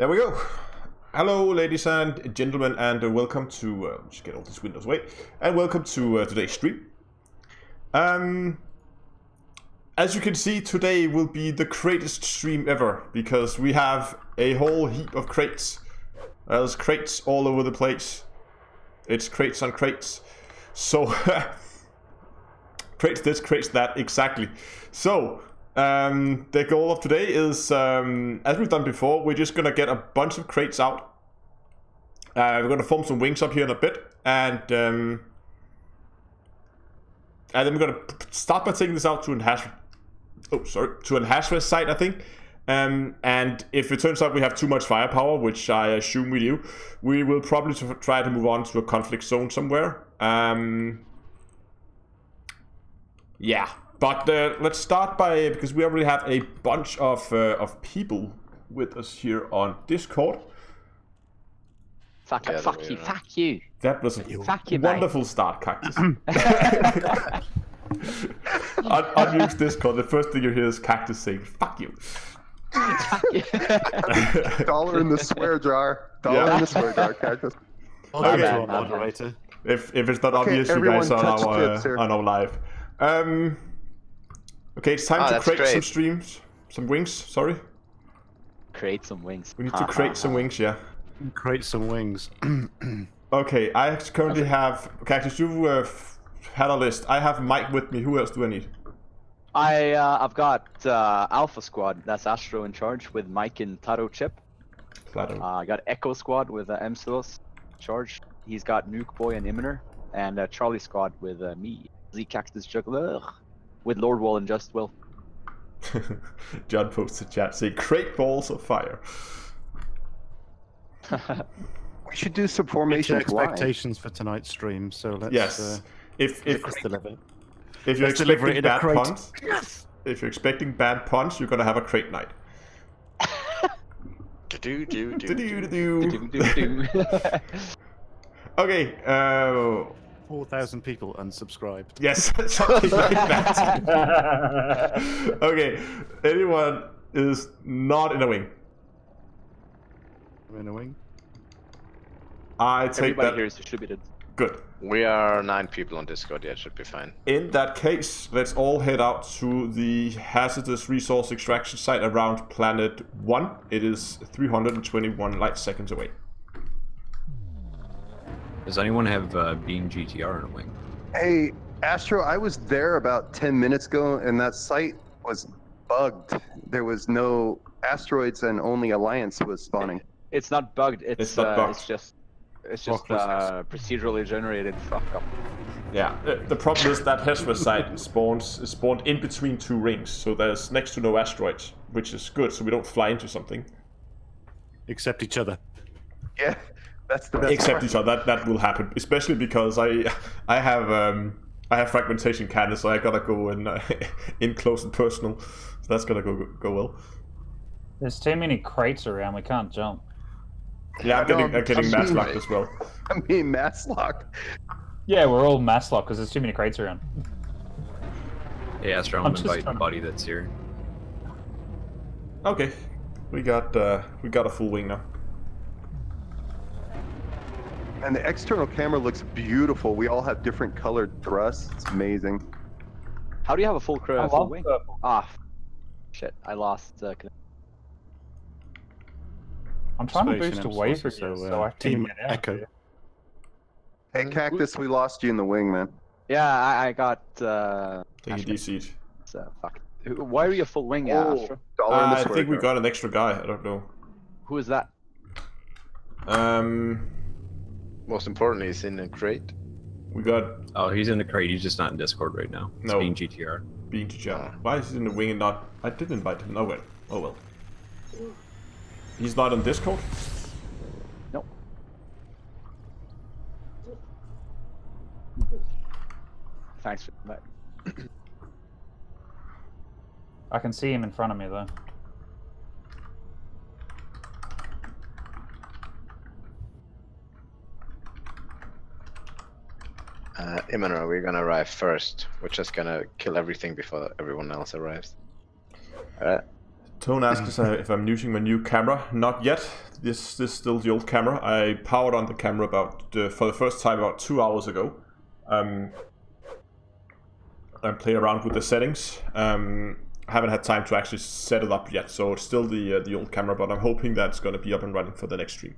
There we go. Hello, ladies and gentlemen, and uh, welcome to. Uh, just get all these windows away, and welcome to uh, today's stream. Um, as you can see, today will be the greatest stream ever because we have a whole heap of crates. There's crates all over the place. It's crates on crates. So, crates this, crates that, exactly. So, um, the goal of today is, um, as we've done before, we're just gonna get a bunch of crates out. Uh, we're gonna form some wings up here in a bit, and um, and then we're gonna start by taking this out to an hash. Oh, sorry, to an Hazres site, I think. Um, and if it turns out we have too much firepower, which I assume we do, we will probably try to move on to a conflict zone somewhere. Um, yeah, but uh, let's start by because we already have a bunch of uh, of people with us here on Discord. Fuck, Yeah, fuck you, we fuck you. That was a Fuck you, mate. wonderful start, Cactus. Un- unused Discord, the first thing you hear is Cactus saying, fuck you. Dollar in the swear jar. Dollar Yeah. in the swear jar, cactus. Okay. Okay. moderator. If, if it's not Okay, obvious, you guys are touch now, uh, tips here. are now live. Um, okay, it's time Ah, to that's create some streams. Some wings, sorry. Create some wings. We need to create some wings, yeah. Create some wings. Okay, I currently have... Cactus, you uh, f- had a list. I have Mike with me. Who else do I need? I uh, I've got uh, Alpha Squad. That's Astro in charge with Mike and Taro Chip. Plato. Uh, I got Echo Squad with uh, Emsilos in charge. He's got Nuke Boy and Immoner, and uh, Charlie Squad with uh, me, Z Cactus Juggler, with Lord Wall and Just Will. John posted chat saying, create balls of fire. We should do some formation your live. expectations for tonight's stream, so let's, Yes. uh, if if let's deliver. if you're let's deliver it expecting in bad crate. puns, if you're expecting bad puns, you're gonna have a crate night. Do do do do. Do-do-do-do. Do-do-do-do. Okay. Uh, 4,000 people unsubscribed. yes, something like that. okay. Anyone is not in a wing. I'm in a wing. I take Everybody that. here is distributed. Good. We are nine people on Discord. Yeah, it should be fine. In that case, let's all head out to the hazardous resource extraction site around planet 1. It is 321 light seconds away. Does anyone have uh, Beam GTR in a wing? Hey, Astro, I was there about 10 minutes ago, and that site was bugged. There was no asteroids, and only Alliance was spawning. It's not bugged. It's It's not uh, bugged. It's just it's just uh, procedurally generated fuck up. Yeah, uh, the problem is that Hazres site spawns is spawned in between two rings, so there's next to no asteroids, which is good, so we don't fly into something. Except each other. Yeah, that's the best Except each other, that that will happen, especially because I I have um I have fragmentation cannon, so I gotta go in uh, in close and personal. So that's gonna go go well. There's too many crates around. We can't jump. Yeah, I'm I know, getting I'm getting I'm mass seeing locked as well. I mean, mass lock. Yeah, we're all mass locked because there's too many crates around. Hey, Astro, I'm I'm just inviting trying to- Buddy that's here. Okay, we got uh we got a full wing now. And the external camera looks beautiful. We all have different colored thrusts. It's amazing. How do you have a full crew? I full wing? purple. Ah, shit! I lost. Uh, conne- I'm trying to boost and away Emphasis, from you, so, so uh, I can Team get out. Echo. here. Hey, Cactus, we lost you in the wing, man. yeah, I, I got. Uh, Taking Actually- DC'd. so, fuck. Why are you a full wing? Oh, Astro? dollar Uh, I think we got an extra guy. I don't know. Who is that? Um, Most importantly, it's in a crate. we got Oh, he's in the crate. He's just not in Discord right now. It's No. Beam GTR. being to jump. Why is he in the wing and not? I did invite him. Oh well. Oh well. He's not on Discord. Nope. Thanks for that. I can see him in front of me though. Uh, we're gonna arrive first. We're just gonna kill everything before everyone else arrives. Alright. Tone asks uh, if I'm using my new camera. Not yet. this this is still the old camera. I powered on the camera about uh, for the first time about two hours ago. Um, I played around with the settings. Um, I haven't had time to actually set it up yet, so it's still the uh, the old camera. But I'm hoping that's going to be up and running for the next stream.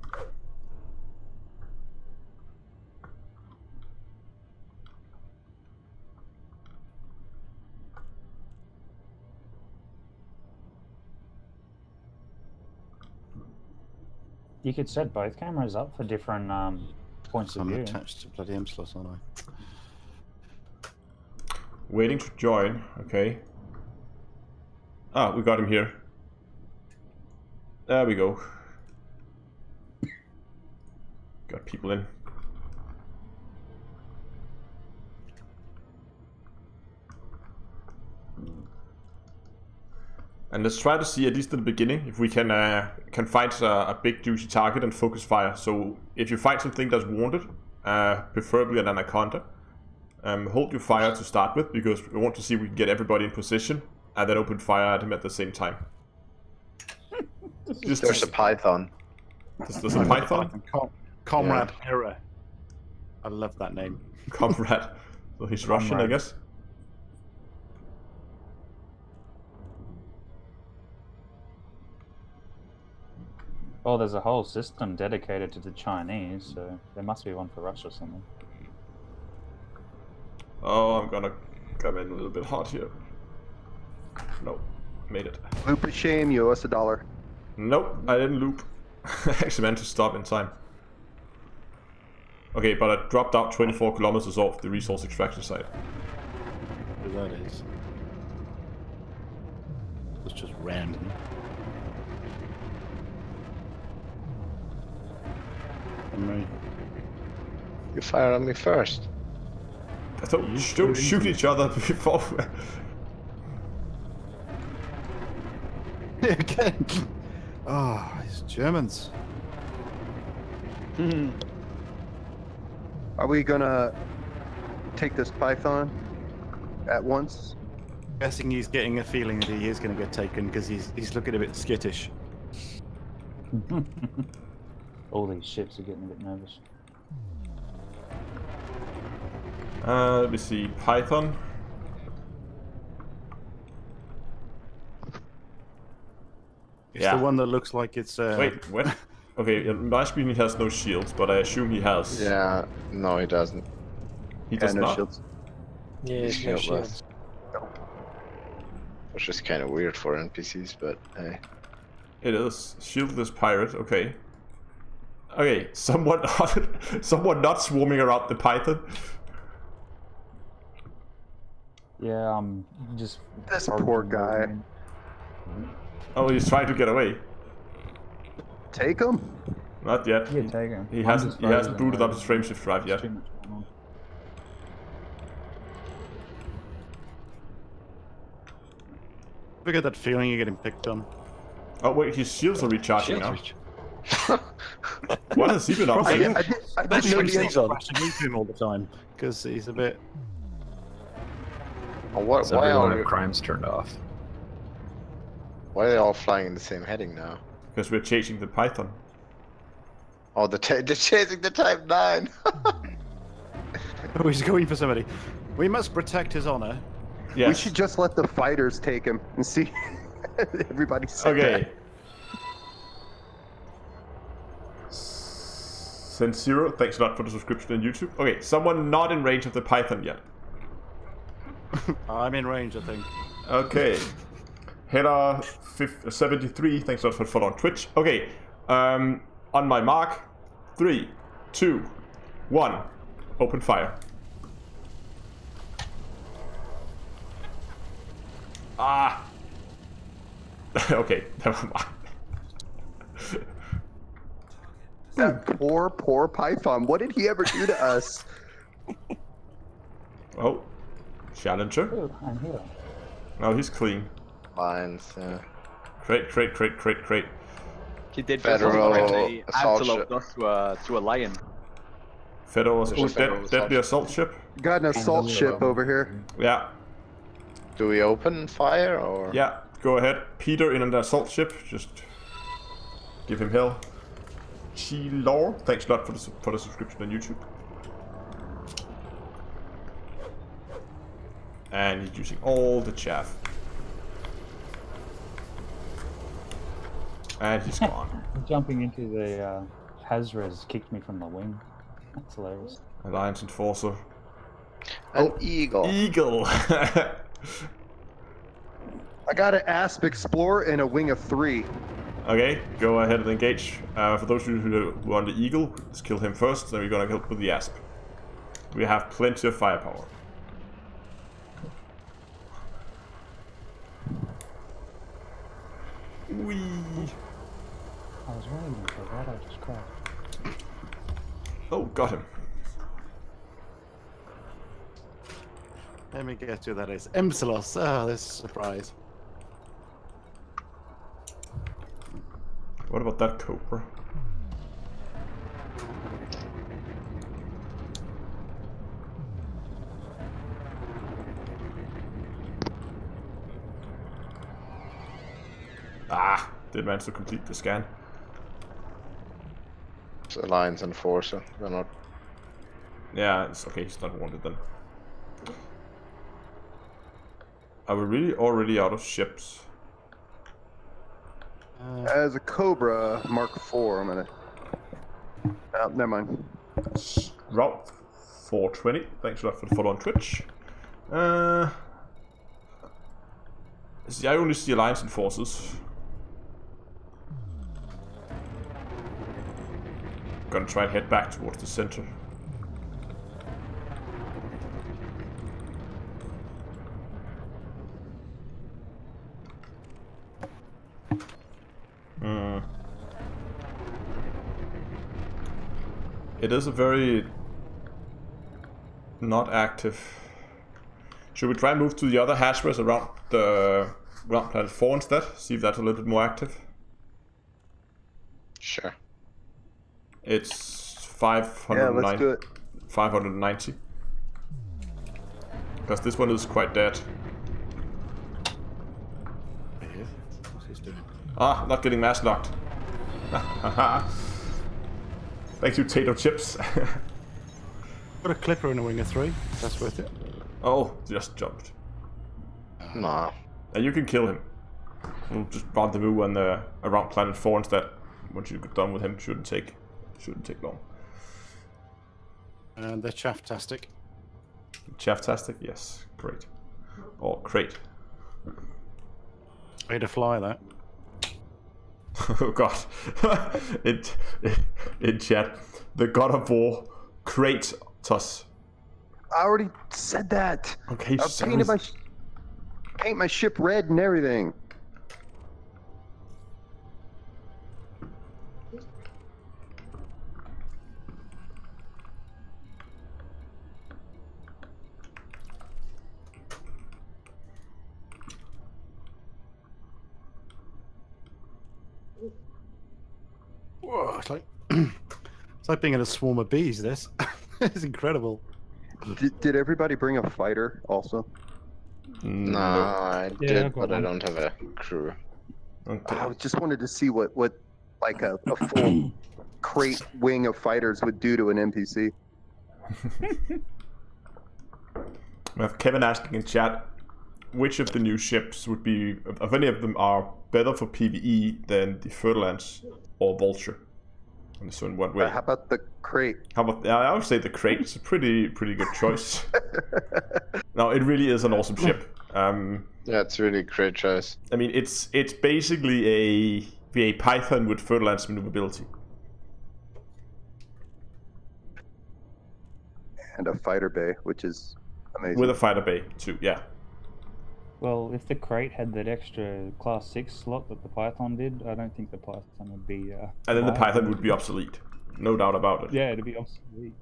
You could set both cameras up for different um, points of view. I'm view. attached to bloody MSLOS, aren't I? Waiting to join. Okay. Ah, we got him here. There we go. Got people in. And let's try to see at least in the beginning if we can uh, can find a, a big juicy target and focus fire. So if you find something that's wounded, uh, preferably an anaconda, um, hold your fire to start with because we want to see if we can get everybody in position and then open fire at him at the same time. Just There's a python. there's, there's a python Com- Comrade Hera. I love that name. comrade. So he's Russian, I guess. Well, there's a whole system dedicated to the Chinese, so there must be one for Russia or something. Oh, I'm gonna come in a little bit hot here. Nope, made it. Loop of shame, you owe us a dollar. Nope, I didn't loop. I actually meant to stop in time. Okay, but I dropped out 24 kilometers off the resource extraction site. Who that is. It's just random. And me. You fire on me first. I thought you don't shoot each other before. Again. Ah, it's Germans. Are we gonna take this python at once? Guessing he's getting a feeling that he is going to get taken because he's he's looking a bit skittish. All these ships are getting a bit nervous. uh, let me see. Python. It's Yeah. the one that looks like it's. Uh, Wait, what? Okay, yeah, my screen he has no shields, but I assume he has. Yeah, no, he doesn't. He Yeah, does no not. shields. Yeah, He's no shieldless. shields. Which is kind of weird for NPCs, but hey. It is shieldless pirate. Okay. Okay, someone, someone not swarming around the python. Yeah, I'm um, just. This poor guy. Oh, he's trying to get away. Take him. Not yet. Yeah, take him. He I'm hasn't. He hasn't frozen, booted up like, his frameshift drive there's yet. too much. Look at that feeling you're getting picked on. Oh wait, his shields are recharging now. Shields What has he been up I, to? I, did, I That's didn't know why he he's crashing into him all the time because he's a bit. Oh, what, So why, are, have crimes turned off. why are they all flying in the same heading now? Because we're chasing the python. Oh, the they're chasing the Type 9! Oh, he's going for somebody. We must protect his honor. Yes. We should just let the fighters take him and see everybody sit Okay. Zero. Thanks a lot for the subscription on YouTube. Okay, someone not in range of the python yet. I'm in range, I think. Okay. Header fif- 73, thanks a lot for follow on Twitch. Okay, um, on my mark, three, two, one, open fire. Ah! okay, never mind. That hmm. poor, poor python. What did he ever do to us? Oh, challenger. Oh, I'm here. Oh, he's clean. Lines, yeah. Great, great, great, great, great. He did Federal just a assault antelope ship. to a, to a lion. Federal, There's oh, federal dead, assault deadly ship. assault ship. Got an assault ship over here. Yeah, Do we open fire or? yeah. Go ahead, Peter in an assault ship. Just give him hell. Chilor. Thanks a lot for the, for the subscription on YouTube. And he's using all the chaff. And he's gone. Jumping into the uh, Hazres kicked me from the wing. That's hilarious. Alliance Enforcer. An eagle. Eagle! I got an Asp Explorer and a wing of three. Okay, go ahead and engage. Uh, for those of you who who are on the Eagle, let's kill him first, then we're gonna help with the Asp. We have plenty of firepower. Whee! I was waiting for that. I just crashed. Oh, got him. Let me guess who that is. Emsilos. Oh, this surprise. What about that Cobra? Ah, did manage to complete the scan. It's Alliance Enforcer. They're not. Yeah, it's okay, he's not wanted then. Are we really already out of ships? Uh, As a Cobra Mark IV, I'm gonna. Oh, never mind. Route 420. Thanks a lot for the follow on Twitch. Uh, see, I only see Alliance Enforcers. Gonna try and head back towards the center. Hmm. It is a very not active. Should we try and move to the other hashwares around the around planet 4 instead? See if that's a little bit more active. Sure. It's 590. Yeah, let's do it. 590. Because this one is quite dead. here. What's this doing? Ah, not getting mass knocked. Thank you, Tato Chips. Got a clipper in a wing of three. That's worth it. oh, just jumped. Nah. And you can kill him. We'll just rendezvous on the around planet four instead. Once you get done with him, shouldn't take shouldn't take long. And they're chaff-tastic. Cheftastic, yes, great. Or crate. Way to fly that. oh god. it, in chat, the God of War Kratos. I already said that. Okay, I painted my paint my ship red and everything. it's like being in a swarm of bees. This it's incredible. Did, did everybody bring a fighter also? No, I Yeah, did, I've got but I don't have a crew. Okay. I just wanted to see what what like a, a full Krait wing of fighters would do to an NPC. We have Kevin asking in chat, which of the new ships would be, if any of them are better for PvE than the Fer-de-Lance or Vulture? And so in what way? Uh, how about the Krait? How about? yeah, I would say the Krait is a pretty pretty good choice. no, it really is an awesome ship. Um, Yeah, it's really a great choice. I mean, it's it's basically a a Python with Fer-de-Lance maneuverability. And a fighter bay, which is amazing. with a fighter bay too. Yeah, Well, if the Krait had that extra class six slot that the Python did, I don't think the Python would be. Uh, and then the. Python would be obsolete, no doubt about it. Yeah, it'd be obsolete.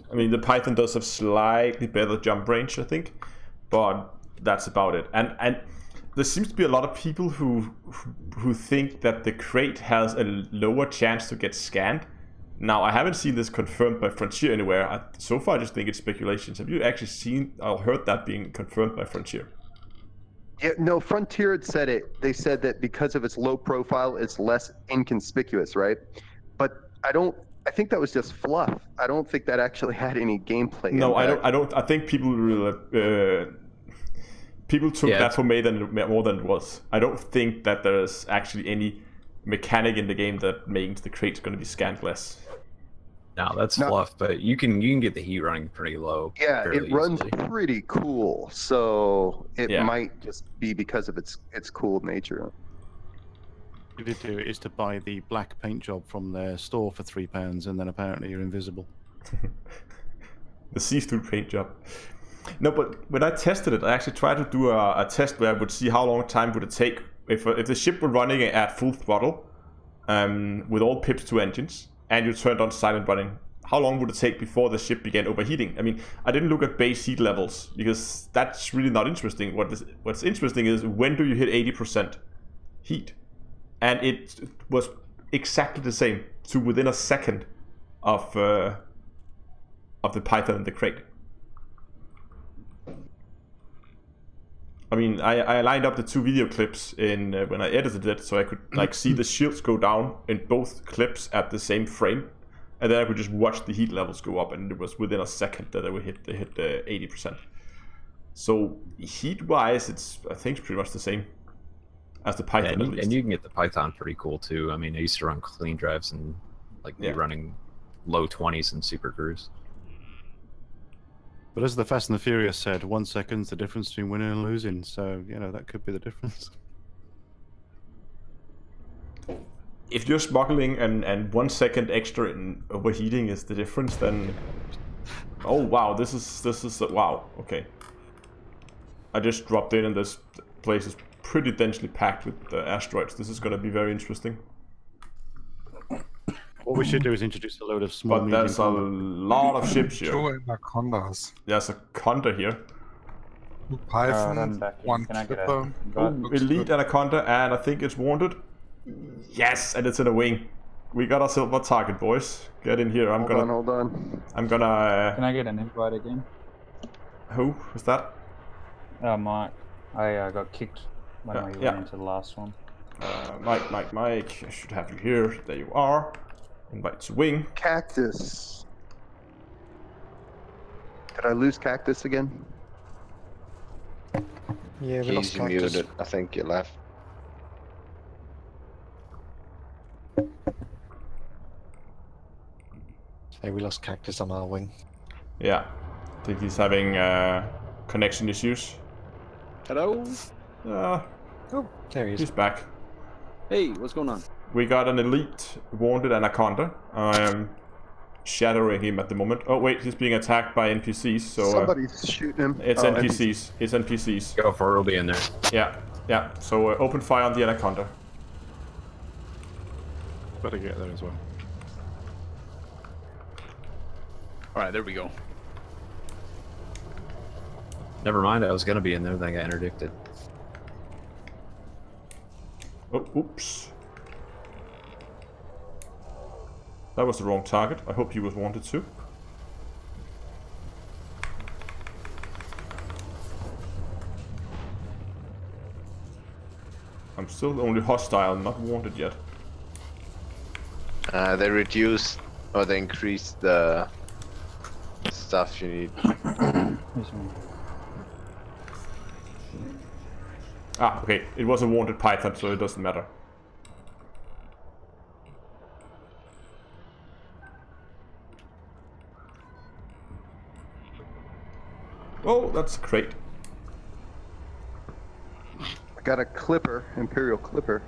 I mean, the Python does have slightly better jump range, I think, but that's about it. And and there seems to be a lot of people who who, think that the Krait has a lower chance to get scanned. Now, I haven't seen this confirmed by Frontier anywhere. I, so far, I just think it's speculations. Have you actually seen or heard that being confirmed by Frontier? Yeah, no, Frontier had said it. They said that because of its low profile, it's less inconspicuous, right? But I don't. I think that was just fluff. I don't think that actually had any gameplay. No, I don't. I don't. I think people will. Uh, people took Yeah, that for me than more than it was. I don't think that there's actually any mechanic in the game that makes the Kraits going to be scanned less. No, that's No. fluff, but you can you can get the heat running pretty low. Yeah, fairly it runs easily. pretty cool. So it Yeah. might just be because of its its cool nature. What you do is to buy the black paint job from their store for three pounds, and then apparently you're invisible. the see-through paint job. No, but when I tested it, I actually tried to do a, a test where I would see how long time would it take if if the ship were running at full throttle, um, with all pips to engines, and you turned on silent running. How long would it take before the ship began overheating? I mean, I didn't look at base heat levels because that's really not interesting. What is what's interesting is when do you hit eighty percent heat, and it was exactly the same to within a second of uh, of the Python and the Krait. I mean, I, I lined up the two video clips in uh, when I edited it, so I could like see the shields go down in both clips at the same frame, and then I could just watch the heat levels go up, and it was within a second that they would hit they hit the eighty percent. So heat-wise, it's I think it's pretty much the same as the Yeah, Python and, at you, least. and you can get the Python pretty cool too. I mean, I used to run clean drives and like be Yeah. running low twenties and super cruise. But as the Fast and the Furious said, one second's the difference between winning and losing. So you know that could be the difference. if you're smuggling and, and one second extra in overheating is the difference, then oh wow, this is this is wow. Okay, I just dropped in and this place is pretty densely packed with uh, asteroids. This is going to be very interesting. What we should do is introduce a load of small. But there's a lot of ships here. Two anacondas. There's a Conda here, Two python, I'm back. in. one Can I get a clipper. invite? Elite good. Anaconda, and I think it's wounded. Yes, and it's in a wing. We got a silver target, boys. Get in here. I'm hold gonna. on, hold on. I'm gonna. Uh, Can I get an invite again? who is that? Oh, Mike. I uh, got kicked when Yeah, we yeah. went into the last one. Uh, Mike, Mike, Mike. I should have you here. There you are. Invite to wing. Cactus. Did I lose cactus again? Yeah, we lost He's Cactus. muted. I think you left. Hey, we lost cactus on our wing. Yeah. I think he's having uh, connection issues. Hello? Uh, Oh, there he is. he's back. Hey, what's going on? We got an elite wounded anaconda. I am shattering him at the moment. Oh wait, he's being attacked by NPCs. So uh, Somebody's shooting him. it's Oh, NPCs. It's NPCs. Go for it. We'll be in there. Yeah, yeah. So uh, open fire on the anaconda. Better get there as well. Alright, there we go. Never mind. I was gonna be in there. Then I got interdicted. Oh, oops. That was the wrong target. I hope he was wanted too. I'm still only hostile, not wanted yet. Uh, they reduced or they increased the stuff you need. Ah, okay. It was a wanted python, so it doesn't matter. Oh, that's great. I got a clipper, Imperial Clipper.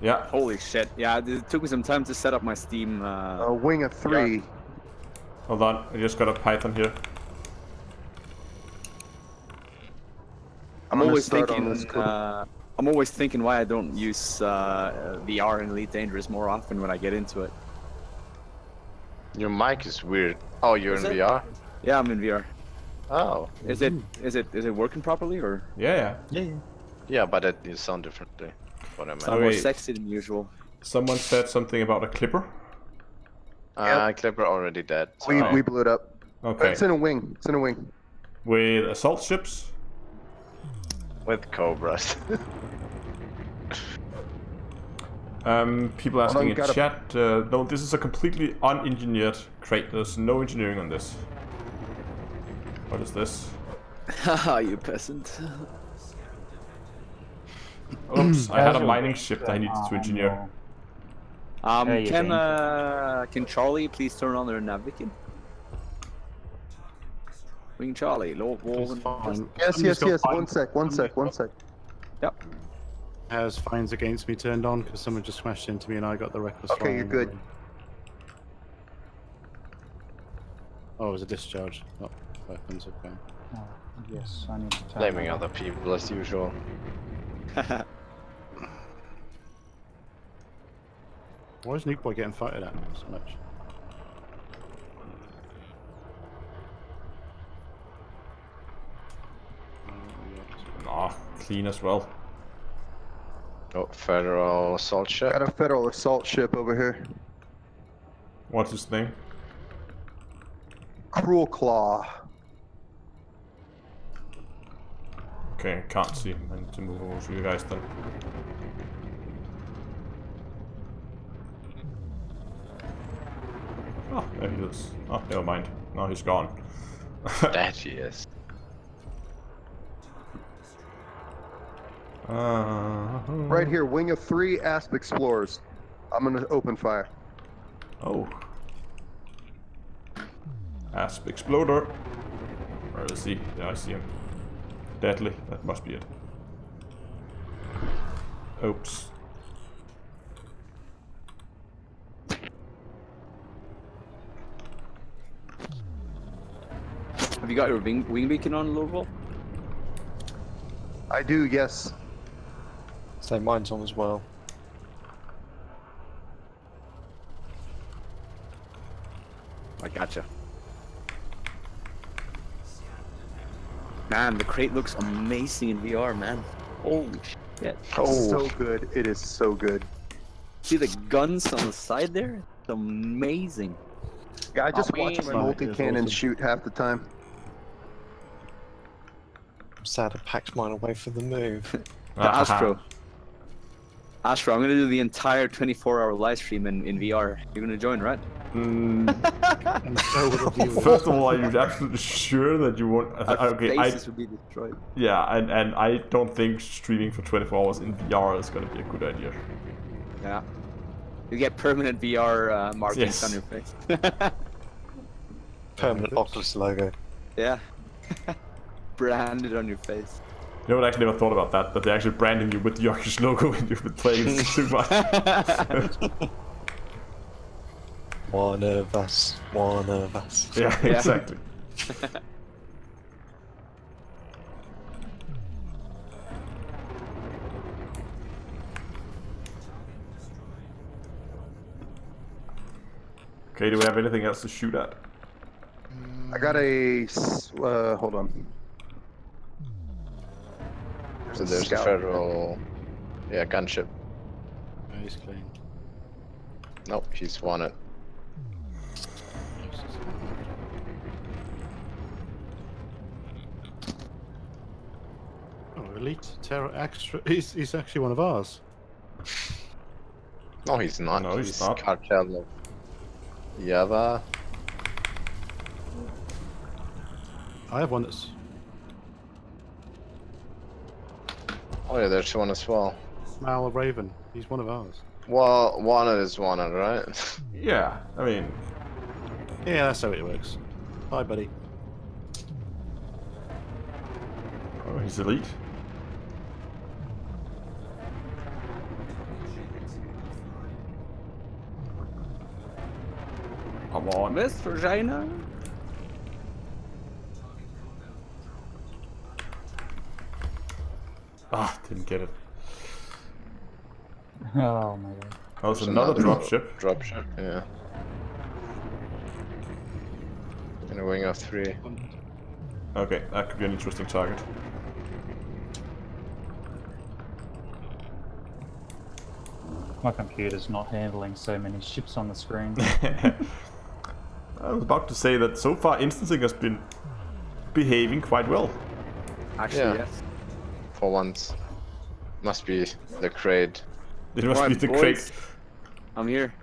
Yeah. Holy shit. Yeah, it took me some time to set up my Steam. Uh, A wing of three. Hold on. I just got a python here. I'm gonna always thinking. Uh, I'm always thinking why I don't use uh, VR in Elite Dangerous more often when I get into it. Your mic is weird. Oh, you're Is in it? VR? Yeah, I'm in VR. Oh. Is it is it is it working properly or? Yeah, yeah. Yeah, Yeah, but it, you sound differently. What I meant. I'm more sexy than usual. Someone said something about a clipper. Uh, Clipper already dead. We, so- we blew it up. Okay. It's in a wing. It's in a wing. With assault ships. with cobras. Um, people asking on, in gotta- chat. Uh, no, this is a completely unengineered Krait. There's no engineering on this. What is this? Haha, you peasant. Oops, I had a mining ship that I needed to Um, engineer. Um, There can uh, can Charlie please turn on their navigation? Wing Charlie, Lord wall and Fine. Yes, yes, yes. One sec, one sec, one sec. Yep. Has fines against me turned on because someone just smashed into me and I got the reckless Okay, you're good. Oh, it was a discharge, not weapons. Okay. Oh, yes, I need to turn Blaming that other people as usual. Why is Nuke Boy getting fighted at so much? Ah, clean as well. Oh, federal assault ship. Got a federal assault ship over here. What's his name? Cruel Claw. Okay, can't see him. I need to move over to you guys then. Oh, there he is. Oh, never mind. Now he's gone. That he is. Uh, Right here, wing of three Asp Explorers. I'm gonna open fire. Oh. Asp Exploder. Where is he? Yeah, I see him. Deadly. That must be it. Oops. Have you got your wing, wing beacon on, Lordwall? I do, yes. So mine's on as well. I gotcha. Man, the Krait looks amazing in VR, man. Holy shit. Oh, So good. It is so good. See the guns on the side there? It's amazing. Yeah, I just watch my multi it's cannon awesome. shoot half the time. I'm sad I packed mine away for the move. The Astro. Astro, I'm gonna do the entire 24 hour live stream in, in VR. You're gonna join, right? Mm, so would the viewers. first of all, are you absolutely sure that you won't? Our Okay, I faces would be destroyed. yeah, and and I don't think streaming for 24 hours in VR is gonna be a good idea. Yeah. You get permanent VR uh, markings Yes. on your face. Permanent Oculus logo. yeah. Branded on your face. You know what? I actually never thought about that. That they're actually branding you with the Oculus logo when you've been playing too much. One of us, one of us. yeah, Yeah. exactly. Okay, do we have anything else to shoot at? I got a. Uh, hold on. So there's a Scout. federal, yeah, gunship. Yeah, he's clean. Nope, he's won it. Oh, elite terror extra. He's he's actually one of ours. No, he's not. No, he's not. Cartel of Yava. I have one that's Oh yeah, there's one as well. Mal Raven. He's one of ours. Well, wanted is wanted, right? Yeah, I mean, Yeah, that's how it works. Bye, buddy. oh, he's elite. Come on. Miss Virginia? Ah, didn't get it. Oh my god. That was There's another another dropship. Dropship, yeah. In a wing of three. Okay, that could be an interesting target. My computer's not handling so many ships on the screen. I was about to say that so far instancing has been behaving quite well. Actually, Yeah. yes. For once. Must be the crate. It must Alright, be the boys. crate, I'm here.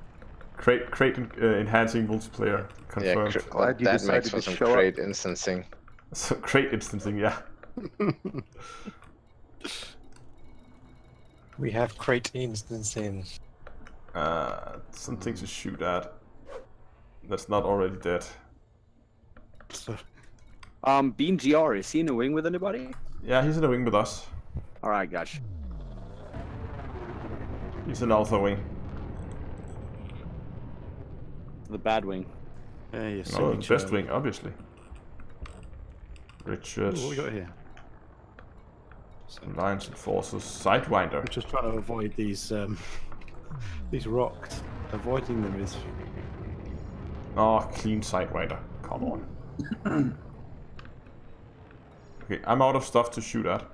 crate, crate uh, enhancing multiplayer Yeah, confirmed. cr- Glad you that decided makes for some show up. instancing. So crate instancing, yeah. We have crate instancing. Uh, something to shoot at. That's not already dead. Um, Beam GR, is he in the wing with anybody? Yeah, he's in the wing with us. Alright, gosh. He's in Alpha wing. The bad wing. yeah, you're No, the best wing, obviously. Richard, Ooh, what we got here? So, Alliance Forces Sidewinder. I'm just trying to avoid these um, these rocks. Avoiding them is Oh, clean Sidewinder. Come on. okay, I'm out of stuff to shoot at.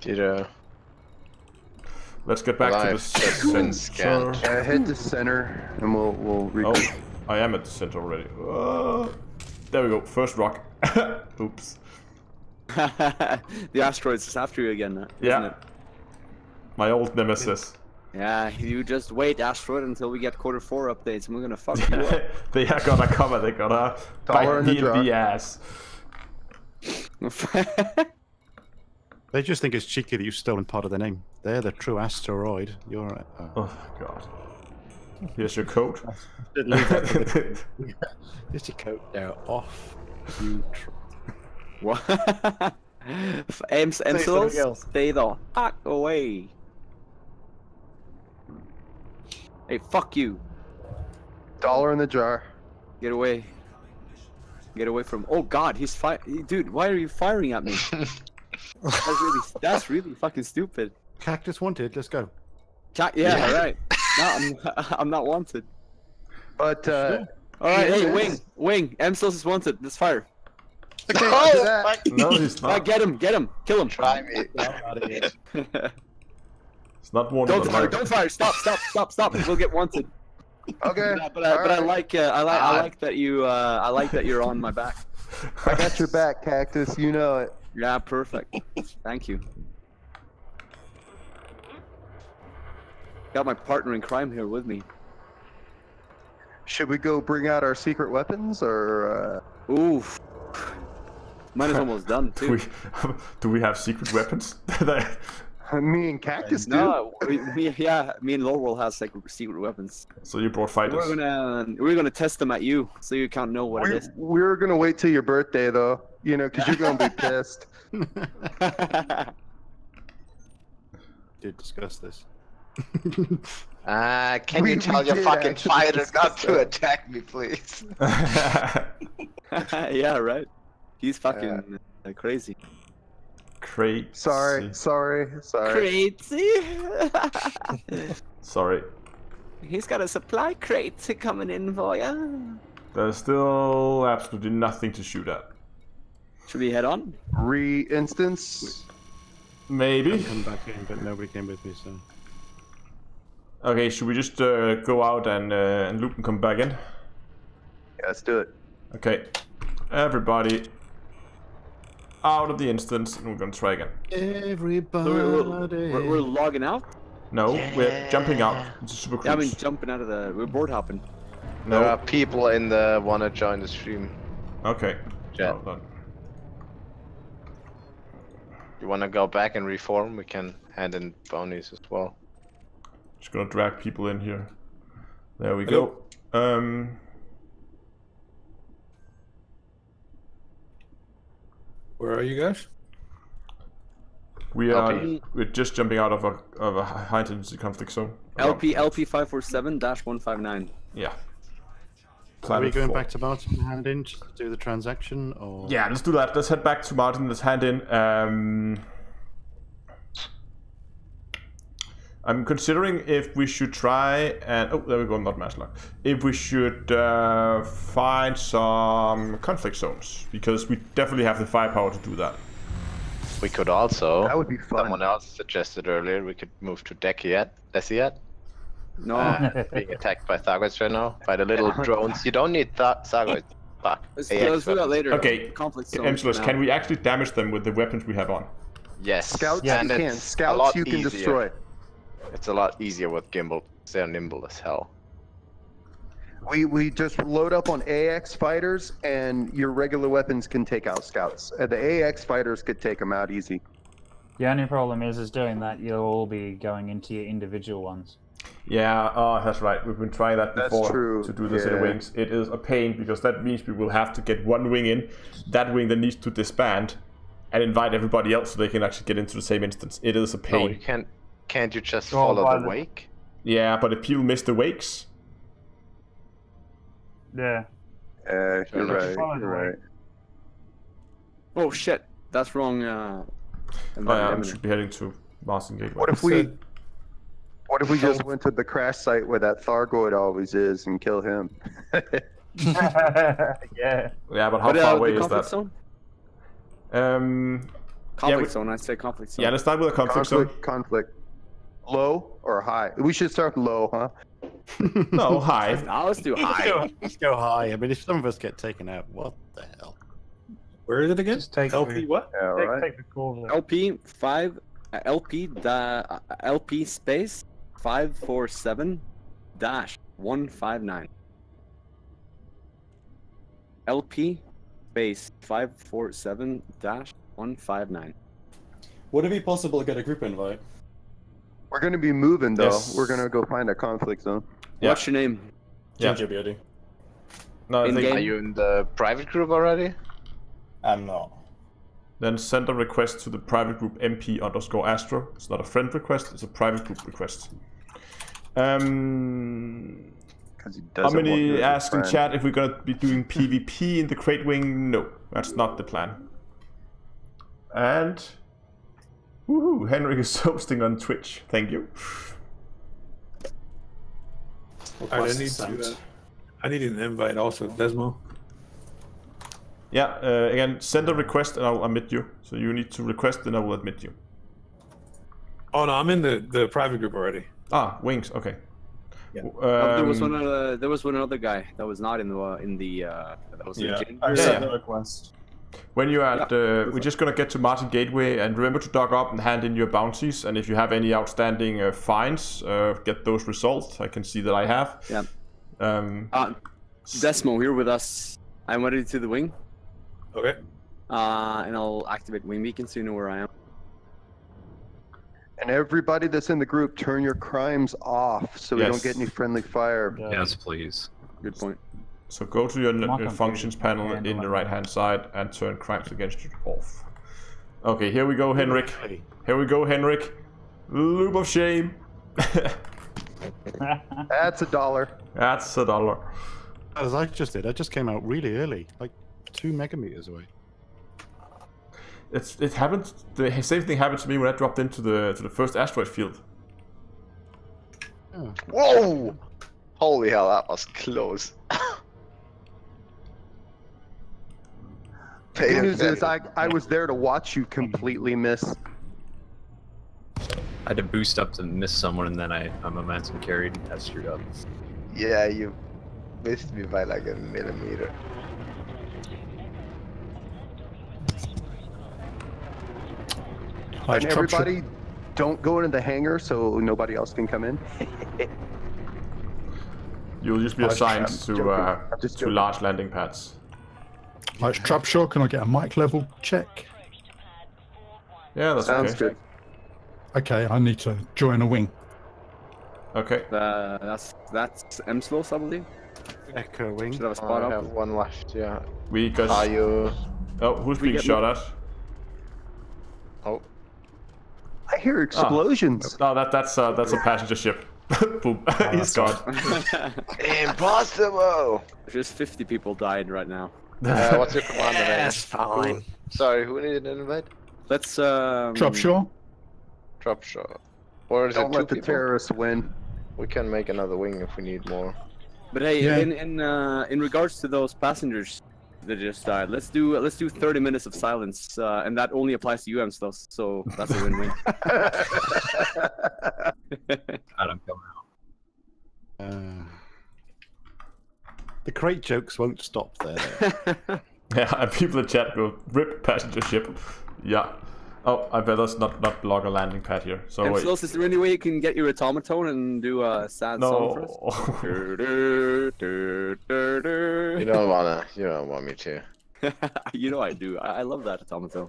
Did uh, Let's get back to the Alive, just been scanned. center. Uh, head to center, and we'll we'll Oh. I am at the center already. Uh, there we go. First rock. Oops. the asteroid's is after you again, isn't Yeah. it? My old nemesis. Yeah, you just wait, asteroid, until we get quarter four updates, and we're gonna fuck you up. they are gonna come and they're gonna Dollar bite me in jar. the ass. They just think it's cheeky that you've stolen part of their name. They're the true asteroid. You're. Uh, Oh god. Here's your coat. leave that Here's your coat now. Off. You. Tr- what? M something MSOs, else. stay the fuck away. Hey, fuck you. Dollar in the jar. Get away. Get away from. Oh God, he's fi- Dude, why are you firing at me? That's really, that's really fucking stupid. Cactus wanted. Let's go. Ca- yeah, right. No, I'm, I'm not wanted. But uh, All right, hey, wing, wing. MSOS is wanted. Let's fire. okay, Oh, No, he's All right, not. get him, get him, kill him. Try me. It's not one don't fire, don't fire. Stop, stop, stop, stop. We'll get wanted. Okay. Yeah, but I, but I like, uh, I like, I like that you, uh, I like that you're on my back. I got your back, Cactus. You know it. Yeah, perfect. Thank you. Got my partner in crime here with me. Should we go bring out our secret weapons, or Oof. Mine is almost done Do we, too. do we have secret weapons? That- uh, me and Cactus do? No, we, we, yeah, me and Lorwell has like secret weapons. so you brought fighters. We're gonna, we're gonna test them at you, so you can't know what We, it we're gonna wait till your birthday, though. You know, because you're gonna be pissed. is. Did discuss this. Ah, can We- you tell your fucking fighters fighter not to that. attack me, please? yeah, right. He's fucking uh, crazy. Crazy. Sorry, sorry, sorry. Crazy. Sorry. He's got a supply crate coming in for you. There's still absolutely nothing to shoot at. Should we head on? Re-instance. Maybe. Come back in, but nobody came with me, so. Okay, should we just uh, go out and uh, and loop and come back in? Yeah, let's do it. Okay. Everybody out of the instance, and we're gonna try again. Everybody. So we're, we're, we're, we're logging out. No, we're jumping out. It's a super cruise. Yeah, I mean jumping out of the. We're board hopping. There are people in the wanna join the stream. Okay. Jet. Well. You wanna go back and reform? We can hand in bounties as well. Just gonna drag people in here. There we go. Um. Where are you guys? We are LP. we're just jumping out of a of a high intensity conflict zone. LP LP five four seven dash one five nine. Yeah. Are we Planet going four. back to Martin and hand in to do the transaction, or Yeah, let's do that. Let's head back to Martin. Let's hand in. Um, I'm considering if we should try and oh, there we go, not Maslow. If we should uh, find some conflict zones because we definitely have the firepower to do that. We could also. That would be fun. Someone else suggested earlier we could move to Deciat. Deciat? No. Uh, being attacked by Thargoids right now. By the little drones. You don't need Th- Thargoids. Fuck. let's, let's do that later. Okay, Conflict zone. Emsless, now. can we actually damage them with the weapons we have on? Yes. Scouts, and you can. Scouts, you can easier. destroy. It's a lot easier with gimbal. They're nimble as hell. We we just load up on AX fighters, and your regular weapons can take out scouts. Uh, the AX fighters could take them out easy. The only problem is, is doing that, you'll all be going into your individual ones. Yeah, oh, that's right. We've been trying that before to do this in yeah. wings. It is a pain because that means we will have to get one wing in, that wing that needs to disband, and invite everybody else so they can actually get into the same instance. It is a No, pain. you can't. Can't you just Oh, follow by the the- wake? Yeah, but if people miss the wakes, Yeah. Uh, you're right. You're way. right. Oh shit, that's wrong. Uh, oh yeah, environment. we should be heading to Boston and Gateway. What if we? What if we just went to the crash site where that Thargoid always is and kill him? yeah. Yeah, but how What, far uh, away the is that? zone? Um, Conflict we- zone. I say conflict zone. yeah, let's start with a conflict zone. conflict, conflict. Low or high? We should start low, huh? No, high. Now let's do Let's high. go, let's go high. I mean, if some of us get taken out, what the hell? Where is it again? Just take LP what? Yeah, Take, right. take the call. LP five uh, LP da, uh, LP space five four seven dash one five nine. LP space five four seven dash one five nine. Would it be possible to get a group invite? We're gonna be moving though. Yes. We're gonna go find a conflict zone. Yeah. What's your name? Yeah. Ginger Beauty. No, I In think game? Are you in the private group already? I'm not. then send a request to the private group MP underscore Astro. It's not a friend request; it's a private group request. Um, Because he how doesn't want you many as ask in chat if we're gonna be doing PvP in the Krait wing? No, that's not the plan. And woohoo, Henrik is hosting on Twitch. Thank you. I Request need to. Uh, I need an invite also, Desmo. Yeah, uh, again, send a request and I'll admit you. So you need to request and I will admit you. Oh no, I'm in the the private group already. Ah, wings. Okay. Yeah. Um, Oh, there was one. Uh, there was one other guy that was not in the uh, in the. Uh, that was Yeah, in I Yeah, sent yeah. the request. When you're at, uh, we're just gonna get to Martin Gateway and remember to dock up and hand in your bounties. And if you have any outstanding uh, fines, uh, get those resolved. I can see that I have. Yeah. Um, Uh, Desmo here with us. I'm ready to the wing. Okay. Uh, and I'll activate wing beacon so you know where I am. And everybody that's in the group, turn your crimes off so we don't get any friendly fire. Yes, please. Good point. So go to your, Mark your functions panel in the right hand side and turn crimes against you off. Okay, here we go, Henrik. Here we go, Henrik. Loop of shame. That's a dollar. That's a dollar. As I just did, I just came out really early, like two megameters away. It's it happened. The same thing happened to me when I dropped into the to the first asteroid field. Whoa! Holy hell, that was close. The good news is I, I was there to watch you completely miss. I had to boost up to miss someone, and then I, I momentum carried. And That screwed up. Yeah, you missed me by like a millimeter. And everybody, don't go into the hangar so nobody else can come in. You'll just be assigned to joking. uh, just to large landing pads. Like Trapshaw, can I get a mic level check? Yeah, that's Sounds okay. good. Okay, I need to join a wing. Okay. Uh, that's that's M-Slows, I believe. Echo wing. Should have a spot I up. have one left, yeah. We got. Are you... Oh, who's We being get shot at? Oh, I hear explosions. No, that that's uh, that's a passenger ship. Boom. He's gone. impossible! Just 50 people died right now. Uh, what's your commander name? That's fine. Sorry, who needed an invite? Let's um. Trapshaw? Dropshot. Or is Don't it let the people? terrorists win. We can make another wing if we need more. But hey, Yeah. in in uh, in regards to those passengers that just died, let's do let's do 30 minutes of silence, uh, and that only applies to you, M-Slows. So that's a win-win. God, I'm coming out. Uh, the crate jokes won't stop there. yeah, and people in chat go rip passenger ship. Yeah. Oh, I better not not block a landing pad here. So And wait. Slos, is there any way you can get your automaton and do a sad song for us? No. You don't wanna. You don't want me to. you know I do. I, I love that automaton.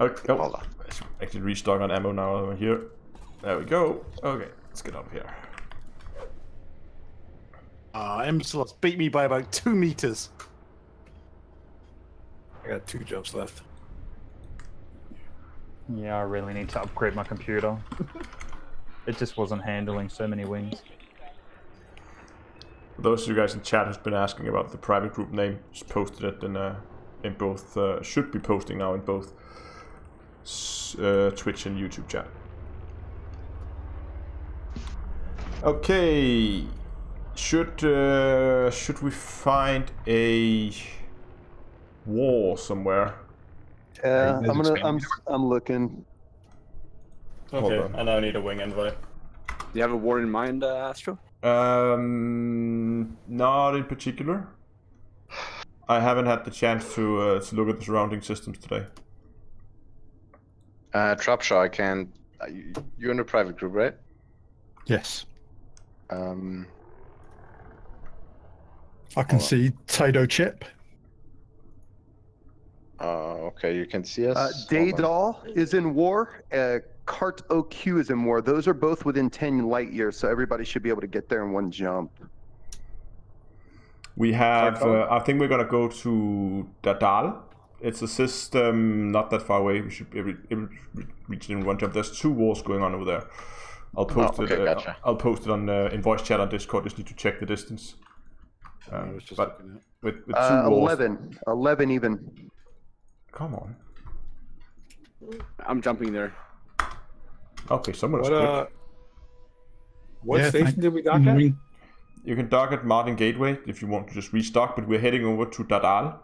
Okay. Oh, I should actually restock on ammo now over here. There we go. Okay, let's get up here. Ah, M slots beat me by about two meters. I got two jumps left. Yeah, I really need to upgrade my computer. it just wasn't handling so many wings. For those of you guys in chat who's been asking about the private group name, just posted it in uh, in both. Uh, should be posting now in both uh, Twitch and YouTube chat. Okay, should uh, should we find a war somewhere? Yeah, I'm gonna. I'm. I'm looking. Okay. I now need a wing envoy. Do you have a war in mind, uh, Astro? Um, not in particular. I haven't had the chance to uh, to look at the surrounding systems today. Uh, Dropshot, I can. uh, you- You're in a private group, right? Yes. Um, I can see Tado Chip. uh, okay, you can see us. Uh, Hold. Dadal is in war. Uh, Cart OQ is in war. Those are both within 10 light years, so everybody should be able to get there in one jump. We have. Uh, I think we're gonna go to Dadal. It's a system not that far away. We should be able, able to reach it in one jump. There's two wars going on over there. I'll post okay, it. Uh, gotcha. I'll post it on uh, in voice chat on Discord. Just need to check the distance. Um, was just but looking at- with, with two Uh, wars. 11. 11 even. Come on. I'm jumping there. Okay, someone was What quick. uh? What Yeah, station thank- did we dock at? Wing- You can dock at Martin Gateway if you want to just restock, but we're heading over to Dadal.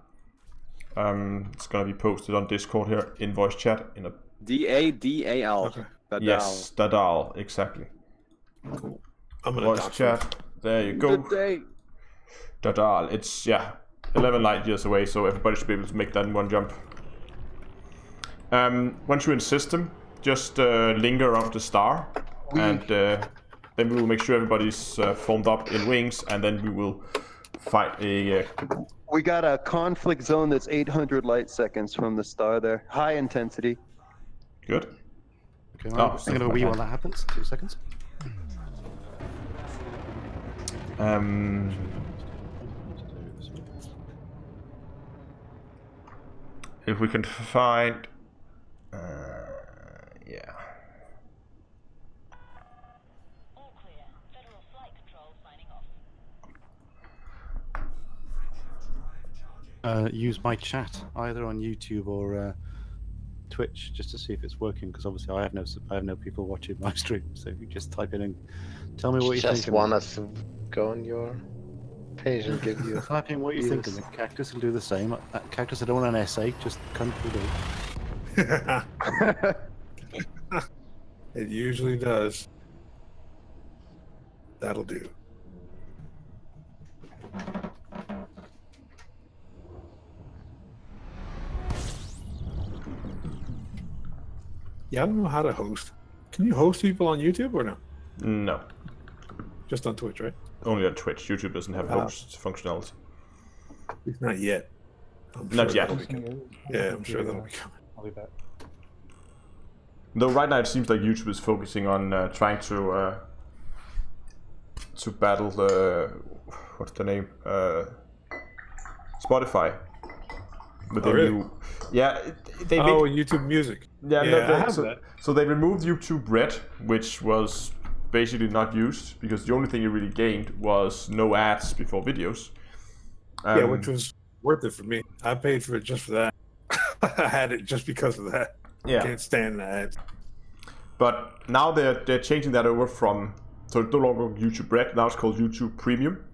Um, it's gonna be posted on Discord here in voice chat in a D A D A L. Okay. Dadal. yes, Dadal exactly. I'm gonna Voice dock chat. There you go. Good day. Dadal. It's yeah, 11 light years away, so everybody should be able to make that in one jump. Um, once you're in system, just uh, linger around the star, and uh, then we will make sure everybody's uh, formed up in wings, and then we will fight a. Uh, We got a conflict zone that's 800 light seconds from the star there. High intensity. good. Okay, Oh, I'm just thinking of wee while that happens. Two seconds. Um, if we can find, uh, yeah. Uh, use my chat either on YouTube or uh, Twitch just to see if it's working. Because obviously I have no I have no people watching my stream. So if you just type in and tell me what you think. Just think. want us to go on your page and give you. Type in what you think, and the cactus will do the same. Uh, cactus, I don't want an essay. Just come to the. it usually does. That'll do. Yeah, I don't know how to host. Can you host people on YouTube or no? No, Just on Twitch, right? Only on Twitch. YouTube doesn't have Ah. host functionality. Not yet. I'm Not sure yet. that'll be coming. Yeah, I'm sure that'll be coming. I'll be back. Though right now it seems like YouTube is focusing on uh, trying to uh, to battle the what's the name uh, Spotify with Oh, the really? new yeah they oh, made- and YouTube Music. yeah, yeah no, I they- have so, that. so they removed YouTube Red which was basically not used because the only thing you really gained was no ads before videos yeah, Um, which was worth it for me. I paid for it just for that. I had it just because of that. Yeah. Can't stand that. But now they're they're changing that over from so it's no longer YouTube Red. Now it's called YouTube Premium.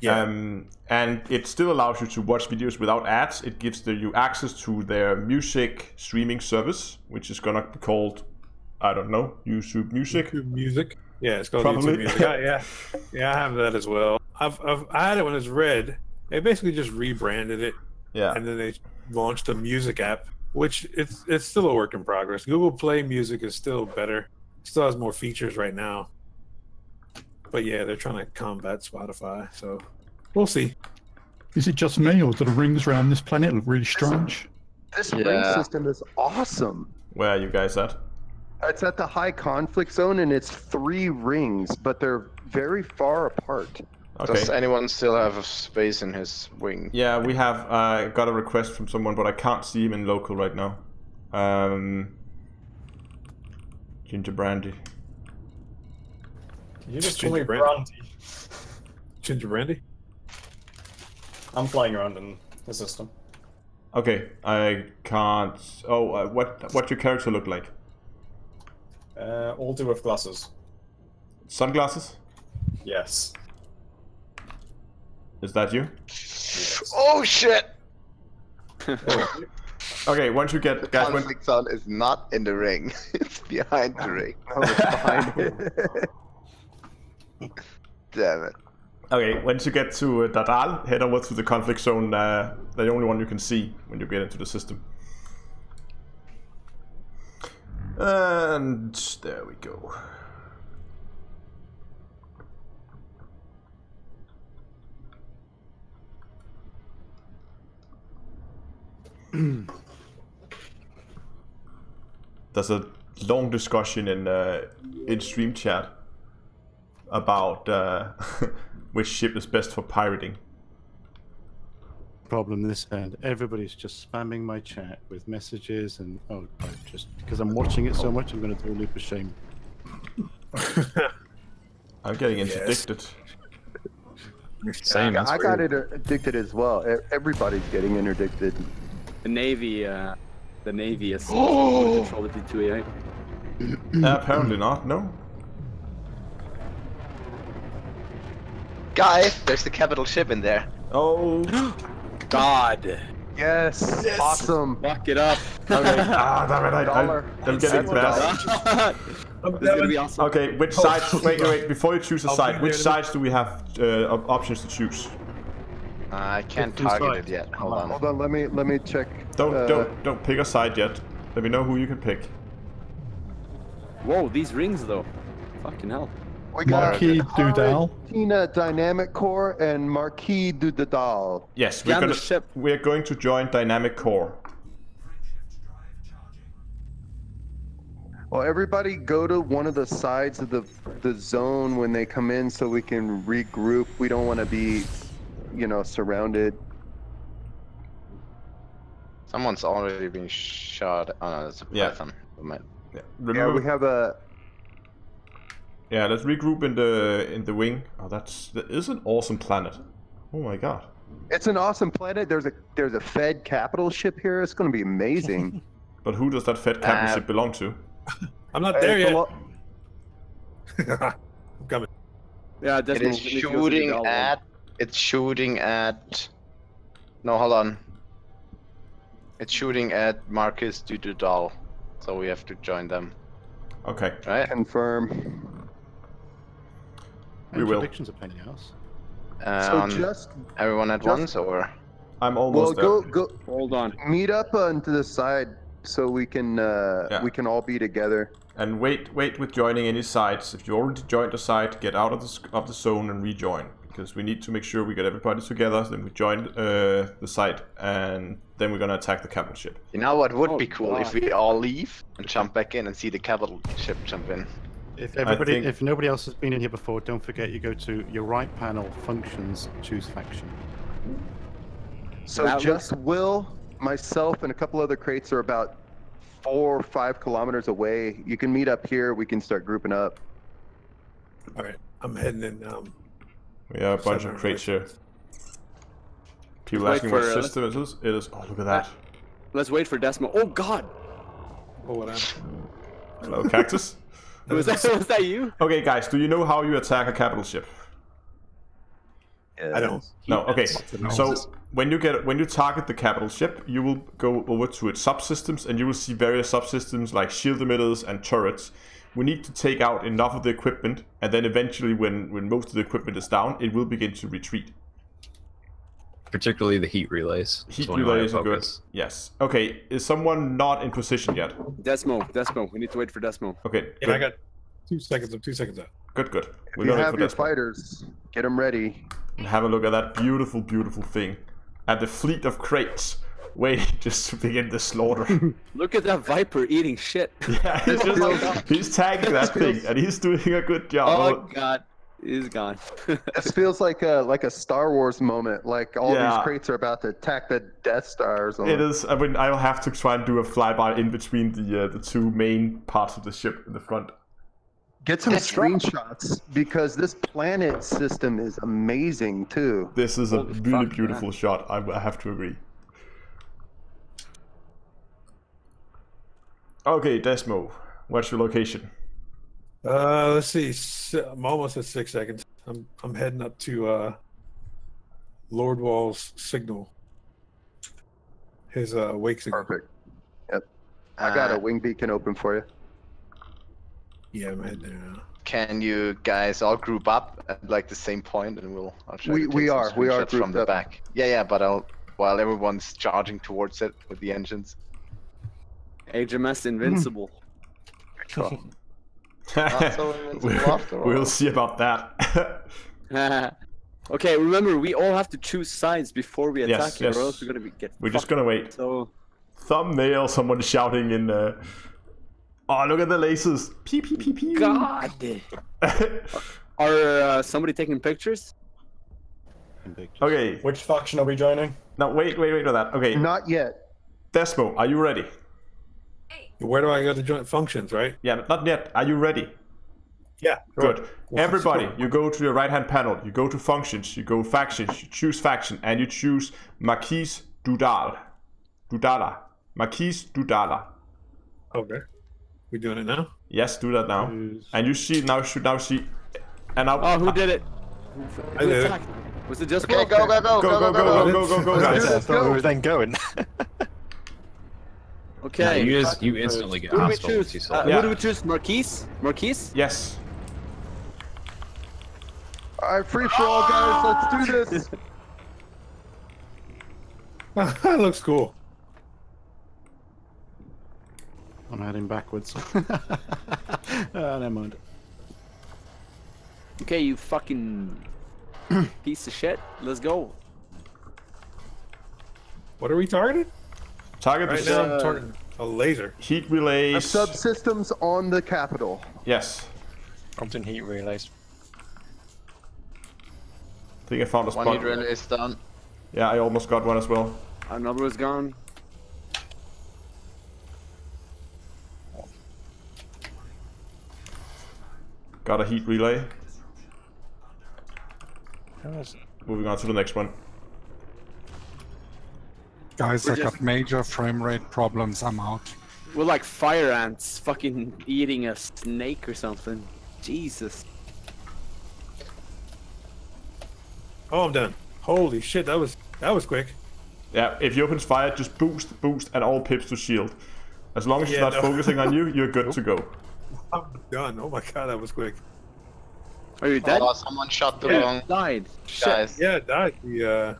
Yeah. Um, and it still allows you to watch videos without ads. It gives the, you access to their music streaming service, which is gonna be called I don't know YouTube Music. YouTube Music. Yeah, it's called Probably. YouTube Music. I, yeah, yeah, I have that as well. I've, I've I had it when it was red. They basically just rebranded it, Yeah. and then they launched a music app, which it's it's still a work in progress. Google Play Music is still better. Still has more features right now. But yeah, they're trying to combat Spotify, so we'll see. Is it just me, or do the rings around this planet look really strange? This ring Yeah. system is awesome. Where are you guys at? It's at the high conflict zone, and it's three rings, but they're very far apart. Okay. Does anyone still have a space in his wing? Yeah, we have uh, got a request from someone, but I can't see him in local right now. Um, Ginger Brandy. You just Ginger call me Brandy. Brandy. Ginger Brandy? I'm flying around in the system. Okay, I can't. Oh, uh, what what your character look like? Uh, all two with glasses. Sunglasses? Yes. Is that you? Oh shit! Okay, once you get guys, when, Conflict zone is not in the ring. it's behind the ring. Oh, it's behind it. Damn it. okay, once you get to uh, Dadal, head over to the conflict zone. Uh, the only one you can see when you get into the system. And there we go. There's a long discussion in uh, in stream chat about uh, which ship is best for pirating. Problem this end. Everybody's just spamming my chat with messages and oh, I just because I'm watching it so much, I'm going to do a leap of shame. I'm getting Yes. interdicted. Same. Yeah, that's I got it addicted as well. Everybody's getting interdicted. The Navy, uh, the Navy is oh! control the D2AI. Uh, apparently not. No. Guys, there's the capital ship in there. Oh. God. Yes, Yes. awesome. Fuck it up. Okay. ah, damn it! I, I, I'm getting bad. This is gonna be awesome. Okay, which side? Wait, wait, wait. Before you choose a I'll side, which sides do we have uh, options to choose? I can't Pick target sides. it yet. Hold on. Hold on, let me let me check. Don't uh, don't don't pick a side yet. Let me know who you can pick. Whoa, these rings though. Fucking hell. We got Marquis Dudal. Tina Dynamic Core and Marquis Dudal. Yes, we're gonna ship. we're going to join Dynamic Core. Well, everybody go to one of the sides of the the zone when they come in, so we can regroup. We don't want to be, you know, surrounded. Someone's already been shot. Oh no, it's a Yeah. python. Never mind. Yeah, Yeah, we have a. yeah, let's regroup in the in the wing. Oh, that's that is an awesome planet. Oh my god. It's an awesome planet. There's a there's a Fed capital ship here. It's going to be amazing. But who does that Fed capital Uh, ship belong to? I'm not there yet. lo- I'm coming. Yeah, It Desmond. is let me go to the shooting at. It's shooting at. No, hold on. It's shooting at Marcus Dududal. So we have to join them, Okay, right? confirm. We will. Predictions of penny house. So Um, just everyone at just- once, or I'm well, almost go there. go go. Hold on. meet up onto the side so we can uh, Yeah. we can all be together. And wait, wait with joining any sites. If you already joined the site, get out of the of the zone and rejoin because we need to make sure we get everybody together. Then we join uh, the site, and then we're gonna attack the capital ship. you know what would Oh, be cool if we all leave and jump back in and see the capital ship jump in. If everybody, think- if nobody else has been in here before, don't forget you go to your right panel, functions, choose faction. So That just Will, myself, and a couple other Kraits are about four or five kilometers away. You can meet up here. We can start grouping up. All right, I'm heading in. Um, We are a bunch of Kraits here. People Wait asking what uh, system it is. It is. Oh, look at that. Let's wait for Desmo. Oh God. oh, what I'm. Hello, cactus. Was that was that you? Okay, guys, do you know how you attack a capital ship? I don't. No. Okay. So when you get when you target the capital ship, you will go over to its subsystems, and you will see various subsystems like shield emitters and turrets. We need to take out enough of the equipment, and then eventually, when when most of the equipment is down, it will begin to retreat. Particularly the heat relays. Heat one you wanna relays are good. Yes. Okay, is someone not in position yet? Desmo, Desmo. We need to wait for Desmo. Okay. Yeah, I got two seconds of two seconds out. Good, good. If We're you have put your that- fighters, get them ready. and have a look at that beautiful, beautiful thing. At the fleet of Kraits waiting just to begin the slaughter. Look at that Viper eating shit. yeah, he's, just, he's tagging that thing and he's doing a good job. Oh god, he's gone. This feels like a like a Star Wars moment. Like all Yeah. these Kraits are about to attack the Death Star. It is. I mean, I'll have to try and do a flyby in between the uh, the two main parts of the ship in the front. Get some screenshots because this planet system is amazing too. This is a really fuck, beautiful shot. I, I have to agree. Okay, Desmo, what's your location? Uh, let's see. I'm almost at six seconds. I'm I'm heading up to uh, Lord Wall's signal. His uh, wake signal. Perfect. Yep. I got Uh, a wing beacon open for you. Yeah, I'm heading there now. Can you guys all group up at like the same point, and we'll I'll try We- to we are- we are from the up. back. Yeah, yeah, but I'll while everyone's charging towards it with the engines. HMS Invincible. Not so invincible we'll see about that. okay, remember we all have to choose sides before we attack Yes, it, yes. or else we're gonna be get. We're just gonna wait. So Thumbnail, someone shouting in. Uh... Oh, look at the lasers! Pew pew pew pew. God. Are uh, somebody taking pictures? Okay. Which faction are we joining? No, wait, wait, wait for that. Okay. Not yet. Desmo, are you ready? Where do I go to join functions? Right? Yeah, not yet. Are you ready? Yeah. Good. Well, Everybody, let's you go to your right hand panel, you go to functions, you go factions, you choose faction, and you choose Marquise Dudal. Dudala. Marquise Dudala. Okay. We doing it now? Yes, do that now. And you see now should now see and now Oh, who did it? I Who did it. attacked? Was it just Okay, go, go, go, go go go go go go go I guys. thought we were then going. No, Okay. you just you instantly get Who do we hostile once choose? Uh. Yeah. Who do we choose? Marquise? Marquise? Yes. All right, free for all, guys. Let's do this. that looks cool. I'm heading backwards. Ah, never mind. Okay, you fucking piece of shit. Let's go. What are we targeting? Target Right the now, s- I'm targeting a laser. heat relays. Subsystems on the capital. Yes. I'm doing heat relays. I think I found a One heat relay is done. Yeah, I almost got one as well. Another is gone. Got a heat relay. Moving on to the next one. Guys, We're I just- got major frame rate problems. I'm out. We're like fire ants fucking eating a snake or something. Jesus. Oh, I'm done. Holy shit, that was that was quick. Yeah, if he opens fire, just boost, boost, and all pips to shield. As long as he's Yeah, not no. focusing on you, you're good to go. I'm done. Oh my god, that was quick. Are you dead? Oh, someone shot the Yeah. wrong Died. Shit. guys. Yeah, died. The uh,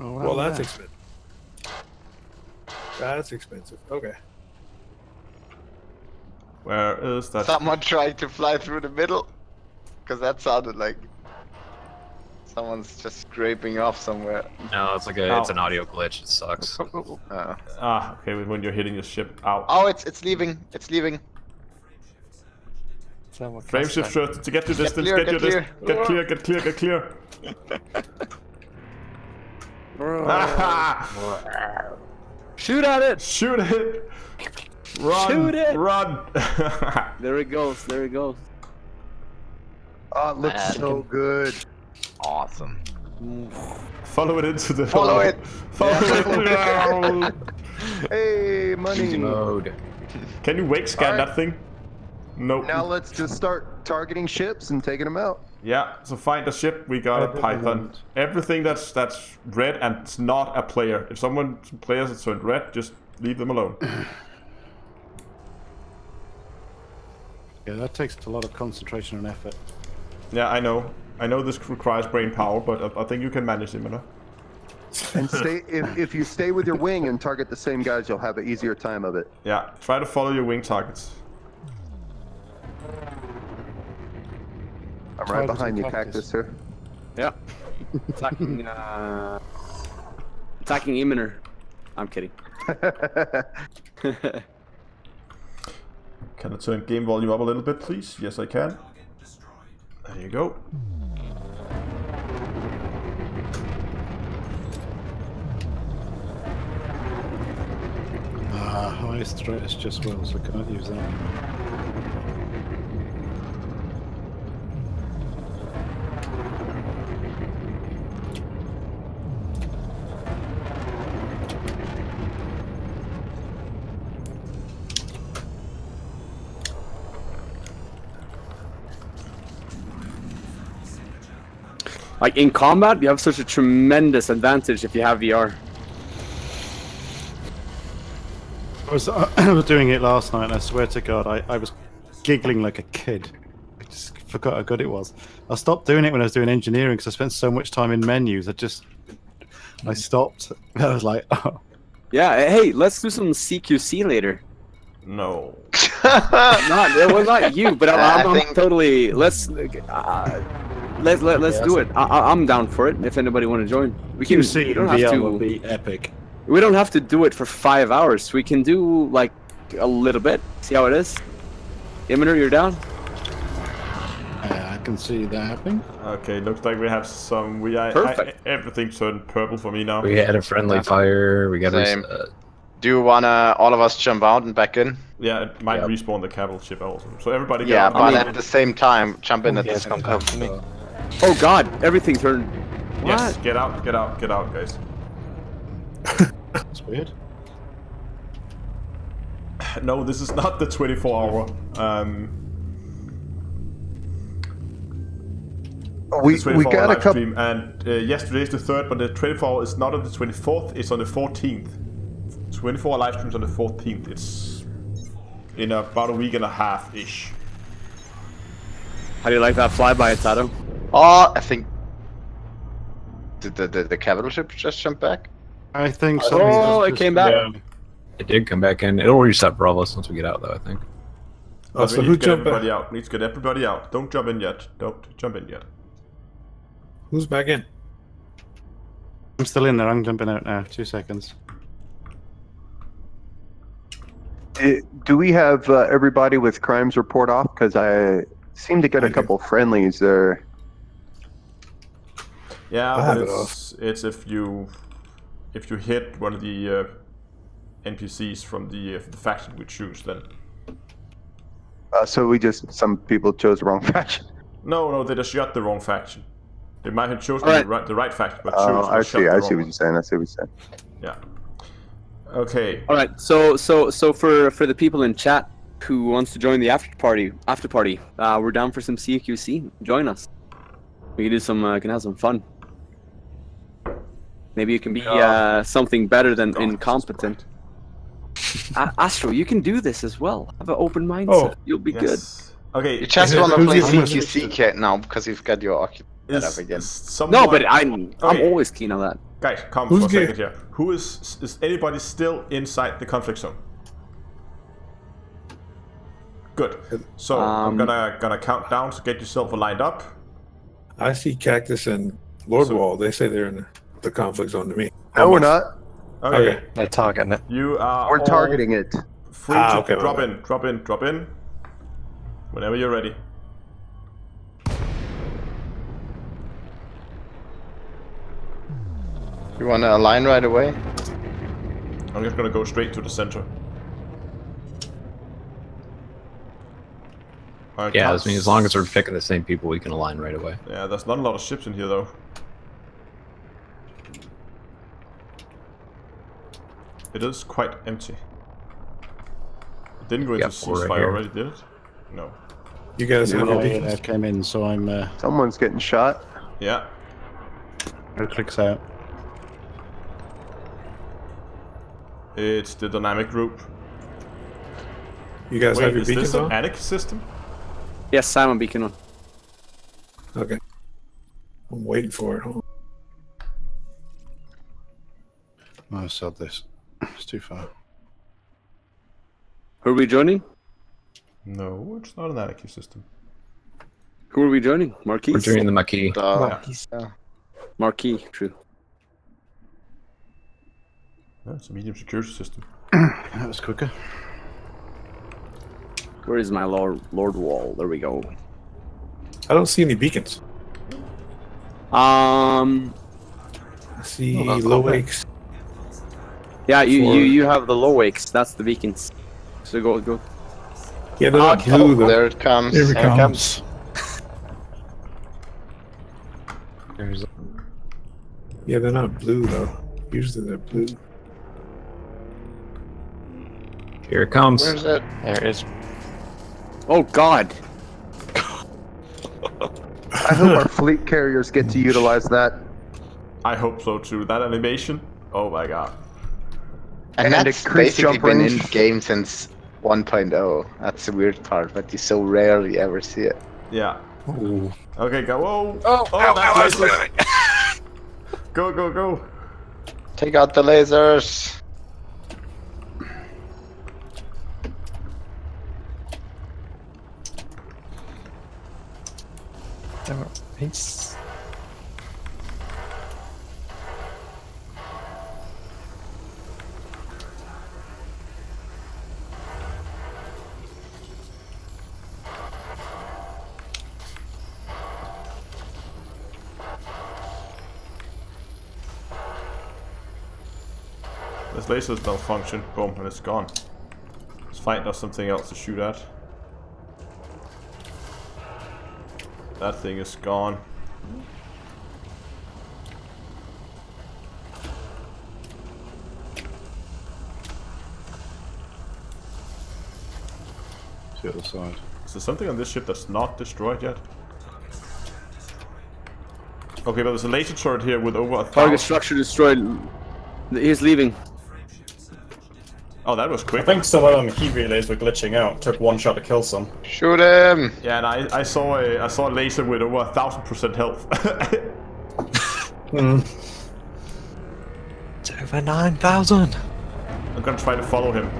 Oh, well, that's yeah. expensive. That's expensive. Okay. Where is that? Someone tried to fly through the middle, because that sounded like someone's just scraping off somewhere. No, it's like a Ow. it's an audio glitch. It sucks. Uh, Ah, okay, when you're hitting the ship. Out. oh, it's it's leaving. It's leaving. someone Frame shift to get your distance. clear, Get, your get distance. Get clear. Get clear. Get clear. Shoot at it! Shoot it! Run! Shoot it! Run! There it goes. There it goes. Oh, it looks Man. so good. Awesome. Follow it into the. Follow it. Follow it. Hey, money. Easy mode. Can you wake scan Alright. that thing? Nope. Now let's just start targeting ships and taking them out. Yeah, so find a ship, we got a Python. Everything that's that's red and it's not a player. If someone some players are turned red, just leave them alone. Yeah, that takes a lot of concentration and effort. Yeah, I know. I know this requires brain power, but I, I think you can manage it, Miller. And stay if, if you stay with your wing and target the same guys, you'll have an easier time of it. Yeah, try to follow your wing targets. I'm Try right behind you, cactus. cactus here. Yeah. Attacking, uh, attacking Immoner. I'm kidding. Can I turn game volume up a little bit, please? Yes, I can. There you go. Ah, highest threat is just well, so I can't use that. Like in combat, you have such a tremendous advantage if you have VR. I was, uh, I was doing it last night, and I swear to God, I, I was giggling like a kid. I just forgot how good it was. I stopped doing it when I was doing engineering because I spent so much time in menus. I just, I hmm. stopped. I was like, oh, Yeah. Eh, hey, let's do some CQC later. No. not it was not you, but I I'm, I'm totally. Let's uh, let's let, let's Yeah, do it. I, I- I'm down for it. If anybody want to join, we can. QC we don't have VR will to. be epic. We don't have to do it for five hours. We can do like a little bit. See how it is. Immoner, you're down. Uh, I can see that happening. Okay, looks like we have some. We I, I, Perfect. everything turned purple for me now. We had a friendly fire. We got Same. a. Do you wanna all of us jump out and back in? Yeah, it might Yep. respawn the capital ship also. So everybody Yeah, out. but mean- at the same time, jump in at the Yes, same come time. Come to me. Oh God, everything turned. Yes, get out, get out, get out, guys. That's weird. No, this is not the 24 hour. Um, We we got a live couple. stream, and uh, yesterday is the third, but the 24 hour is not on the 24th. It's on the 14th. 24 live streams on the 14th. It's in about a week and a half ish. How do you like that flyby, Tato? Oh, I think. Did the, the, the capital ship just jump back? I think so. Oh, it came back. Yeah. It did come back in. It'll reset Bravos once we get out, though. I think. Oh, But so who need to get jumped back? everybody out. We need to get everybody out. Don't jump in yet. Don't jump in yet. Who's back in? I'm still in there. I'm jumping out now. Two seconds. Do we have uh, everybody with crimes report off? Because I seem to get a I do. couple friendlies there. Yeah, I but have it it's it's if you if you hit one of the uh, NPCs from the uh, the faction we choose, then Uh, so we just some people chose the wrong faction. no, no, they just shot the wrong faction. They might have chosen Alright. the, right, the right faction, but chose I but shot see. the I wrong see what you're saying. I see what you're saying. Yeah. Okay. All right. So so so for for the people in chat who wants to join the after party after party, uh, we're down for some CQC. Join us. We can do some. Uh, can have some fun. Maybe you can be uh, something better than God, incompetent. Jesus Astro, you can do this as well. Have an open mindset. Oh, You'll be Christ. good. Okay. You just wanna play CQC cat now because you've got your occup set is, up again. someone, No, but I'm I'm always keen on that. guys, come Who's for a gay? second here. Who is is anybody still inside the conflict zone? Good. So I'm Um, gonna gonna count down to get yourself lined up. I see Cactus and Lord So- Wall. They say they're in the, the conflict zone to me. No, we're not. Okay. Okay. They're targeting it. You are We're targeting it. Free Ah, to okay, drop in, drop in, drop in. Whenever you're ready. You wanna align right away? I'm just gonna go straight to the center. Alright, Yeah, I mean, as long as we're picking the same people, we can align right away. Yeah, there's not a lot of ships in here though. It is quite empty. It didn't go into got four right ceasefire already, did it? No. You guys have Yeah, your yeah. I came in, so I'm uh, Someone's getting shot. Yeah. no clicks out. It's the dynamic group. You guys Wait, have your is beacons this an on? Anik system? Yes, Simon Beacon on. Okay. I'm waiting for it. Hold on. I said this. It's too far. Who are we joining? No, it's not an anarchy system. Who are we joining? Marquis? We're joining the Maquis. Uh, Marquis, true. No, it's a medium security system. That was quicker. Where is my Lord Lord Wall? There we go. I don't see any beacons. Um, I see Oh, low not bad. wakes. Yeah, you, For- you you have the low wakes. That's the beacons. So go go. Yeah, they're not blue ah, oh, though. there it comes. Here it There it comes. There's Yeah, they're not blue though. Usually they're blue. here it comes. Where's it? There it is. Oh God. I hope our fleet carriers get to utilize that. I hope so too. That animation. Oh my god. And, And that's increased basically jump been in game since 1.0. That's the weird part, but you so rarely ever see it. Yeah. Ooh. Okay, go. Whoa. Oh, oh that's lasers. Go, go, go. Take out the lasers. Peace. This laser's malfunction. Boom, and it's gone. Let's find us something else to shoot at. That thing is gone. The other side. Is there something on this ship that's not destroyed yet? Okay, but there's a laser turret here with over a Target structure destroyed. He's leaving. Oh, that was quick. I quick. think some of them heat relays were glitching out. Took one shot to kill some. Shoot him! Yeah, and I, I saw a I saw a laser with over a thousand percent health. Hmm. It's over 9,000. I'm gonna try to follow him.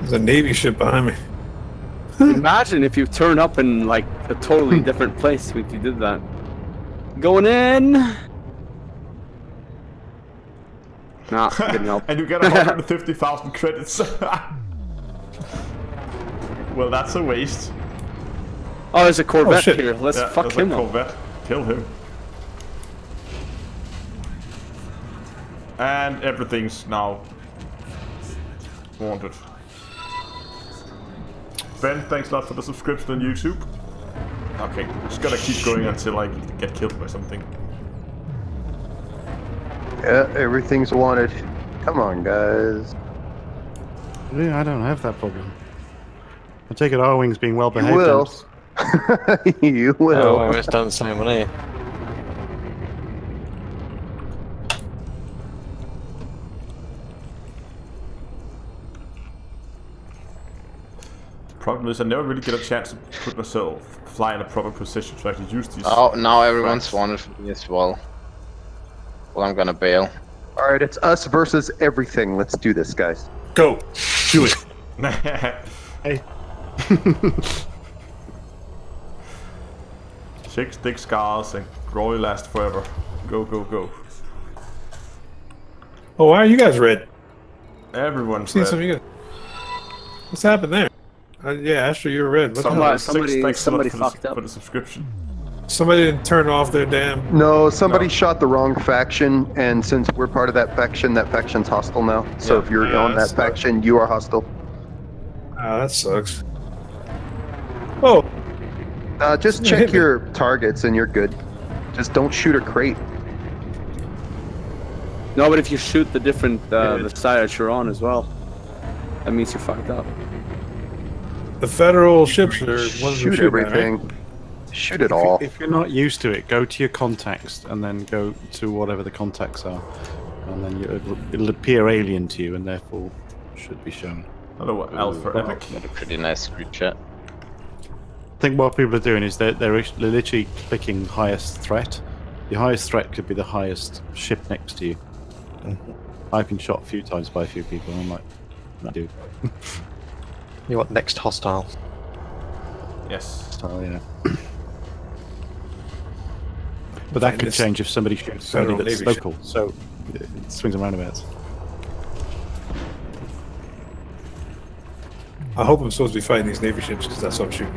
There's a navy ship behind me. Imagine if you turn up in like a totally different place if you did that. Going in. Nah, didn't help. and you get 150,000 credits. well, that's a waste. Oh, there's a Corvette oh, shit. here. Let's Yeah, fuck there's a him up. Corvette. Kill him. And everything's now wanted. Ben, thanks a lot for the subscription on YouTube. Okay, just gotta keep going until I get killed by something. Yeah, everything's wanted. Come on, guys. Yeah, I don't have that problem. I take it our wing's being well behaved. You behaved. will. you Oh, will. I was done the same one here. Problem is, I never really get a chance to put myself fly in a proper position to actually use these. Oh, now everyone's Right. wanted for me as well. Well, I'm gonna bail. All right, it's us versus everything. Let's do this, guys. Go. Do it. Hey. Six thick scars and glory last forever. Go, go, go. Oh, why are you guys red? Everyone's Seen red. some of you guys. What's happened there? Uh, yeah, Asher, you're red. What the hell? Somebody- somebody- thanks a lot somebody for the- fucked up. For the subscription. Somebody didn't turn off their damn. No, somebody No. shot the wrong faction, and since we're part of that faction, that faction's hostile now. So Yeah. if you're Yeah, on that's that faction, you are hostile. Ah, that sucks. Oh, Uh, just check your targets, and you're good. Just don't shoot a crate. No, but if you shoot the different uh, Yeah. the side that you're on as well, that means you're fucked up. the federal ships are ones Shoot shooting at, right? Everything. Shoot it If, you, all. if you're not used to it, go to your contacts and then go to whatever the contacts are, and then you, it'll, it'll appear alien to you, and therefore should be shown. Hello, Alpha Epic. Got a pretty nice screenshot. I think what people are doing is they're, they're literally clicking highest threat. The highest threat could be the highest ship next to you. Mm-hmm. I've been shot a few times by a few people, and I'm like, no, dude. You want next hostile? Yes. So, yeah. But that could change if somebody shoots somebody Federal that's Navy ship. local. So it it swings and roundabouts. I hope I'm supposed to be fighting these navy ships because that's what I'm shooting.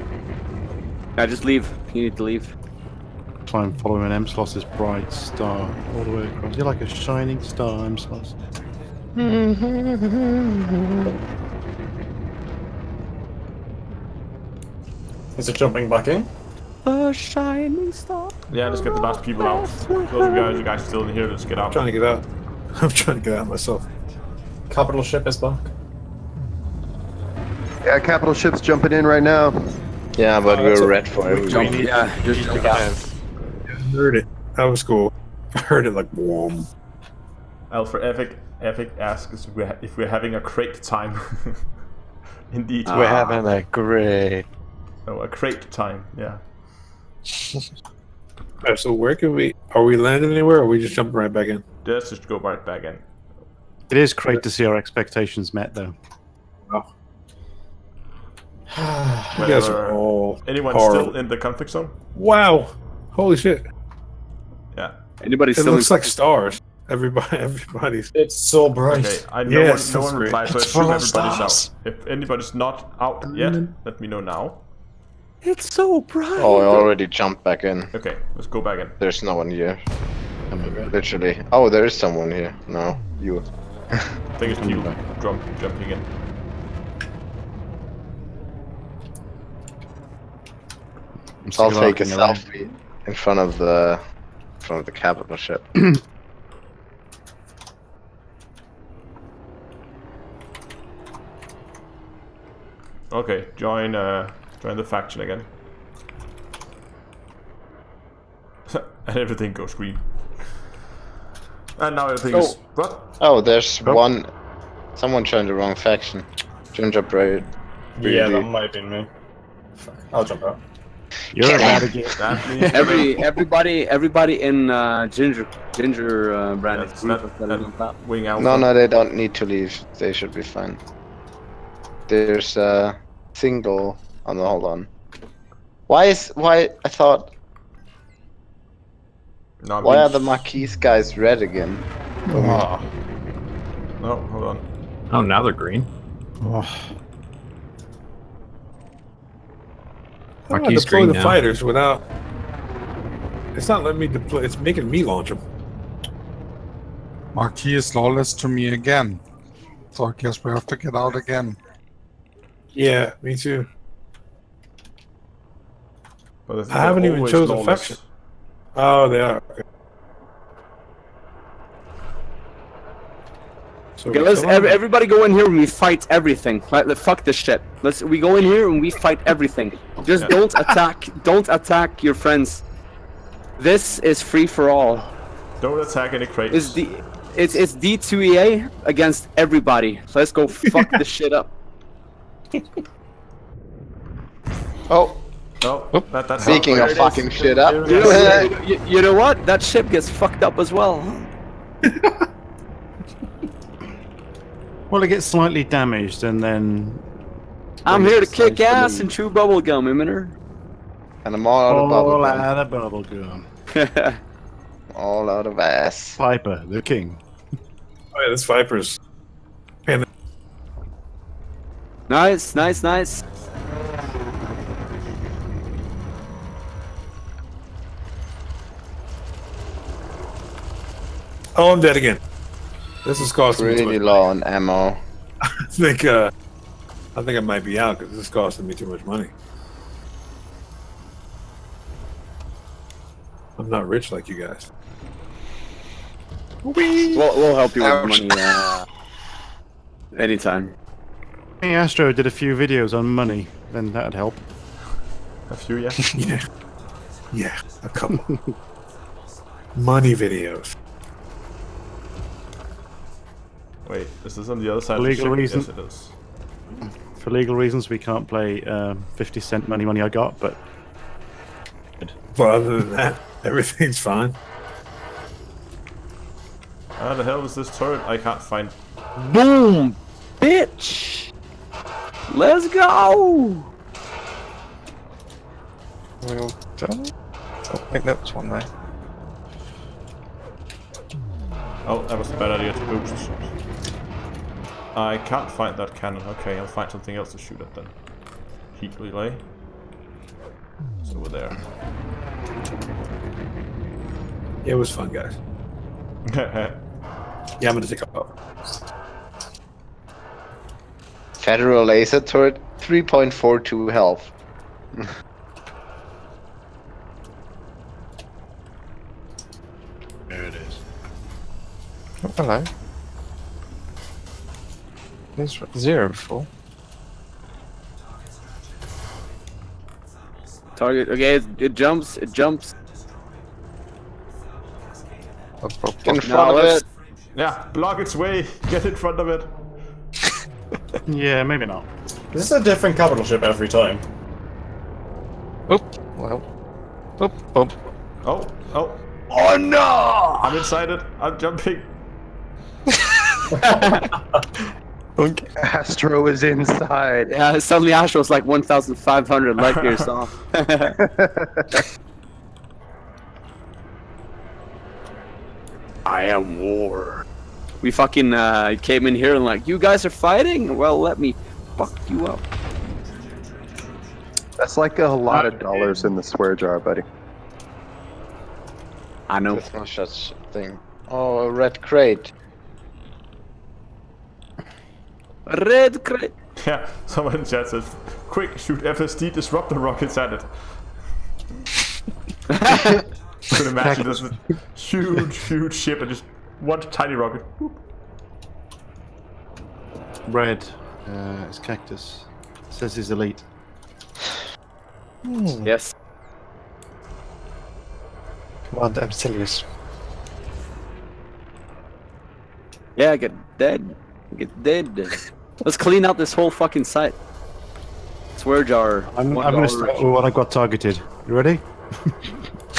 Yeah, just leave. You need to leave. Try and follow an M-Sloss's bright star all the way across. You're like a shining star, M-Sloss. Is it jumping back in? A shining star. Yeah, let's get the last people out. Those guys, you guys still in here, let's get out. I'm trying to get out. I'm trying to get out myself. Capital ship is back. Yeah, capital ship's jumping in right now. Yeah, but Oh, we're red for it. Jump, yeah, just jump out. I heard it. That was cool. I heard it like boom. Alfred Epic Epic asks if we're, if we're having a crate time. Indeed. We're having a great. Oh, a crate time. Yeah. Alright, so where can we? Are we landing anywhere, or are we just jumping right back in? Let's just go right back in. It is great to see our expectations met, though. You guys are all Anyone horrible. still in the conflict zone? Wow! Holy shit! Yeah. Anybody It still looks in like stars. Everybody, everybody's. It's so bright. Okay, I know Yes, one, no that's one great. replied, so I assume full of everybody's out. If anybody's not out yet, let me know now. It's so bright. Oh, I already jumped back in. Okay, let's go back in. There's no one here. Literally. Oh, there is someone here. No, you. I think it's you jump, jumping in. I'm I'll take a arcing around. selfie in front of the, in front of the capital ship. Okay, join uh join the faction again. and everything goes green. And now everything is what? Oh, there's one. Someone joined the wrong faction. Gingerbread. Yeah, that might be me. I'll jump out. You're about to get That means Every everybody everybody in uh, ginger ginger uh, branded That's group not- is gonna out. No, no, they don't need to leave. They should be fine. There's a single. Oh no, hold on. Why is why? I thought. No, Why are the Marquise guys red again? Oh. Ah. No, hold on. Oh, now they're green. How do I Marquis deploy green the now. fighters without? It's not letting me deploy. It's making me launch them. Marquis is lawless to me again. So I guess we have to get out again. Yeah, me too. But I haven't even chosen lawless. faction. Oh, they are. Okay. So Okay, let's kill ev- everybody go in here and we fight everything. Like, like, fuck this shit. Let's we go in here and we fight everything. Just Yeah. don't attack. Don't attack your friends. This is free for all. Don't attack any crates. It's the it's it's D2EA against everybody. So let's go fuck this shit up. Oh, No, that, that's speaking not of right. fucking shit up. You know, you, you know what? That ship gets fucked up as well. Well, it gets slightly damaged, and then I'm here to kick ass leave. and chew bubblegum, Imiter. And I'm all out of bubble all gum. out of bubble gum. All out of ass. Viper, the king. Oh yeah, this Viper's. nice, nice, nice. Oh, I'm dead again. This is costing me too Really much. low on ammo. I think. Uh, I think I might be out because this is costing me too much money. I'm not rich like you guys. We'll, we'll help you with money uh, anytime. Hey, Astro did a few videos on money, then that'd help. A few, yeah. Yeah. Yeah, a couple. money videos. Wait, is this on the other side Legal of the ship? Yes, it is. for legal reasons, we can't play um, 50 cent money, money I got, but But other than that, everything's fine. How the hell is this turret? I can't find. Boom, bitch. Let's go. Well done. I think that was one there. Oh, that was a bad idea to boost. I can't find that cannon. Okay, I'll find something else to shoot at then. Heat relay. It's over there. It was fun, guys. Yeah, I'm gonna take a off. Federal laser turret, 3.42 health. There it is. Oh, hello. There's zero before. Target. Okay, it, it jumps. It jumps. Oh, in No, front of it. Yeah, block its way. Get in front of it. yeah, maybe not. This is a different capital ship every time? Oop. Well. Oop. Boom. Oh, oh. Oh no! I'm inside it. I'm jumping. Astro is inside. Yeah, suddenly Astro's like 1,500 light years off. I am war. We fucking uh, came in here and like, you guys are fighting? Well, let me fuck you up. That's like a lot of dollars in the swear jar, buddy. I know. There's no such thing. Oh, a red crate. Red crate. Yeah, someone in chat says, quick, shoot FSD disruptor rockets at it. Could er imagine er this huge, huge ship and just one tiny rocket. Red. Uh, it's Cactus. says he's elite. Hmm. Yes. Command I'm serious. Yeah, get dead. Get dead. Let's clean out this whole fucking site. Swear jar. I'm, I'm gonna dollar. start with what I got targeted. You ready?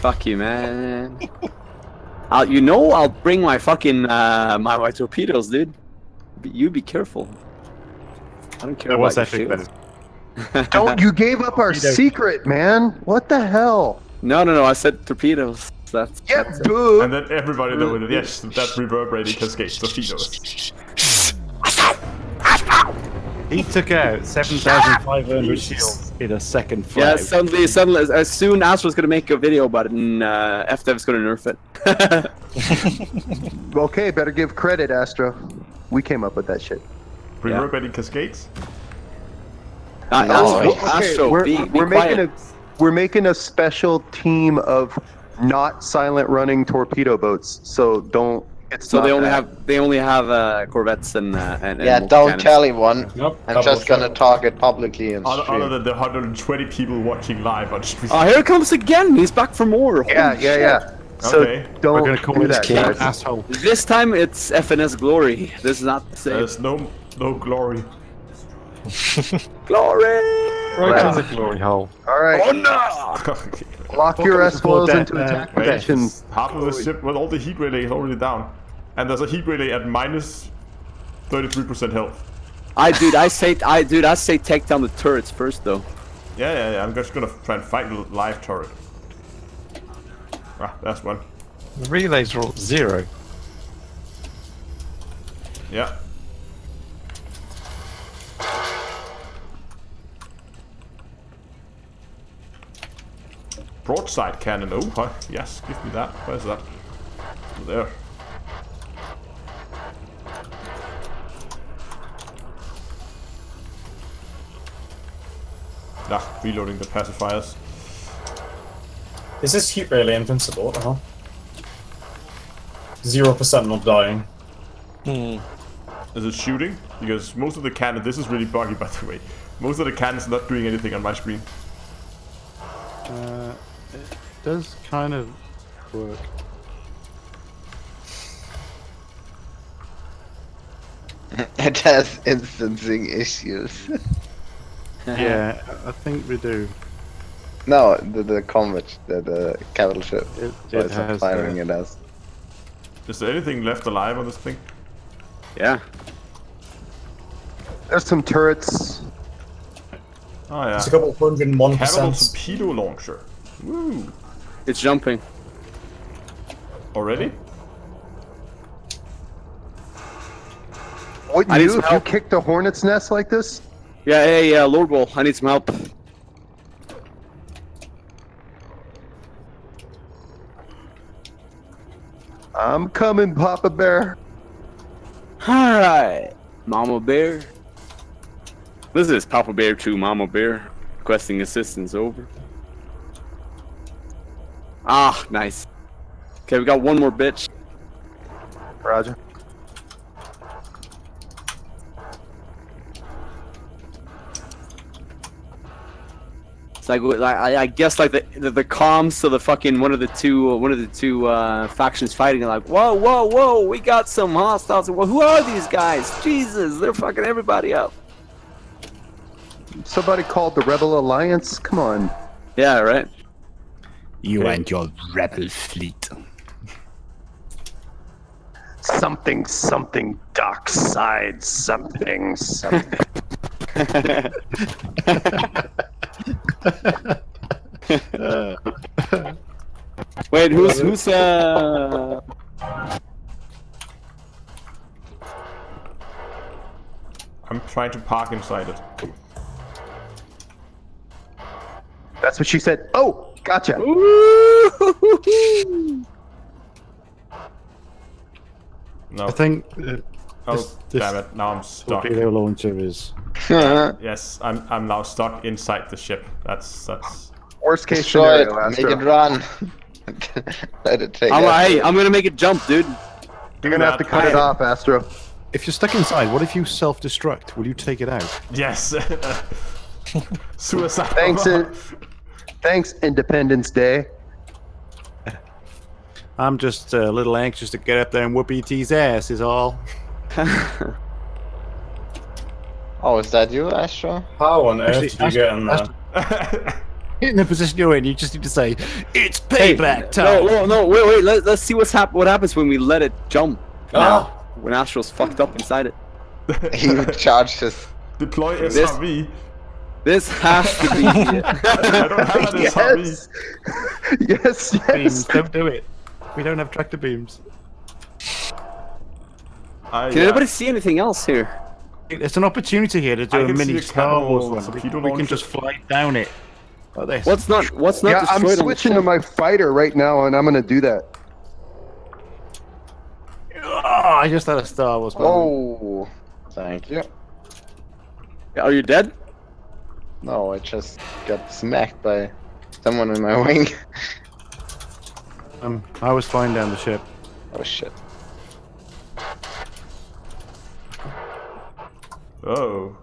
Fuck you, man. I'll, you know I'll bring my fucking uh, my, my torpedoes, dude. Be- You be careful. I don't care That about was your epic. Don't you gave up our secret, man? What the hell? No, no, no. I said torpedoes. That's Yeah, that's it. And then everybody know it. Yes, that's reverberating cascades, torpedoes. He took out 7,500 shields in a second Yeah, suddenly, suddenly, as- as soon as Astro's gonna make a video about it, and uh, FDev's gonna nerf it. Okay, better give credit, Astro. We came up with that shit. Reverberating cascades? Uh, No, Astro, okay, Astro, we're, be, be we're quiet. making a we're making a special team of not silent running torpedo boats. So don't. It's So they only that. have they only have uh, corvettes and uh, and, and Yeah, multi don't tell anyone. Nope. I'm just gonna ships. target publicly and Other, stream. other than the 120 people watching live on stream. Oh, here it comes again. He's back for more. Yeah, Holy yeah, shit. yeah. So Okay. don't We're gonna call do it that, King guys. asshole. This time it's FNS Glory. This is not the same. There's no no glory. Glory! Right in glory hole. All right, Oh no! lock your Focus S flows into that, attack Wait, half of the ship, with all the heat relay is already down. And there's a heat relay at minus 33% health. I dude, I say I dude, I say take down the turrets first though. Yeah, yeah, yeah. I'm just gonna try and fight the live turret. Ah, that's one. The relays are all zero. Yeah. Broadside cannon. Oh, huh. yes, give me that. Where's that? There. Ah, reloading the pacifiers. Is this heat relay invincible? Uh huh. Zero percent not dying. Hmm. Is it shooting? Because most of the cannon, this is really buggy by the way. Most of the cannons not doing anything on my screen. Uh, it does kind of work. It has instancing issues. yeah, I think we do. No, the the combat, the the capital ship. It, So it it's has. firing uh, it as. Is there anything left alive on this thing? Yeah. There's some turrets. Oh yeah. It's a couple hundred and one Capital percent. torpedo launcher. Woo. It's jumping. Already? Wouldn't I need you some if you help. kicked a hornet's nest like this? Yeah, hey, yeah, Lord Wall, I need some help. I'm coming, Papa Bear. Alright, Mama Bear. This is Papa Bear 2, Mama Bear. Requesting assistance, over. Ah, nice. Okay, we got one more bitch. Roger. It's like, like I, I guess like the, the the comms to the fucking one of the two one of the two uh, factions fighting are like, whoa, whoa, whoa, we got some hostiles. Well, who are these guys? Jesus, they're fucking everybody up. Somebody called the Rebel Alliance. Come on. Yeah, right. You and your rebel fleet. Something, something, dark side, something, something. Wait, who's who's uh? I'm trying to park inside it. That's what she said. Oh, gotcha. No. I think. Uh, Oh, this, this damn it. Now I'm stuck. torpedo launcher is. yes, I'm, I'm now stuck inside the ship. That's that's. Worst case Destroy scenario, it. Make it run. Let it take. I'm, hey, I'm gonna make it jump, dude. You're gonna have to cut it off, Astro. If you're stuck inside, what if you self-destruct? Will you take it out? Yes. Suicide. Thanks, in, thanks, Independence Day. I'm just a little anxious to get up there and whoop ET's ass. Is all. Oh, is that you, Astro? How on earth Actually, did you Astro- get in there? In the position you're in, you just need to say, "It's payback no, time." no, no, wait, wait. Let, let's see what's hap- What happens when we let it jump? Ah. Now, when Astro's fucked up inside it. He charged his. Deploy This- SRV. This has to be. I don't have an SRV. yes, yes, Beams, don't do it. We don't have tractor beams. I, Can uh, anybody see anything else here? It's an opportunity here to do I a mini a Star Wars one. some We, we can just fly down it. Like this. What's not? What's not Yeah, I'm destroyed on the switching to my fighter right now, and I'm gonna do that. Oh, I just had a Star Wars. moment. Oh, thank you. Are you dead? No, I just got smacked by someone in my wing. Um, I was flying down the ship. Oh shit. Oh.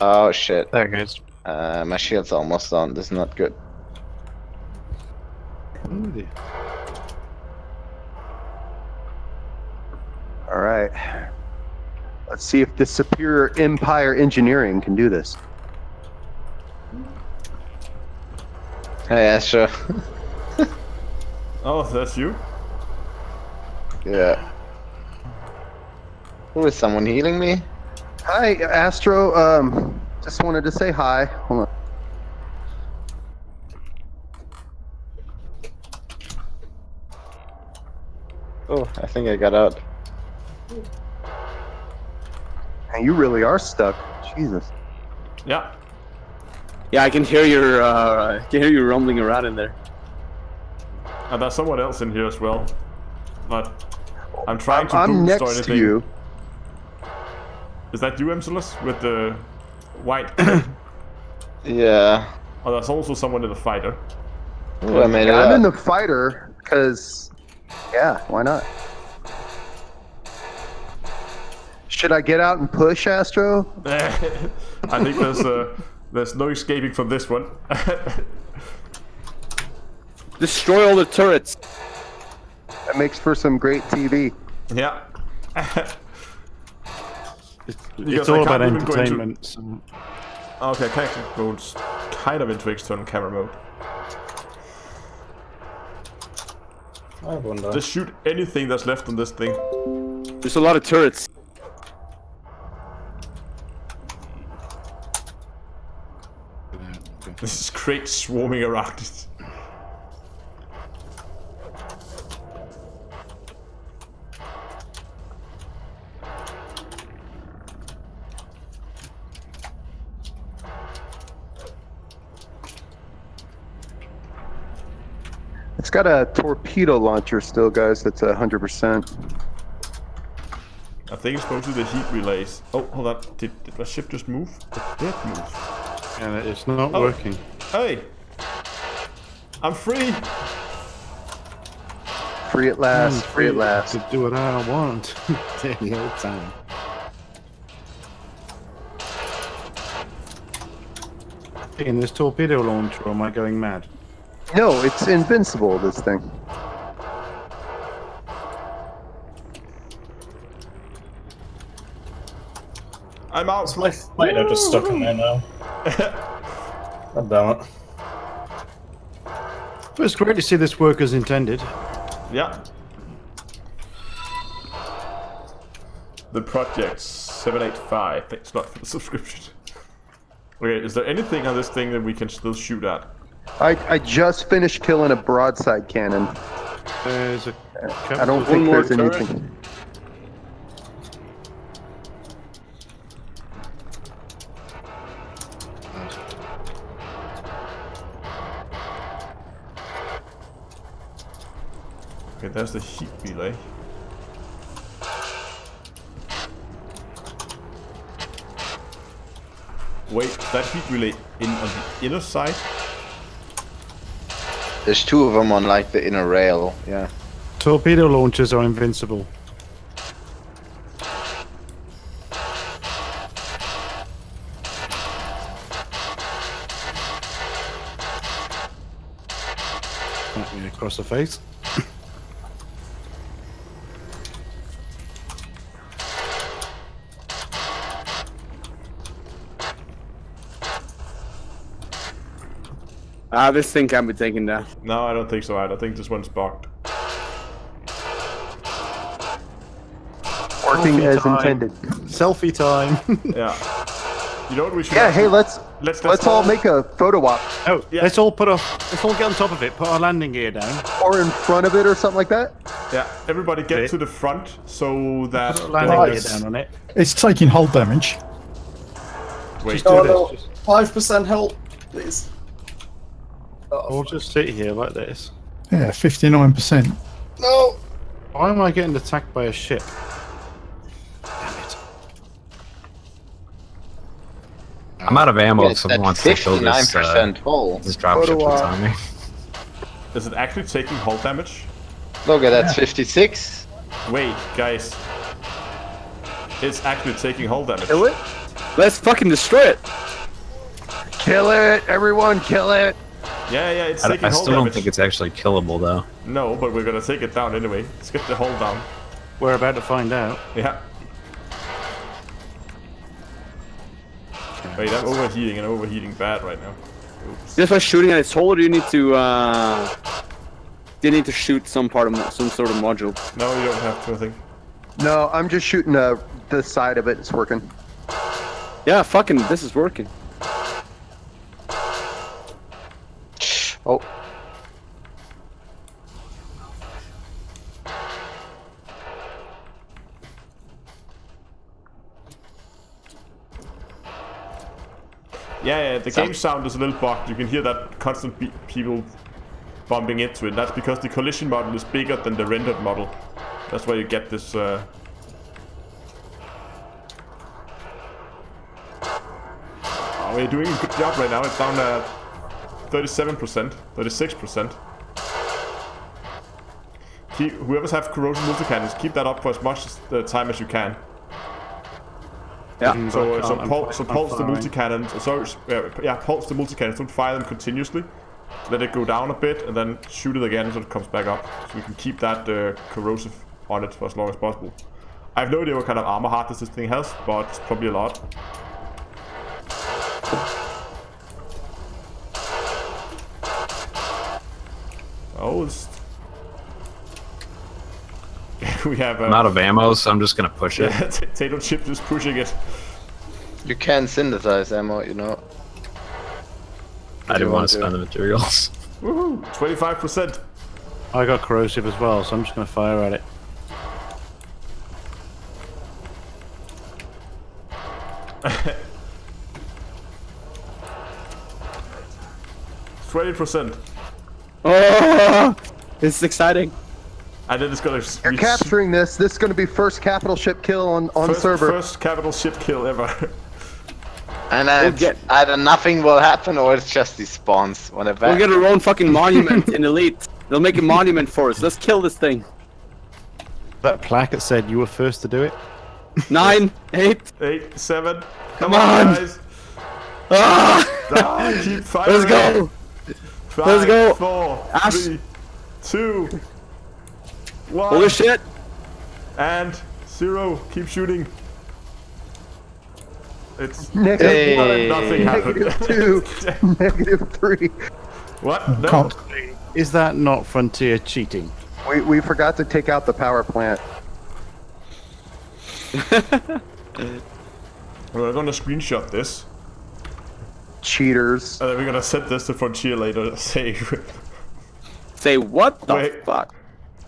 Oh shit. There it goes. Uh, my shield's almost done. This is not good. All right. Let's see if the Superior Empire Engineering can do this. Hey, Astro. Oh, that's you? yeah. Who is someone healing me? Hi, Astro. Um, just wanted to say hi. Hold on. Oh, I think I got out. Man, you really are stuck. Jesus. Yeah. Yeah, I can hear your. Uh, I can hear you rumbling around in there. And there's someone else in here as well. But I'm trying to I'm boost or next to you. Is that you, Emsilus, with the white? Yeah. oh, there's also someone in the fighter. Ooh, I made it Yeah, I'm out. in the fighter because, yeah, why not? Should I get out and push, Astro? I think there's uh, there's no escaping from this one. Destroy all the turrets. That makes for some great TV. yeah. Because It's all about even go into- entertainment. Okay, I can actually go kind of into external camera mode. I wonder. Just shoot anything that's left on this thing. There's a lot of turrets. This is great swarming around it. It's got a torpedo launcher still, guys. That's a hundred percent. I think it's supposed to be the heat relays. Oh, hold on. Did, did my ship just move? It did move. And it's not Oh. working. Hey! I'm free! Free at last. I'm free at last. To do what I want. the whole time. In this torpedo launcher, or am I going mad? No, it's invincible. This thing. I'm out. Of my flight are just stuck in there now. God damn it. But it's great to see this work as intended. Yeah. The project 785. Thanks a lot for the subscription. Okay, is there anything on this thing that we can still shoot at? I I just finished killing a broadside cannon. There's a I don't think there's turret. anything. Relay in on the inner side? There's two of them on like the inner rail. Yeah. Torpedo launchers are invincible. Smack me across the face. Ah, this thing can't be taken down. No, I don't think so. either. I think this one's bugged. Working Selfie as time. intended. Selfie time. Yeah. You know what we should Yeah. Hey, let's let's let's all make a photo op, oh, yeah. let's all put off. Let's all get on top of it. Put our landing gear down. or in front of it, or something like that. Yeah, everybody get to the front so that Put our landing gear down on it. It's taking hull damage. Wait, Just do this. Just- Five percent help, please. We'll just sit here like this. Yeah, 59%. No. Why am I getting attacked by a ship? Damn it. I'm out of ammo Yeah, if someone wants to kill this, uh, 59% full. this dropship Photo that's on me. Is it actually taking hull damage? Look at that, 56. Wait, guys. It's actually taking hull damage. Kill it. Let's fucking destroy it. Kill it, everyone! Kill it. Yeah, yeah, it's I, taking I hull still don't damage. think it's actually killable though. No, but we're gonna take it down anyway. Let's get the hull down. We're about to find out. Yeah. Wait, I'm overheating and overheating bad right now. Oops. Just by shooting at its hole, or do you need to, uh... Do you need to shoot some part of, some sort of module? No, you don't have to, I think. No, I'm just shooting uh, the side of it. It's working. Yeah, fucking, this is working. Oh. Yeah, yeah, the Some- game sound is a little bugged. You can hear that constant be people bumping into it. That's because the collision model is bigger than the rendered model. That's why you get this. Uh... Oh, we're doing a good job right now. It's down at 37%, 36%. Keep, whoever's have corrosion multi-cannons, keep that up for as much as the time as you can. Yeah. So, uh, so, I'm- pul- so pulse the multi-cannons. uh, Sorry, uh, yeah, pulse the multi-cannons. Don't fire them continuously. Let it go down a bit, and then shoot it again so it comes back up. So we can keep that uh, corrosive on it for as long as possible. I have no idea what kind of armor hardness this thing has, but it's probably a lot. Oh, we have. Uh, I'm out of ammo, so I'm just gonna push it. Yeah, Tato Chip just pushing it. You can synthesize ammo, you know. I didn't want want to to. spend the materials. Woohoo! 25%. I got corrosive as well, so I'm just going to fire at it. Twenty percent. Oh, this is exciting. And then it's gonna. You're capturing this. This is going to be first capital ship kill on on first, server. First capital ship kill ever. And then it's either nothing will happen or it's just these spawns. Whatever. We'll get our own fucking monument in Elite. They'll make a monument for us. Let's kill this thing. That plaque that said you were first to do it. Nine, eight, eight, seven. Come on. guys. Ah! Ah, keep firing. Let's go. Five, Let's go. Four, Ash. three, two, one. Holy shit. And zero. Keep shooting. It's Negative Hey. one, Nothing happened. negative two, negative three. What? No. Can't- Is that not Frontier cheating? We we forgot to take out the power plant. We're gonna screenshot this. Cheaters. And then we're gonna send this to Frontier later. Say, Say what the Wait. fuck?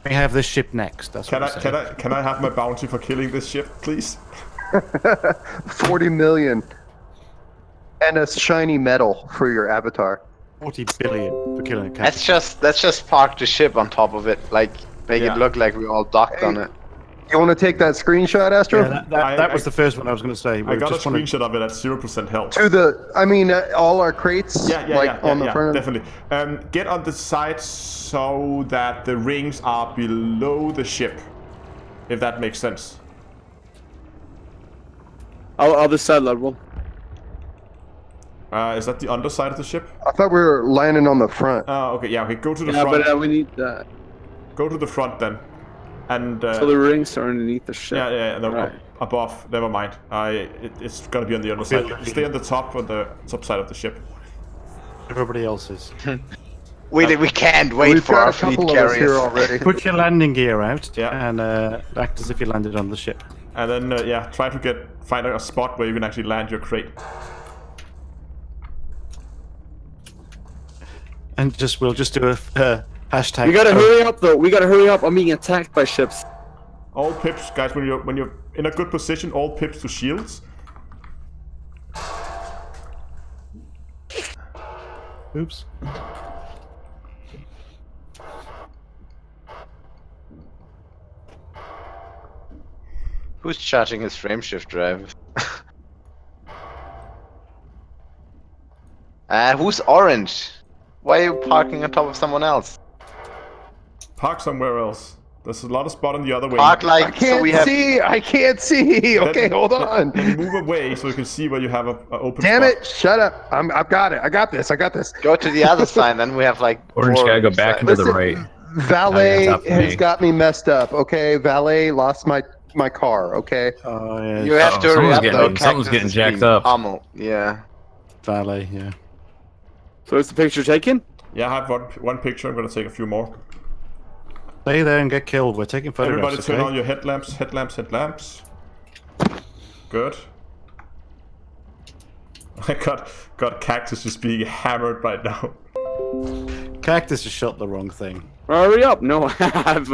We have this ship next. That's can I what I'm can saying. I can I have my bounty for killing this ship, please? 40 million. And a shiny medal for your avatar. 40 billion for killing a cat. Let's just let's just park the ship on top of it, like make Yeah. it look like we all docked on it. You want to take that screenshot, Astro? Yeah, that, that, I- that I- was the first one I was going to say. I We got a just wanna- screenshot of it at zero percent health. To the, I mean, uh, all our crates, Yeah, yeah, like yeah, on yeah, the yeah, front. definitely. Um, get on the side so that the rings are below the ship, if that makes sense. I'll, I'll decide level. Uh, is that the underside of the ship? I thought we were landing on the front. Oh, okay, yeah, okay, go to the Yeah, front. Yeah, but uh, we need uh, Go to the front then. And, uh, so the rings are underneath the ship. yeah, yeah, yeah, no, Right. above, never mind. I, it, it's gonna be on the other side. Stay on the top, on the top side of the ship. Everybody else is. We we can't wait We've for got our a fleet couple of us here carriers. already. Put your landing gear out Yeah. and uh, act as if you landed on the ship. And then, uh, yeah, try to get, find a spot where you can actually land your crate. And just we'll just do a uh, hashtag. We gotta oh, hurry up though. We gotta hurry up. I'm being attacked by ships. All pips, guys, when you're, when you're in a good position, all pips to shields. Oops. Who's charging his frameshift drive? uh, who's orange? Why are you parking on top of someone else? Park somewhere else. There's a lot of spot on the other way. Park I like can't so we have. see. I can't see. Okay, hold on. Then move away so you can see where you have a, a open Damn spot. it! Shut up. I'm. I've got it. I got this. I got this. Go to the other side, then we have like. Orange four gotta go back into the right. Valet Oh, yeah, it's up to has me. got me messed up. Okay, valet lost my my car. Okay. Oh yeah. You have Oh, to hurry someone's up getting- though. someone's Cactus getting is jacked being up. pummeled. Yeah. valet. Yeah. So is the picture taken? Yeah, I have one, one picture. I'm gonna take a few more. Stay there and get killed. We're taking photographs. Everybody turn okay? on your headlamps, headlamps, headlamps. Good. I got got cactus just being hammered right now. Cactus just shot the wrong thing. Hurry up! No, I've,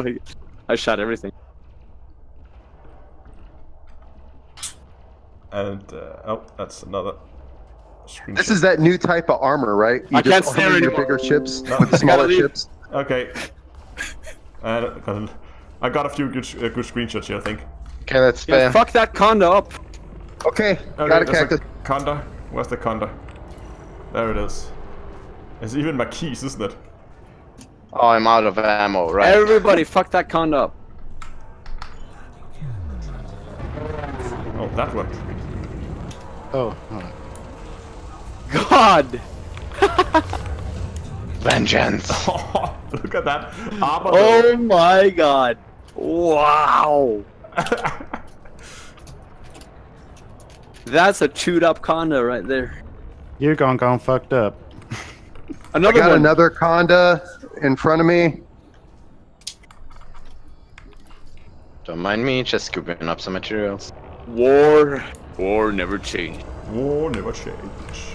I shot everything. And uh, oh, that's another screenshot. This is that new type of armor, right? You I can't just stare armor your anymore. bigger chips No. with the I gotta smaller chips. okay. And uh, got got a few good uh, good screenshots here, I think. Okay, let's Yeah, fuck that conda up. Okay, Okay, got a there's cactus. Conda. Where's the conda? There it is. It's even my keys, isn't it? Oh, I'm out of ammo. Right. Everybody, fuck that conda up. Oh, that one. Oh. God. Vengeance. Oh, look at that armor. Oh my God. Wow. That's a chewed up condo right there. You gone gone fucked up. Another I got one. another Conda in front of me. Don't mind me, just scooping up some materials. War. War never changed. War never change.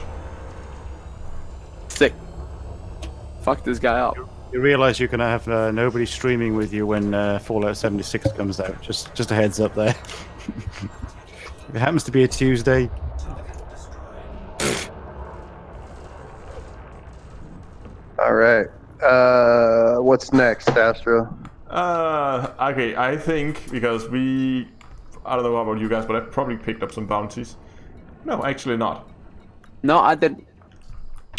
Fuck this guy up. You realise you're gonna have uh, nobody streaming with you when uh, Fallout 76 comes out. Just just a heads up there. if it happens to be a Tuesday, All right. Uh, what's next, Astro? Uh, okay, I think because we, I don't know about you guys, but I probably picked up some bounties. No, actually not. No, I did.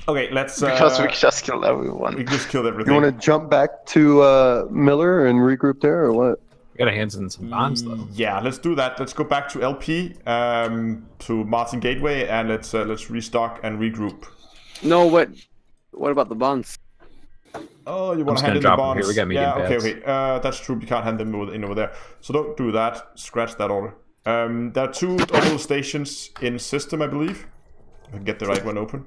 Okay, let's. Uh, Because we just killed everyone. we just killed everything. You want to jump back to uh, Miller and regroup there, or what? We got our hands in some bonds though. Yeah, let's do that. Let's go back to LP, um, to Martin Gateway, and let's uh, let's restock and regroup. No, what? What about the bonds? Oh, you I'm want just to hand gonna in the drop 'em bonds? here. We got medium yeah, okay, pads. okay. Uh, that's true. You can't hand them in over there. So don't do that. Scratch that order. Um, there are two orbital stations in system, I believe. I can get the right one open.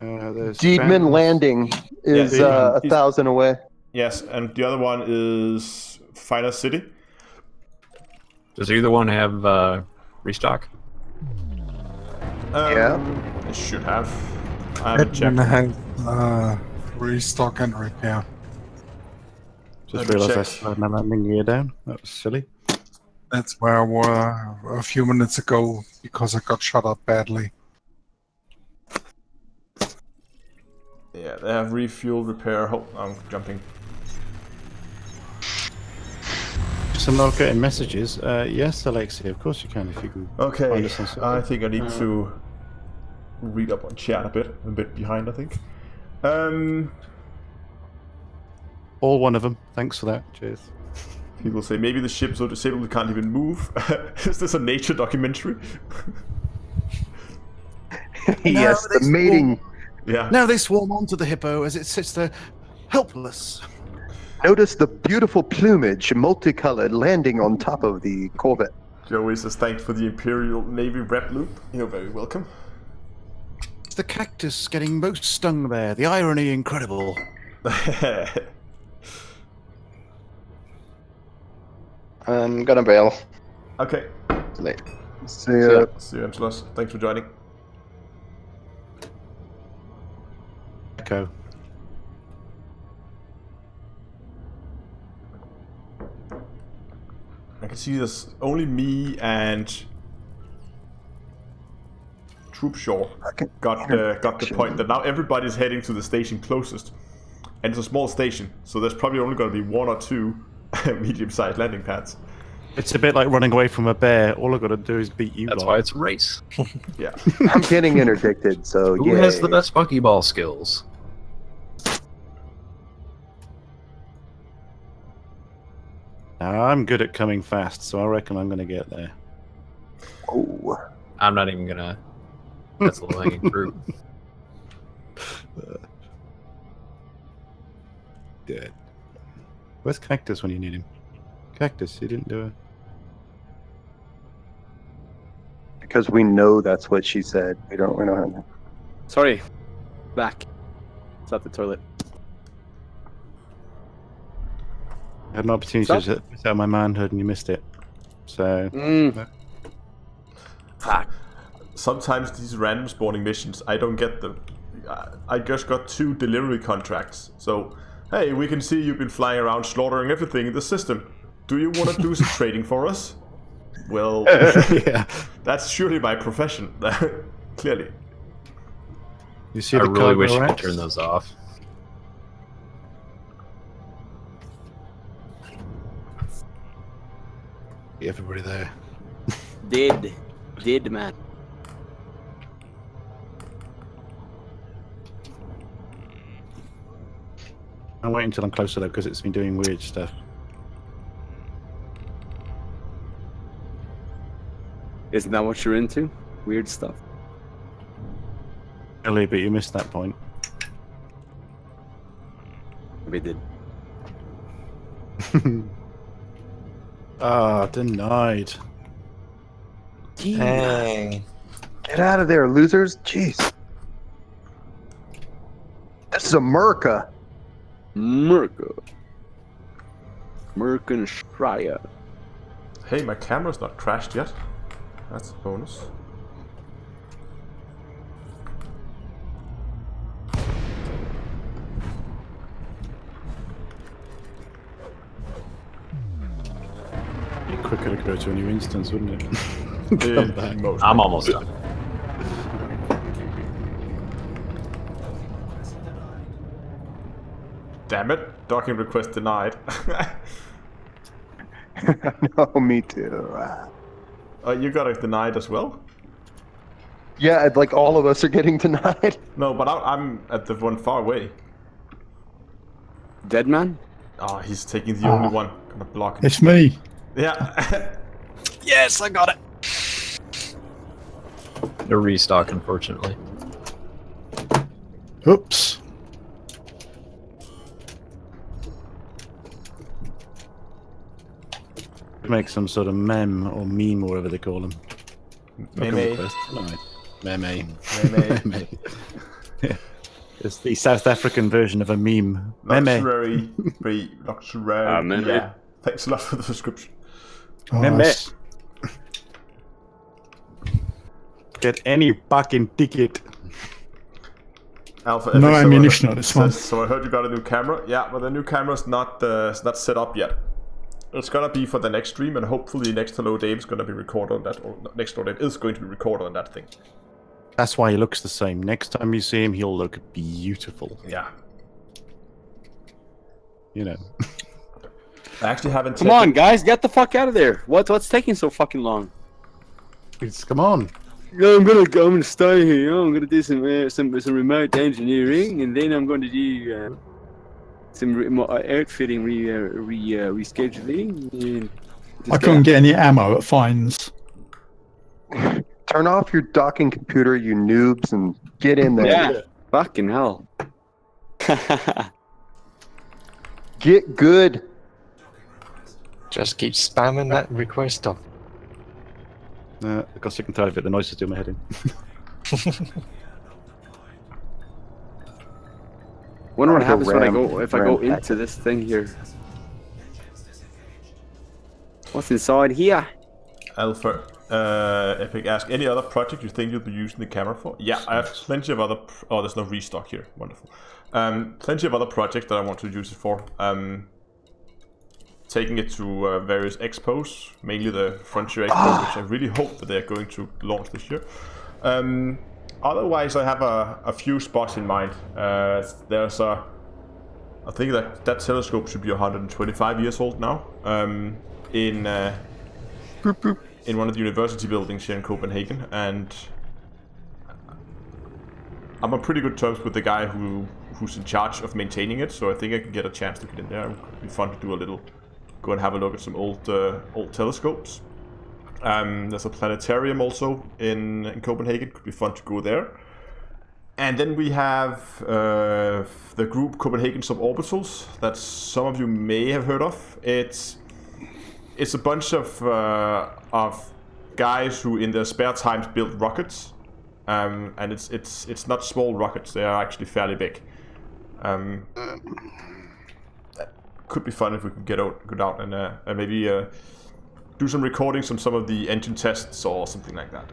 Uh, there's Deedman Landing is Yeah, uh, a he's- thousand away. Yes, and the other one is Final City. Does either one have uh, restock? Um, Yeah. It should have. I haven't Hitman checked. has uh, restock and repair. Just realised I check. slowed my landing gear down. That was silly. That's where I were a few minutes ago because I got shot up badly. Yeah, they have refuel, repair. Hold, I'm jumping. Just I'm not getting messages. Uh, yes, Alexia, of course you can if you can. Okay, Find us on server. I think I need Uh, to read up on chat a bit. I'm a bit behind, I think. Um, All one of them. Thanks for that. Cheers. people say maybe the ship's so disabled it can't even move. Is this a nature documentary? yes, the mating. Yeah. Now they swarm onto the hippo as it sits there helpless. Notice the beautiful plumage, multicolored, landing on top of the Corvette. Joey says thanks for the Imperial Navy rep loop. You're very welcome. It's the cactus getting most stung there. The irony incredible. I'm gonna bail. okay. Too late. See ya. See you, Angelos. Thanks for joining. Echo. I can see there's only me and Troop Shaw got uh, got the point that now everybody's heading to the station closest, and it's a small station, so there's probably only going to be one or two medium-sized landing pads. It's a bit like running away from a bear. All I've got to do is beat you. That's lot. why it's a race. Yeah. I'm getting interdicted, so Who yeah. has the best buckyball skills? I'm good at coming fast, so I reckon I'm going to get there. Oh. I'm not even gonna. That's low hanging fruit. Dead. Where's Cactus when you need him? Cactus, you didn't do it. Because we know that's what she said. We don't. We don't have. Sorry. Back. It's at the toilet. I had an opportunity Stop. to put out my manhood and you missed it. So. Mm. Fuck. Sometimes these random spawning missions, I don't get them. I- I just got two delivery contracts. So, hey, we can see you've been flying around slaughtering everything in the system. Do you want to do some trading for us? Well, yeah. that's surely my profession. Clearly. You see I the really wish you could turn those off. Everybody there. Did. Did, man. I'm waiting until I'm closer though because it's been doing weird stuff. Isn't that what you're into? Weird stuff. Early, but you missed that point. Maybe did. Ah, denied. Dang. Get out of there, losers! Jeez. This is America. Merca. Merkin Shreya. Hey, my camera's not crashed yet. That's a bonus. Quicker to go to a new instance, wouldn't it? Yeah, Come back. most I'm almost done. Damn it! Docking request denied. no, me too. Ah. uh, you got it denied as well? Yeah, like all of us are getting denied. No, but I, I'm at the one far away. Dead man? Oh, he's taking the only one. Gonna block. It's me. Yeah. Yes, I got it. A restock, unfortunately. Oops. Make some sort of mem or meme or whatever they call them. Meme. Meme. Meme. Meme. It's the South African version of a meme. Meme. Luxury. Be luxury. Ah, meme. Yeah. Thanks a lot for the subscription. Oh, Meme. that's- Get any fucking ticket. Alpha No so I ammunition heard- on this one. So I heard you got a new camera. Yeah, but the new camera's not uh, not set up yet. It's gonna be for the next stream, and hopefully next Hello Dave is gonna be recorded on that. Or no, next Hello Dave is going to be recorded on that thing. That's why he looks the same. Next time you see him, he'll look beautiful. Yeah. You know. I actually haven't. Come on, guys, get the fuck out of there. What? What's taking so fucking long? It's, come on. Yeah, I'm gonna go. I'm gonna stay here. I'm gonna do some uh, some some remote engineering, and then I'm going to do uh, some re- mo- uh, outfitting, re, uh, re uh, rescheduling. And I couldn't get any ammo at Fines. Turn off your docking computer, you noobs, and get in there. Yeah, fucking hell. Get good. Just keep spamming that request doc. Uh, I got sick and tired of it. The noise is doing my head in. Wonder what happens when I go if I go pack. into this thing here. What's inside here? Alpha uh, Epic ask any other project you think you'll be using the camera for? Yeah, I have plenty of other. Pr- oh, there's no restock here. Wonderful. Um, plenty of other projects that I want to use it for. Um, taking it to uh, various expos, mainly the Frontier Expo, which I really hope that they're going to launch this year. Um, otherwise, I have a, a few spots in mind. Uh, there's a. I think that that telescope should be 125 years old now. Um, in uh, in one of the university buildings here in Copenhagen, and I'm on pretty good terms with the guy who who's in charge of maintaining it. So I think I can get a chance to get in there. It would be fun to do a little, go and have a look at some old uh, old telescopes. Um, there's a planetarium also in, in Copenhagen. Could be fun to go there. And then we have uh, the group Copenhagen Suborbitals that some of you may have heard of. It's it's a bunch of uh, of guys who, in their spare times, build rockets, um, and it's it's it's not small rockets. They are actually fairly big. Um, could be fun if we could get out, go down and, uh, and maybe uh, do some recordings on some of the engine tests or something like that.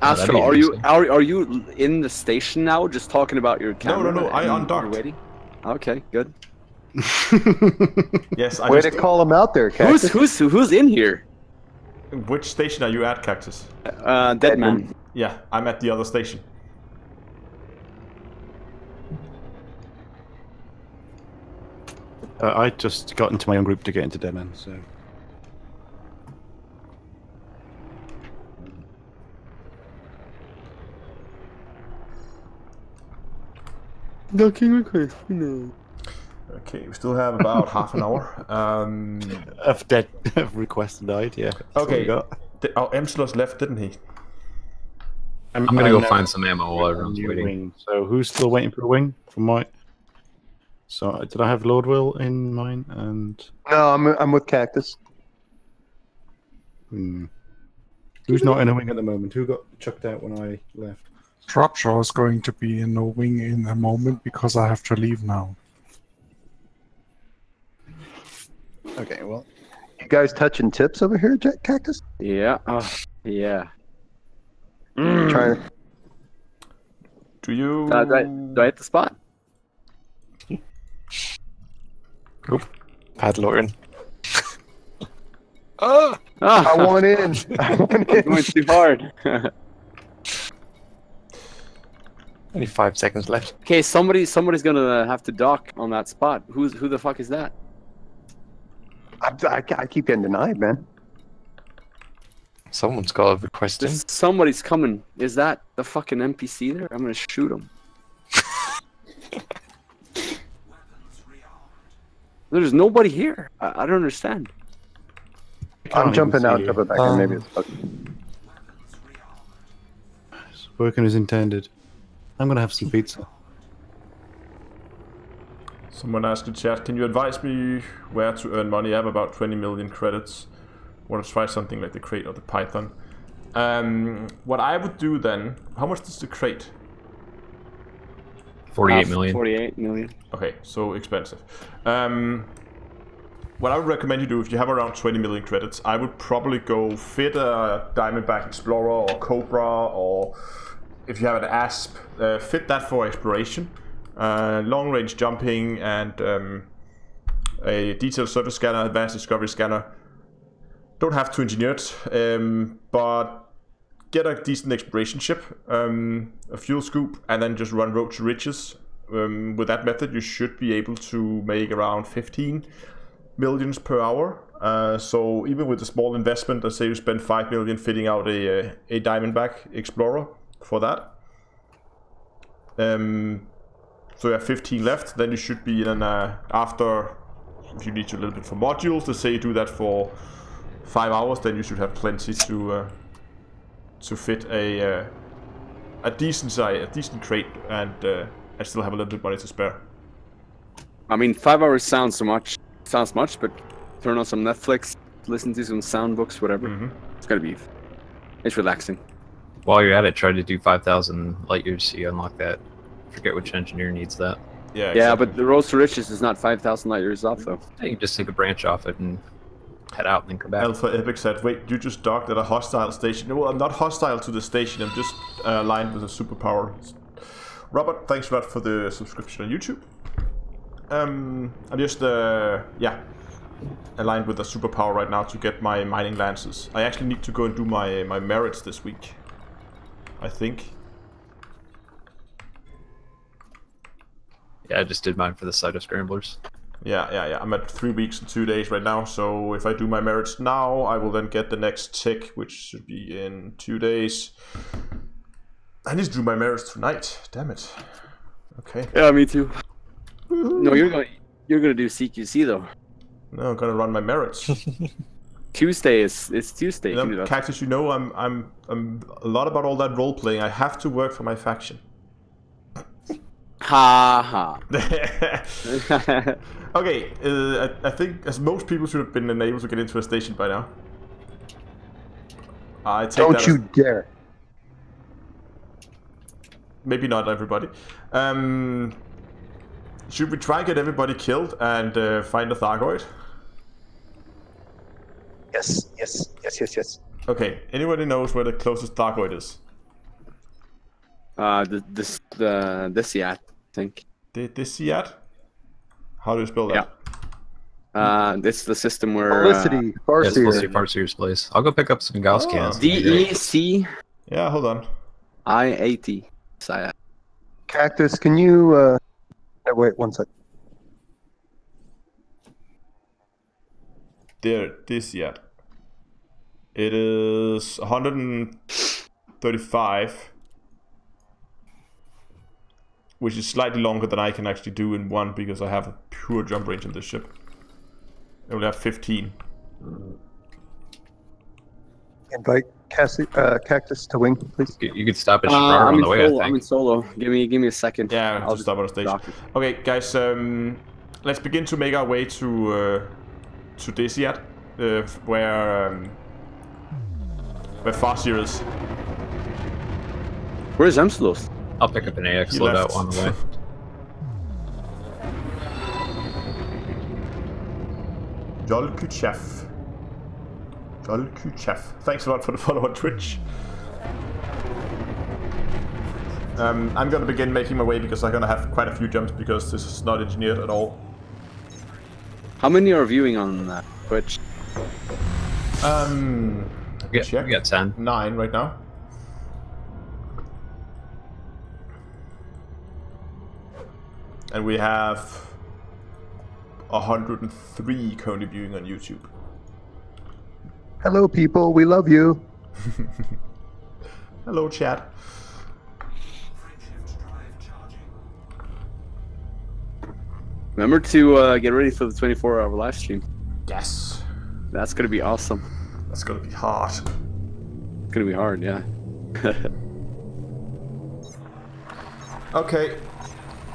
that'd Astro, be are you are, are you in the station now, just talking about your No, camera? no, no, I and undocked. you're waiting? Okay, good. Yes, I Way just, to call him out there, Who's Cactus. who's who's in here? Which station are you at, Cactus? Uh, dead man. Yeah, I'm at the other station. Uh, I just got into my own group to get into Deadman, so. Docking request. No. Okay, we still have about half an hour. Um, Of dead of request died, yeah. That's what we okay. got. The, oh, Emslos left, didn't he? I'm gonna go now find some ammo while a everyone's waiting. wing. So who's still waiting for a wing? For my. So uh, did I have Lord Will in mine? And No, I'm I'm with Cactus. hmm, Who's not in a wing at the moment? Who got chucked out when I left? Dropjaw is going to be in a wing in a moment because I have to leave now. Okay, well. You guys touching tips over here, Jack Cactus? Yeah. Oh, yeah. Trying to. Do you? Uh, do, I, do I hit the spot? Oop. Bad Lauren. Oh! Ah! Ah. I want in. I want in. Going too hard. Only five seconds left. okay, somebody, somebody's gonna have to dock on that spot. Who's who the fuck is that? I, I, I keep getting denied, man. Someone's got a request in. Somebody's coming. Is that the fucking NPC there? I'm gonna shoot him. There's nobody here. I, I don't understand. I'm jumping out, jumping back in. Maybe Um, it's bugged. It's working as intended. I'm gonna have some pizza. Someone asked in chat, can you advise me where to earn money? I have about 20 million credits. Want to try something like the Krait or the Python. Um, what I would do then, how much does the Krait? 48 Uh, million. 48 million. Okay, so expensive. Um, what I would recommend you do if you have around 20 million credits, I would probably go fit a Diamondback Explorer or Cobra, or if you have an ASP, uh, fit that for exploration, uh, long range jumping, and um, a detailed surface scanner, advanced discovery scanner. Don't have to engineer it, um, but get a decent exploration ship, um, a fuel scoop, and then just run road to riches. Um, with that method, you should be able to make around 15 millions per hour. Uh, so even with a small investment, let's say you spend 5 million fitting out a, uh, a Diamondback Explorer for that. Um, so you have 15 left, then you should be in an, uh, after, if you need to a little bit for modules, let's say you do that for 5 hours, then you should have plenty to uh, to fit a uh, a decent size, a decent Krait, and uh, and still have a little bit of money to spare. I mean, five hours sounds so much. Sounds much, but turn on some Netflix, listen to some sound books, whatever. Mm-hmm. It's gonna be. It's relaxing. While you're at it, try to do 5,000 light years so you unlock that. Forget which engineer needs that. Yeah, Yeah, but the Road to Riches is not 5,000 light years off, though. Yeah, You can just take a branch off it and head out and then come back. Alpha Epic said, "Wait, you just docked at a hostile station." Well, I'm not hostile to the station. I'm just uh, aligned with a superpower. Robert, thanks a lot for the subscription on YouTube. Um, I'm just uh, yeah, aligned with a superpower right now to get my mining lances. I actually need to go and do my my merits this week. I think. Yeah, I just did mine for the Cytoscramblers. Yeah, yeah, yeah. I'm at three weeks and two days right now. So if I do my merits now, I will then get the next tick, which should be in two days. I need to do my merits tonight. Damn it. Okay. Yeah, me too. No, you're gonna you're gonna do CQC though. No, I'm gonna run my merits. Tuesday is it's Tuesday. You You can do know. Cactus, you know I'm I'm I'm a lot about all that role playing. I have to work for my faction. Ha ha. okay, uh, I, I think as most people should have been able to get into a station by now. I take Don't that you as- dare. maybe not everybody. Um, should we try and get everybody killed and uh, find a Thargoid? Yes, yes, yes, yes, yes. Okay, anybody knows where the closest Thargoid is? Uh, the this the this yeah, I think. The Deciat? How do you spell that? Yeah. Uh, it's the system where Felicity, Yeah, it's supposed to Farseer. be Farseer's place. I'll go pick up some Gauss cans. Uh, D E C Yeah, hold on. I A T. Saya. Cactus, can you, uh, uh, wait one sec. There, Deciat. It is 135, which is slightly longer than I can actually do in one because I have a pure jump range in this ship. I only have 15. Invite Cassie, uh, Cactus to wing, please. You, you could stop at Uh, I'm on in the way, I solo. I'm in solo. Give me give me a second. Yeah, I'll just stop on the station. dock. Okay, guys, um, let's begin to make our way to uh, to Deciat, uh, where um, Where Farseer is. Where's Emslos? I'll pick up an AX He loadout left. on the way. Jol Kuchev. Jol Kuchev. Thanks a lot for the follow on Twitch. Um, I'm gonna begin making my way because I'm gonna have quite a few jumps because this is not engineered at all. How many are viewing on uh, Twitch? Um, we got, we got 10. Nine right now. And we have 103 currently viewing on YouTube. Hello, people. We love you. Hello, chat. Remember to uh, get ready for the 24-hour live stream. Yes. That's gonna be awesome. That's gonna be hard. It's gonna be hard, yeah. Okay.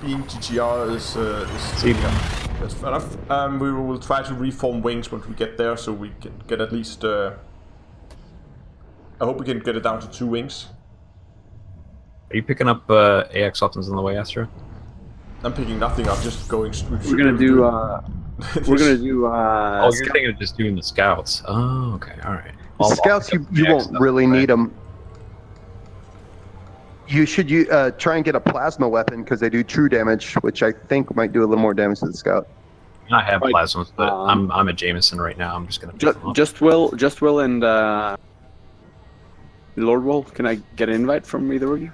Being GGR is, uh, is See. yeah, that's fair enough. Um, we will try to reform wings when we get there, so we can get at least. Uh, I hope we can get it down to two wings. Are you picking up uh, AX options on the way, Astro? I'm picking nothing up, just going. We're gonna do. Uh, we're gonna do. Uh, oh, you're scout- thinking of just doing the scouts. Oh, okay, all right. The scouts, you, you won't really need them. You should you uh, try and get a plasma weapon because they do true damage, which I think might do a little more damage to the scout. I have Right. plasmas, but Um, I'm I'm a Jameson right now. I'm just gonna. Just, just Will, just Will, and uh, Lord Will. Can I get an invite from either of you?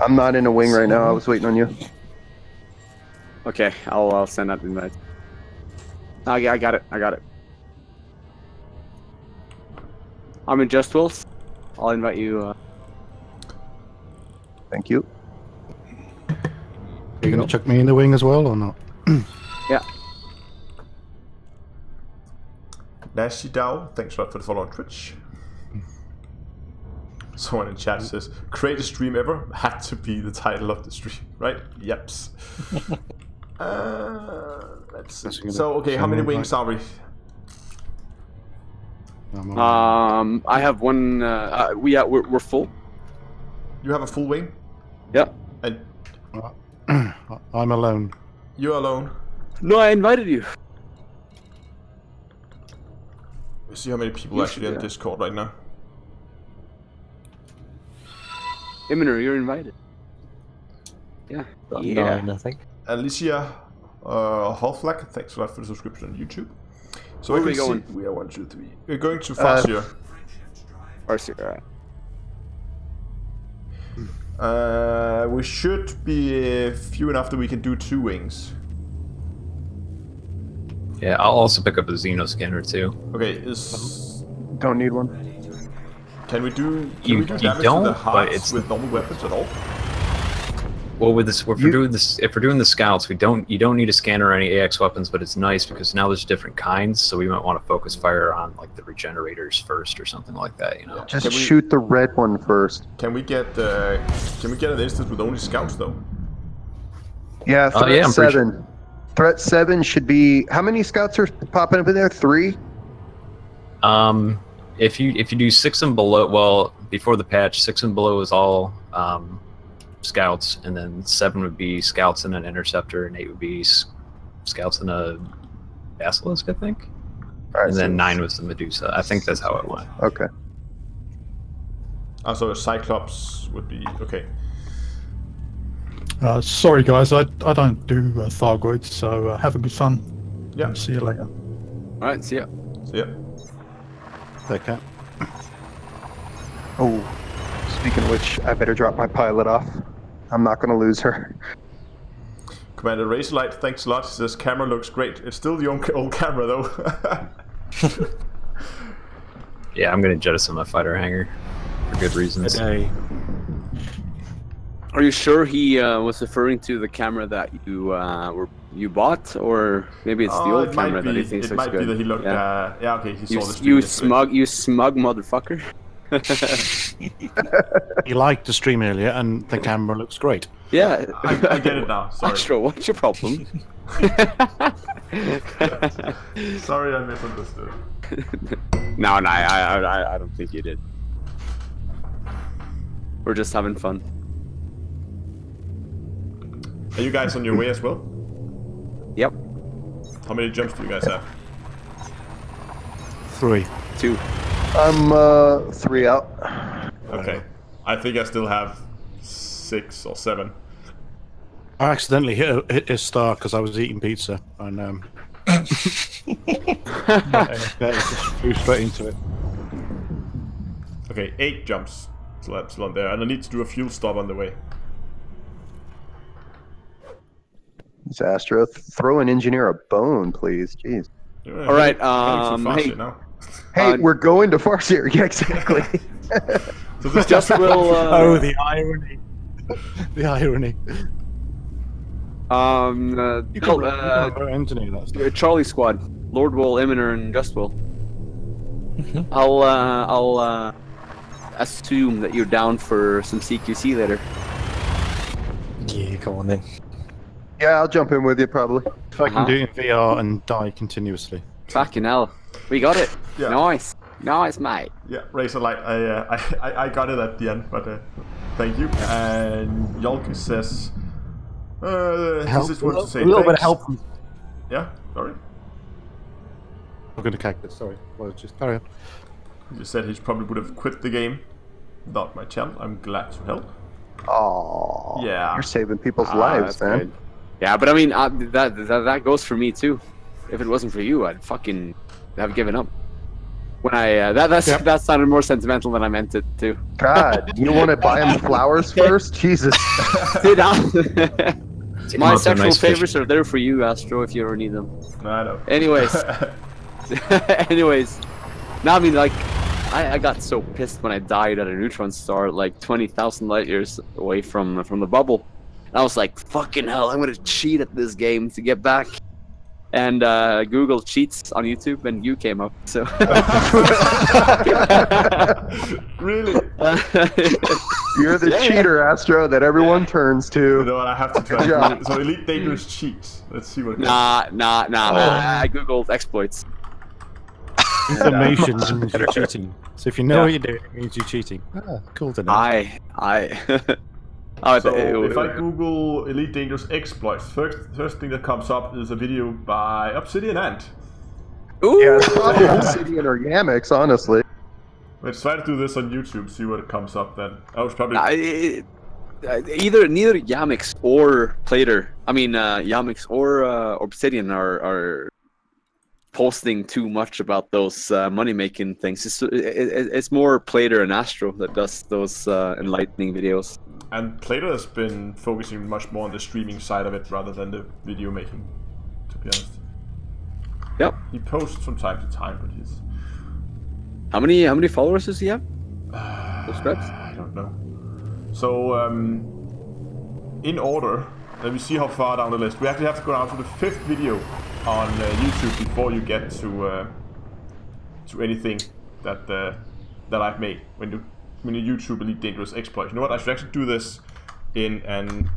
I'm not in a wing right now. I was waiting on you. Okay, I'll I'll send out the invite. I, I got it. I got it. I'm in Just Will's. I'll invite you. Uh, Thank you. Are you going to chuck me in the wing as well or not? yeah. Nasty Dow, thanks a lot for the follow on Twitch. Someone in chat says, "Greatest stream ever." Had to be the title of the stream, right? Yeps. uh, let's see. So, okay, how many wings are we? um, I have one. Uh, uh, we uh, we're, we're full. You have a full wing, Yeah. and I'm alone. you're alone. No, I invited you. Let's see how many people You actually should, on. Discord right now. Iminer, you're invited. Yeah. Got yeah. nine, I think. Alicia uh, Halflack, thanks a lot for the subscription on YouTube. So Where are we going? see we are one, two, three. We're going to Uh, Farseer. Farseer, alright. Uh, we should be few enough that we can do two wings. Yeah, I'll also pick up a Xeno scanner too. Okay, is Don't need one. can we do can You- we do you damage don't, to the but it's- with normal weapons at all? Well, with this, if You- we're doing this, if we're doing the scouts, we don't, you don't need a scanner or any AX weapons, but it's nice because now there's different kinds, so we might want to focus fire on like the regenerators first or something like that, you know. Just Can we- shoot the red one first. Can we get uh, can we get an instance with only scouts though? Yeah, threat yeah, I'm pretty seven. Threat seven should be. How many scouts are popping up in there? Three. Um, if you if you do six and below, well, before the patch, six and below is all um, scouts, and then seven would be scouts and an interceptor, and eight would be scouts and a basilisk, I think. All right, and so- then nine was the Medusa. I think that's how it went. Okay. Also, Cyclops would be okay. Uh, sorry, guys, I, I don't do uh, Thargoids, so uh, have a good fun. Yeah. See you later. Alright, see ya. So yeah. Take care. Oh, speaking of which, I better drop my pilot off. I'm not gonna lose her. Commander Razorlight, thanks a lot. Says camera looks great. It's still the old, old camera though. Yeah, I'm gonna jettison my fighter hangar for good reasons. Today. Are you sure he uh, was referring to the camera that you uh, were you bought, or maybe it's the Oh, old it might camera that he thinks it looks might be good? that he looked, Yeah. uh, yeah, okay, he you, saw the s- You smug, you smug motherfucker. He liked the stream earlier, and the camera looks great. yeah. I, I get it now. Sorry. Astro, what's your problem? Sorry, I misunderstood. no, no, I, I, I, I don't think you did. We're just having fun. Are you guys on your way as well? Yep. How many jumps do you guys have? Three. Two. I'm uh, three out. Okay. I think I still have six or seven. I accidentally hit a, hit a star because I was eating pizza and um. yeah, just flew straight into it. Okay, eight jumps still still on there, and I need to do a fuel stop on the way. It's Astro. Throw an engineer a bone, please. Jeez. All right. Um, hey, Hey, Uh, we're going to Farseer. Yeah, exactly. just will. Uh, oh, the irony. the irony. Um, uh, You Col- can, you uh, can engineer that stuff. uh, Charlie Squad, Lord Will, Iminer, and Just Will. I'll uh, I'll uh, assume that you're down for some CQC later. Yeah, go on then. yeah, I'll jump in with you probably. If I can Uh-huh. do it in VR and die continuously. Fucking hell, we got it. Yeah. Nice, nice, mate. Yeah, Razor Light. I, uh, I, I, I got it at the end, but uh, thank you. And Yolki says, uh, Help. he just wants to say a little bit of help. Yeah, sorry. I'm going to cactus. Sorry. Well, just carry on. He just said he probably would have quit the game without my channel. I'm glad to help. Oh, Yeah. You're saving people's Ah, lives, man. good. Yeah, but I mean uh, that, that that goes for me too. If it wasn't for you, I'd fucking have given up. When I uh, that that's, that sounded more sentimental than I meant it to. God, you want to buy him flowers first? Jesus. Dude, I'm- My sexual nice fish. favors are there for you, Astro, if you ever need them. No, I know. Anyways, anyways, now I mean like, I, I got so pissed when I died at a neutron star, like twenty thousand light years away from from the bubble. And I was like, fucking hell, I'm gonna cheat at this game to get back. And uh, Google cheats on YouTube, and you came up. So really? You're the Yeah, yeah. cheater, Astro, that everyone turns You to. know what? I have to try. Yeah. So Elite Dangerous cheats. Let's see what. it nah, nah, nah. Oh. man. I, I googled exploits. Information means you're cheating. So if you know Yeah. what you're doing, it means you're cheating. Ah, cool to know. I, I. oh, So it- if I Google Elite Dangerous exploits, first first thing that comes up is a video by Obsidian Ant. Ooh. Yeah, probably Obsidian or Yamiks, honestly. Let's try to do this on YouTube, see what comes up then. I was probably. I, uh, either neither Yamiks or Plater, I mean uh, Yamiks or uh, Obsidian are are posting too much about those uh, money making things. It's, it, it, it's more Plater and Astro that does those uh, enlightening videos. And Plato has been focusing much more on the streaming side of it rather than the video making, to be honest. Yep. He posts from time to time, but he's. How many how many followers does he have? Subscribes? I don't know. So, um, in order, let me see how far down the list. We actually have to go down to the fifth video on uh, YouTube before you get to uh, to anything that uh, that I've made when you when you YouTube Elite Dangerous Exploit. You know what? I should actually do this in an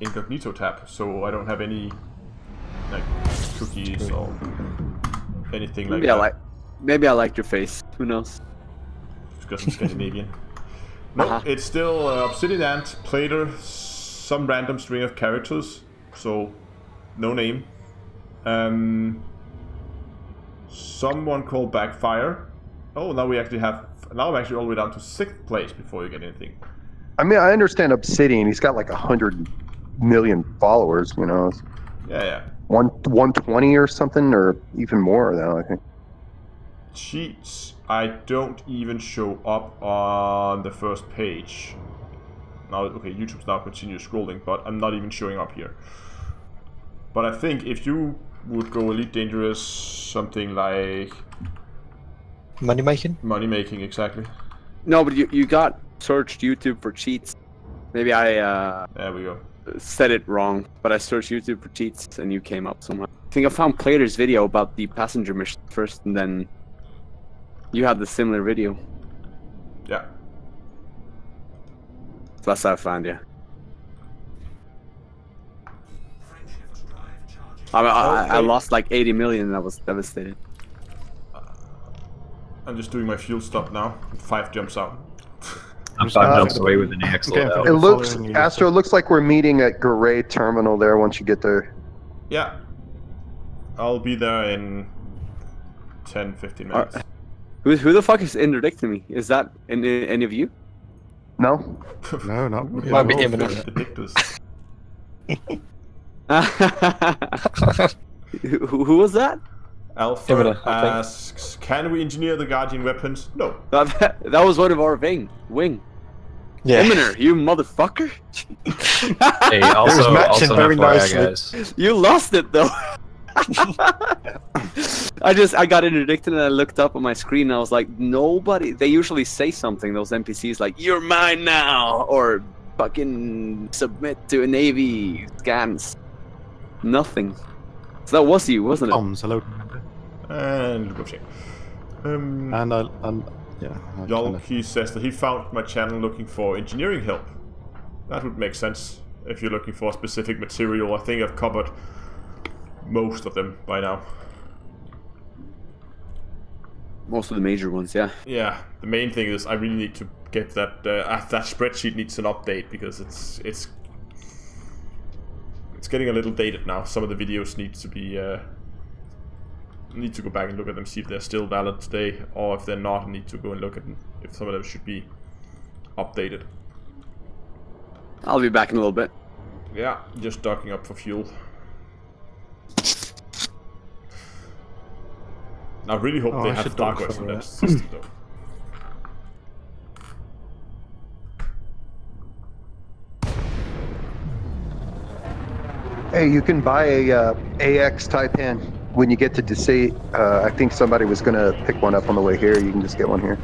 incognito tab, so I don't have any like cookies or anything like Maybe that. I like maybe I like your face. Who knows? because I'm Scandinavian. No, Uh-huh. it's still uh, Obsidian Ant, Plater, some random string of characters, so no name. Um, someone called Backfire. Oh, now we actually have. Now I'm actually all the way down to sixth place before you get anything. I mean, I understand Obsidian. He's got like a hundred million followers. You know, Yeah, yeah. one one twenty or something, or even more now. I think. Cheats. I don't even show up on the first page. Now, okay, YouTube's now continue scrolling, but I'm not even showing up here. But I think if you would go Elite Dangerous, something like Money making? money making, exactly. No, but you you got searched YouTube for cheats. Maybe I uh, There we go. said it wrong, but I searched YouTube for cheats and you came up somewhere. I think I found Plater's video about the passenger mission first, and then you had the similar video. Yeah. So that's how I found you. I, mean, I, I lost like 80 million and I was devastated. I'm just doing my fuel stop now. Five jumps out. I'm five uh, jumps away with an AX Okay. It looks, Astro, it looks like we're meeting at Garay Terminal there once you get there. Yeah. I'll be there in 10, 15 minutes. Who, who the fuck is interdicting me? Is that any, any of you? No. No, not me. Might be imminent. Who, who was that? Alpha Imminent, I think. asks, can we engineer the Guardian weapons? No. That, that was one of our wing. Wing. Yeah. Iminer, you motherfucker. Hey, also, matching also very FYI, nicely. guys. You lost it though. I just I got interdicted and I looked up on my screen and I was like, nobody. They usually say something. Those NPCs like, "You're mine now," or "Fucking submit to a navy scans." Nothing. So that was you, wasn't it? Bombs, hello. And go check. Um, And I, and yeah. I Yolk, kinda- he says that he found my channel looking for engineering help. That would make sense if you're looking for a specific material. I think I've covered most of them by now. Most of the major ones, yeah. Yeah, the main thing is I really need to get that uh, uh, that spreadsheet needs an update because it's it's it's getting a little dated now. Some of the videos need to be uh, need to go back and look at them, see if they're still valid today, or if they're not, I need to go and look at them, if some of them should be updated. I'll be back in a little bit. Yeah, just docking up for fuel. I really hope Oh, they I have should dark dock voice in for, that system though. Hey, you can buy a uh, AX Taipan when you get to DC. Uh, I think somebody was gonna pick one up on the way here. You can just get one here.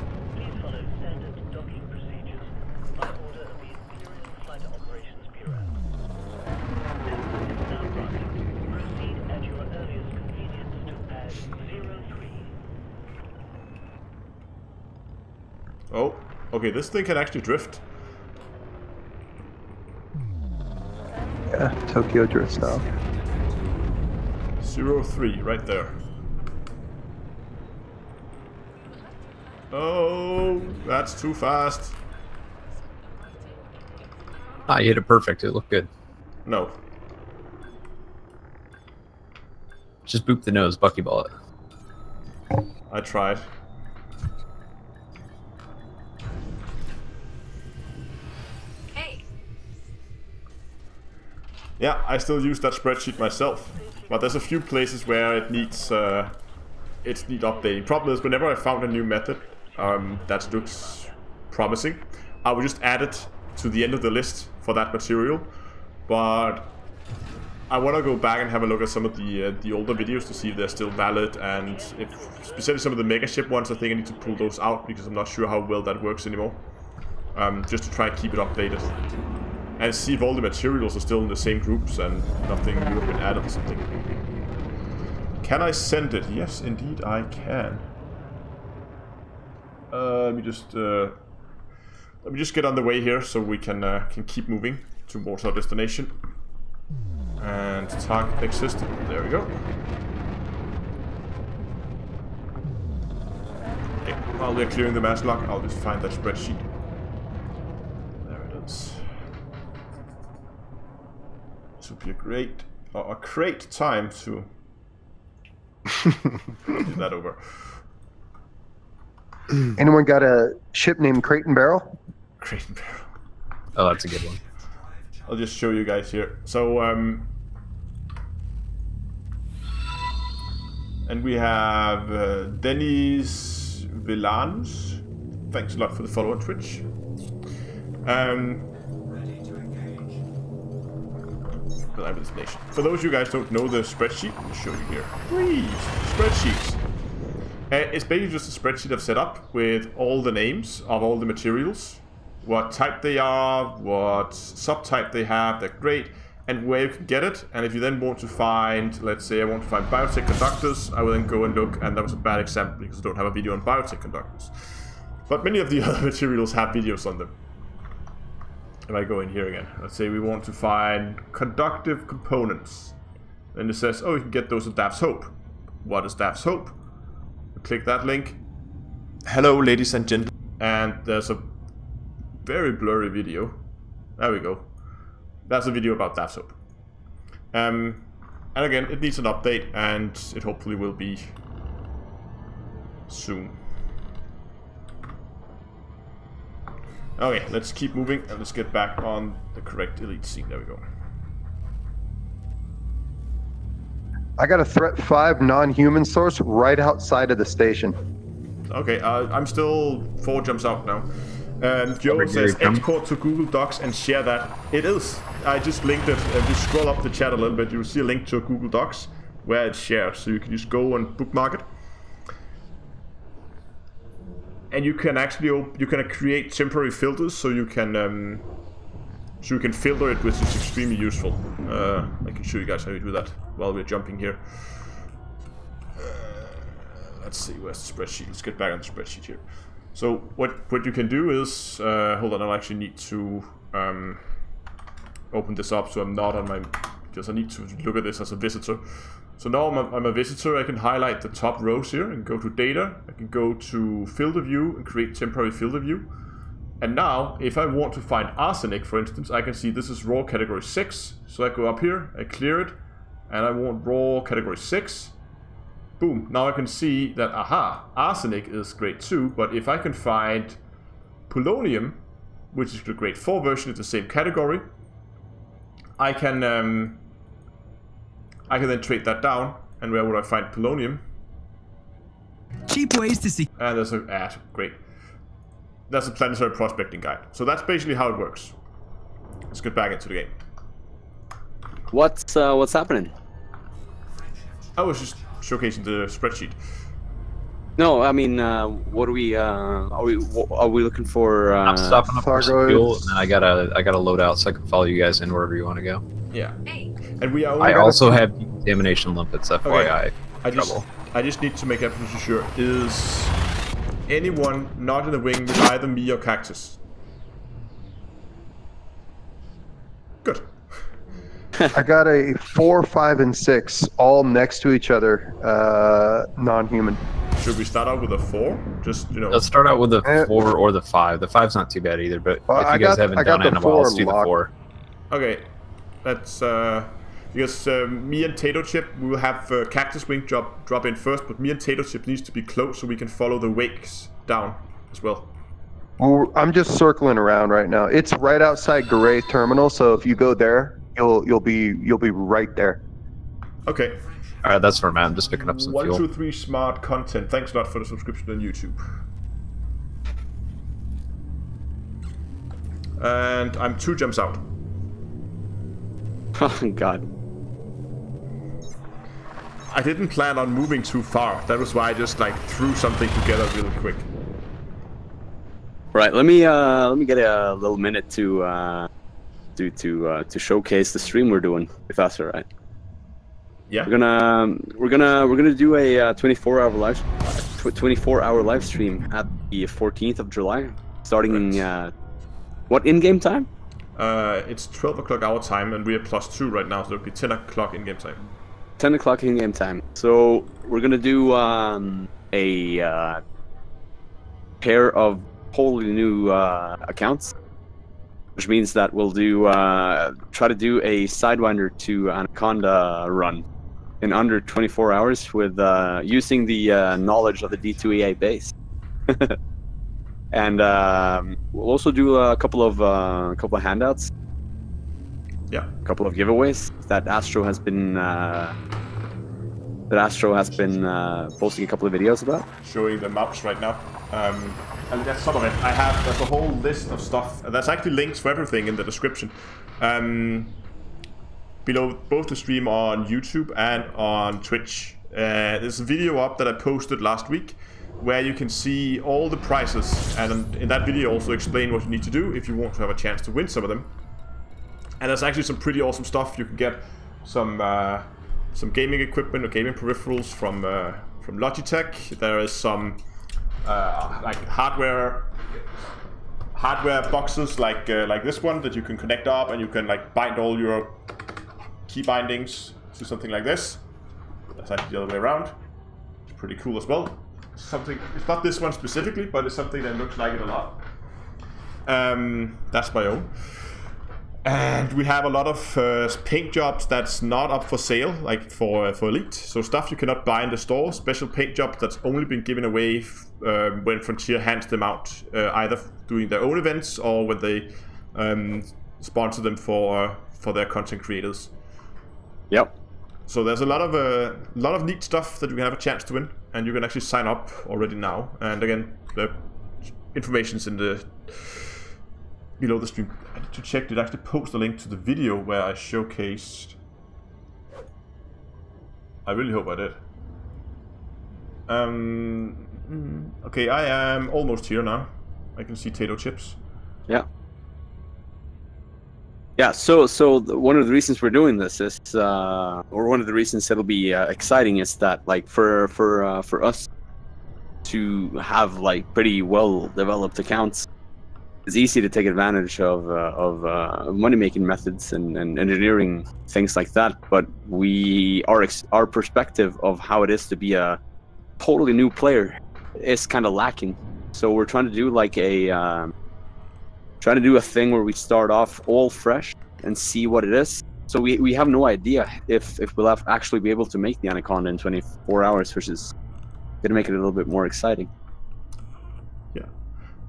Oh, okay, this thing can actually drift. Yeah, Tokyo Drift style. Zero three, right there. Oh, that's too fast. Ah, you hit it perfect. It looked good. No. Just boop the nose, buckyball it. I tried. Hey. Yeah, I still use that spreadsheet myself, but there's a few places where it needs uh, it need updating. Problem is, whenever I found a new method um, that looks promising, I would just add it to the end of the list for that material. But I want to go back and have a look at some of the uh, the older videos to see if they're still valid, and if especially some of the mega ship ones, I think I need to pull those out because I'm not sure how well that works anymore. Um, just to try and keep it updated and see if all the materials are still in the same groups and nothing new have been added or something. Can I send it? Yes, indeed I can. Uh, let me just uh, let me just get on the way here so we can uh, can keep moving towards our destination. And target existed. There we go. Okay, while we're clearing the mass lock, I'll just find that spreadsheet. This would be a great, a a great time to do that over. Anyone got a ship named Crate and Barrel? Crate and Barrel. Oh, that's a good one. I'll just show you guys here. So, um, and we have uh, Dennis Villanus. Thanks a lot for the follow on Twitch. Um, reliable destination. For those of you guys don't know the spreadsheet, I'll show you here. Please, Spreadsheets. Uh, it's basically just a spreadsheet I've set up with all the names of all the materials, what type they are, what subtype they have, their grade, and where you can get it. And if you then want to find, let's say I want to find biotech conductors, I will then go and look, and that was a bad example because I don't have a video on biotech conductors. But many of the other materials have videos on them. If I go in here again, let's say we want to find conductive components. Then it says, oh, you can get those at Dav's Hope. What is Dav's Hope? click that link. Hello, ladies and gentlemen. And there's a very blurry video. There we go. That's a video about that Hope. Um, and again, it needs an update, and it hopefully will be soon. Okay, let's keep moving, and let's get back on the correct elite scene. There we go. I got a threat five non-human source right outside of the station. Okay, uh, I'm still four jumps out now. And Joe Okay, says export to Google Docs and share that. It is. I just linked it. If you scroll up the chat a little bit, you'll see a link to Google Docs where it's shared. So you can just go and bookmark it. And you can actually you can create temporary filters, so you can um, so you can filter it, which is extremely useful. Uh, I can show you guys how you do that while we're jumping here. Uh, let's see, where's the spreadsheet? Let's get back on the spreadsheet here. So what what you can do is, uh, hold on, I'll actually need to um, open this up so I'm not on my, because I need to look at this as a visitor. So now I'm a, I'm a visitor, I can highlight the top rows here and go to data. I can go to filter view and create temporary filter view. And now, if I want to find arsenic, for instance, I can see this is raw category 6. So I go up here, I clear it, and I want raw category 6. Boom, now I can see that, aha, arsenic is grade 2, but if I can find polonium, which is the grade 4 version, it's the same category, I can, um, I can then trade that down, and where would I find polonium? Cheap ways to see. And there's an ad, great. That's a planetary prospecting guide. So that's basically how it works. Let's get back into the game. What's uh, what's happening? I was just showcasing the spreadsheet. No, I mean, uh, what are we? Uh, are we? Are we looking for? Uh, I'm stopping up for fuel, and then I gotta I gotta load out so I can follow you guys in wherever you want to go. Yeah. And we are only I gonna- also have decontamination limpets, FYI. I just Trouble. I just need to make absolutely sure is anyone not in the wing with either me or Cactus? Good. I got a four, five, and six, all next to each other, uh, non-human. Should we start out with a four? Just you know. Let's start out with the four or the five. The five's not too bad either, but Well, if you I guys got- haven't I done it in the a while, let's four do the four. Okay, that's uh, because uh, me and Tato Chip we will have uh, Cactus Wing drop drop in first, but me and Tato Chip needs to be close so we can follow the wakes down as well. Well, I'm just circling around right now. It's right outside Garay Terminal, so if you go there, you'll you'll be you'll be right there. Okay. All right, that's for I'm. I'm just picking up some One, fuel. two, three, smart content. Thanks a lot for the subscription on YouTube. And I'm two jumps out. Oh God. I didn't plan on moving too far. That was why I just like threw something together really quick. Right. Let me uh, let me get a little minute to uh, to to uh, to showcase the stream we're doing, if that's all right. Yeah. We're gonna um, we're gonna we're gonna do a uh, 24 hour live tw- 24 hour live stream at the 14th of July, starting uh, what in game time? Uh, it's 12 o'clock our time, and we are plus two right now, so it'll be 10 o'clock in game time. 10 o'clock in game time. So we're gonna do um, a uh, pair of wholly new uh, accounts, which means that we'll do uh, try to do a sidewinder to Anaconda run in under 24 hours with uh, using the uh, knowledge of the D2EA base. and um, we'll also do a couple of uh, a couple of handouts. Yeah. A couple of giveaways that Astro has been uh, that Astro has been uh, posting a couple of videos about. Showing the maps right now. Um, and that's some of it. I have there's a whole list of stuff. There's actually links for everything in the description. Um, below both the stream on YouTube and on Twitch. Uh, there's a video up that I posted last week where you can see all the prices and in that video also explain what you need to do if you want to have a chance to win some of them. And there's actually some pretty awesome stuff. You can get some uh, some gaming equipment or gaming peripherals from uh, from Logitech. There is some uh, like hardware hardware boxes like uh, like this one that you can connect up and you can like bind all your key bindings to something like this. That's actually the other way around. It's pretty cool as well. Something it's not this one specifically, but it's something that looks like it a lot. Um, that's my own. And we have a lot of uh, paint jobs that's not up for sale, like for for Elite. So stuff you cannot buy in the store. Special paint jobs that's only been given away f- um, when Frontier hands them out, uh, either doing their own events or when they um, sponsor them for uh, for their content creators. Yep. So there's a lot of a uh, lot of neat stuff that you can have a chance to win, and you can actually sign up already now. And again, the information's in the below the stream. To check. Did I actually post a link to the video where I showcased? I really hope I did. Um. mm, Okay, I am almost here now. I can see Tato chips. Yeah. Yeah, so so one of the reasons we're doing this is, uh, or one of the reasons it'll be uh, exciting is that like for for uh, for us to have like pretty well developed accounts, it's easy to take advantage of uh, of uh, money making methods and, and engineering things like that. But we our our perspective of how it is to be a totally new player is kind of lacking. So we're trying to do like a um, trying to do a thing where we start off all fresh and see what it is. So we, we have no idea if, if we'll actually be able to make the Anaconda in 24 hours, which is going to make it a little bit more exciting.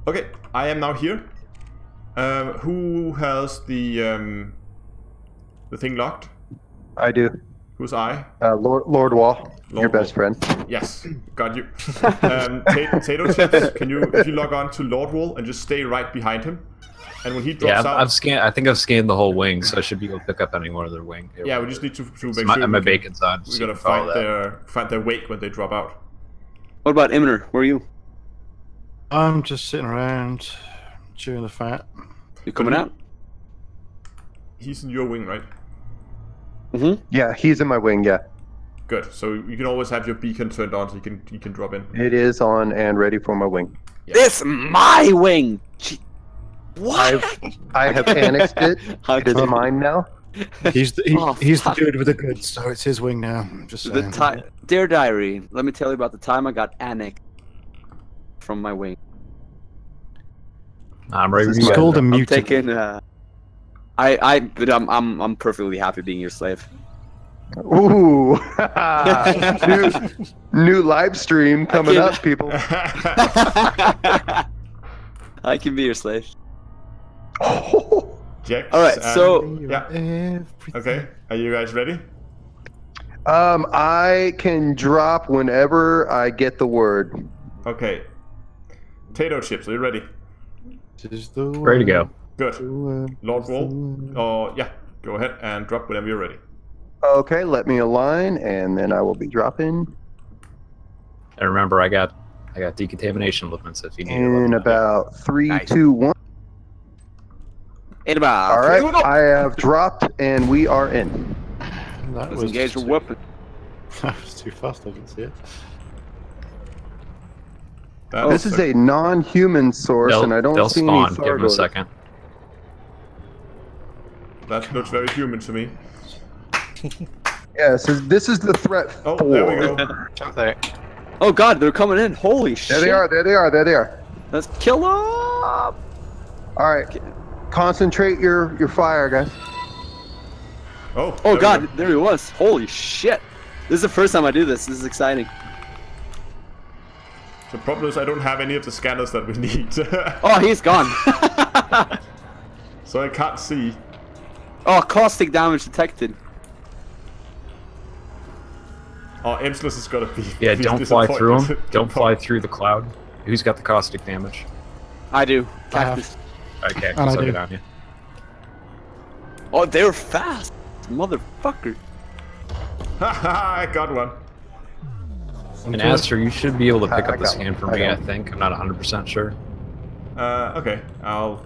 Okay, I am now here. Um, who has the um, the thing locked? I do. Who's I? Uh, Lord Lord Wall, your Lord best friend. Yes, got you. um, Tato Chips, can you if you log on to Lord Wall and just stay right behind him, and when he drops Yeah, I've, out, I've scanned. I think I've scanned the whole wing, so I should be able to pick up any more of their wing. yeah, we just need to, to So make my- sure my we bacon's on, so We you gotta can find their find their wake when they drop out. What about Imner? Where are you? I'm just sitting around, chewing the fat. You coming out? He's in your wing, right? Mm-hmm. Yeah, he's in my wing. Yeah, Good. So you can always have your beacon turned on, so you can you can drop in. it is on and ready for my wing. This my wing. Gee, What? I've, I have annexed it. It is mine now. He's the, he, Oh, he's the dude with the goods, so it's his wing now. Just The saying. ti- Dear Diary, let me tell you about the time I got annexed from my wing. I'm ready. It's called a I'm taking. Uh, I I but I'm I'm I'm perfectly happy being your slave. Ooh, new, new live stream coming can't- up, people. I can be your slave. Jax. All right, and- so- yeah. Okay, are you guys ready? Um, I can drop whenever I get the word. Okay. Tato chips, are you ready? Ready to go. Good. uh, Lord Wall. Oh yeah. Go ahead and drop whenever you're ready. Okay, let me align, and then I will be dropping And remember, I got I got decontamination movements if you need it. in about three, two, one. In about. All right, I have dropped, and we are in. That was engage your too- weapon. That was too fast. I didn't see it. That oh. this is a non-human source, They'll, and I don't they'll see spawn. any Give them a second. That looks very human to me. Yeah, so this is the threat. Oh, four. there we go. There. Oh God, they're coming in! Holy shit! There they are. There they are. There they are. Let's kill them! All right, concentrate your your fire, guys. Oh. Oh there we God, go. there he was! Holy shit! This is the first time I do this. This is exciting. The problem is I don't have any of the scanners that we need. Oh, he's gone. so I can't see. oh, caustic damage detected. Oh, Emsless is gonna be. Yeah, be don't fly through disappointed. them. Don't fly through the cloud. Who's got the caustic damage? I do. I have- Okay, And I so get on you. Oh, they're fast, motherfucker. Haha, I got one. And Aster, you should be able to pick I up the got scan for me. I got think I'm not 100 percent sure. Uh, okay, I'll.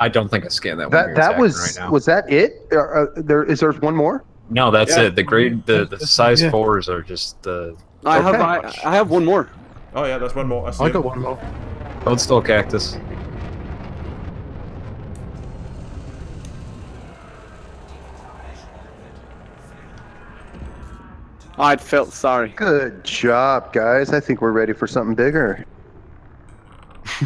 I don't think I scanned that. one That you're that was right now. was that it? Uh, uh, there is there one more? No, that's Yeah. it. The grade, the, the size Yeah. fours are just the I have I, I have one more. Oh yeah, that's one more. I, I got one more. Toadstool cactus. I felt sorry. Good job, guys. I think we're ready for something bigger.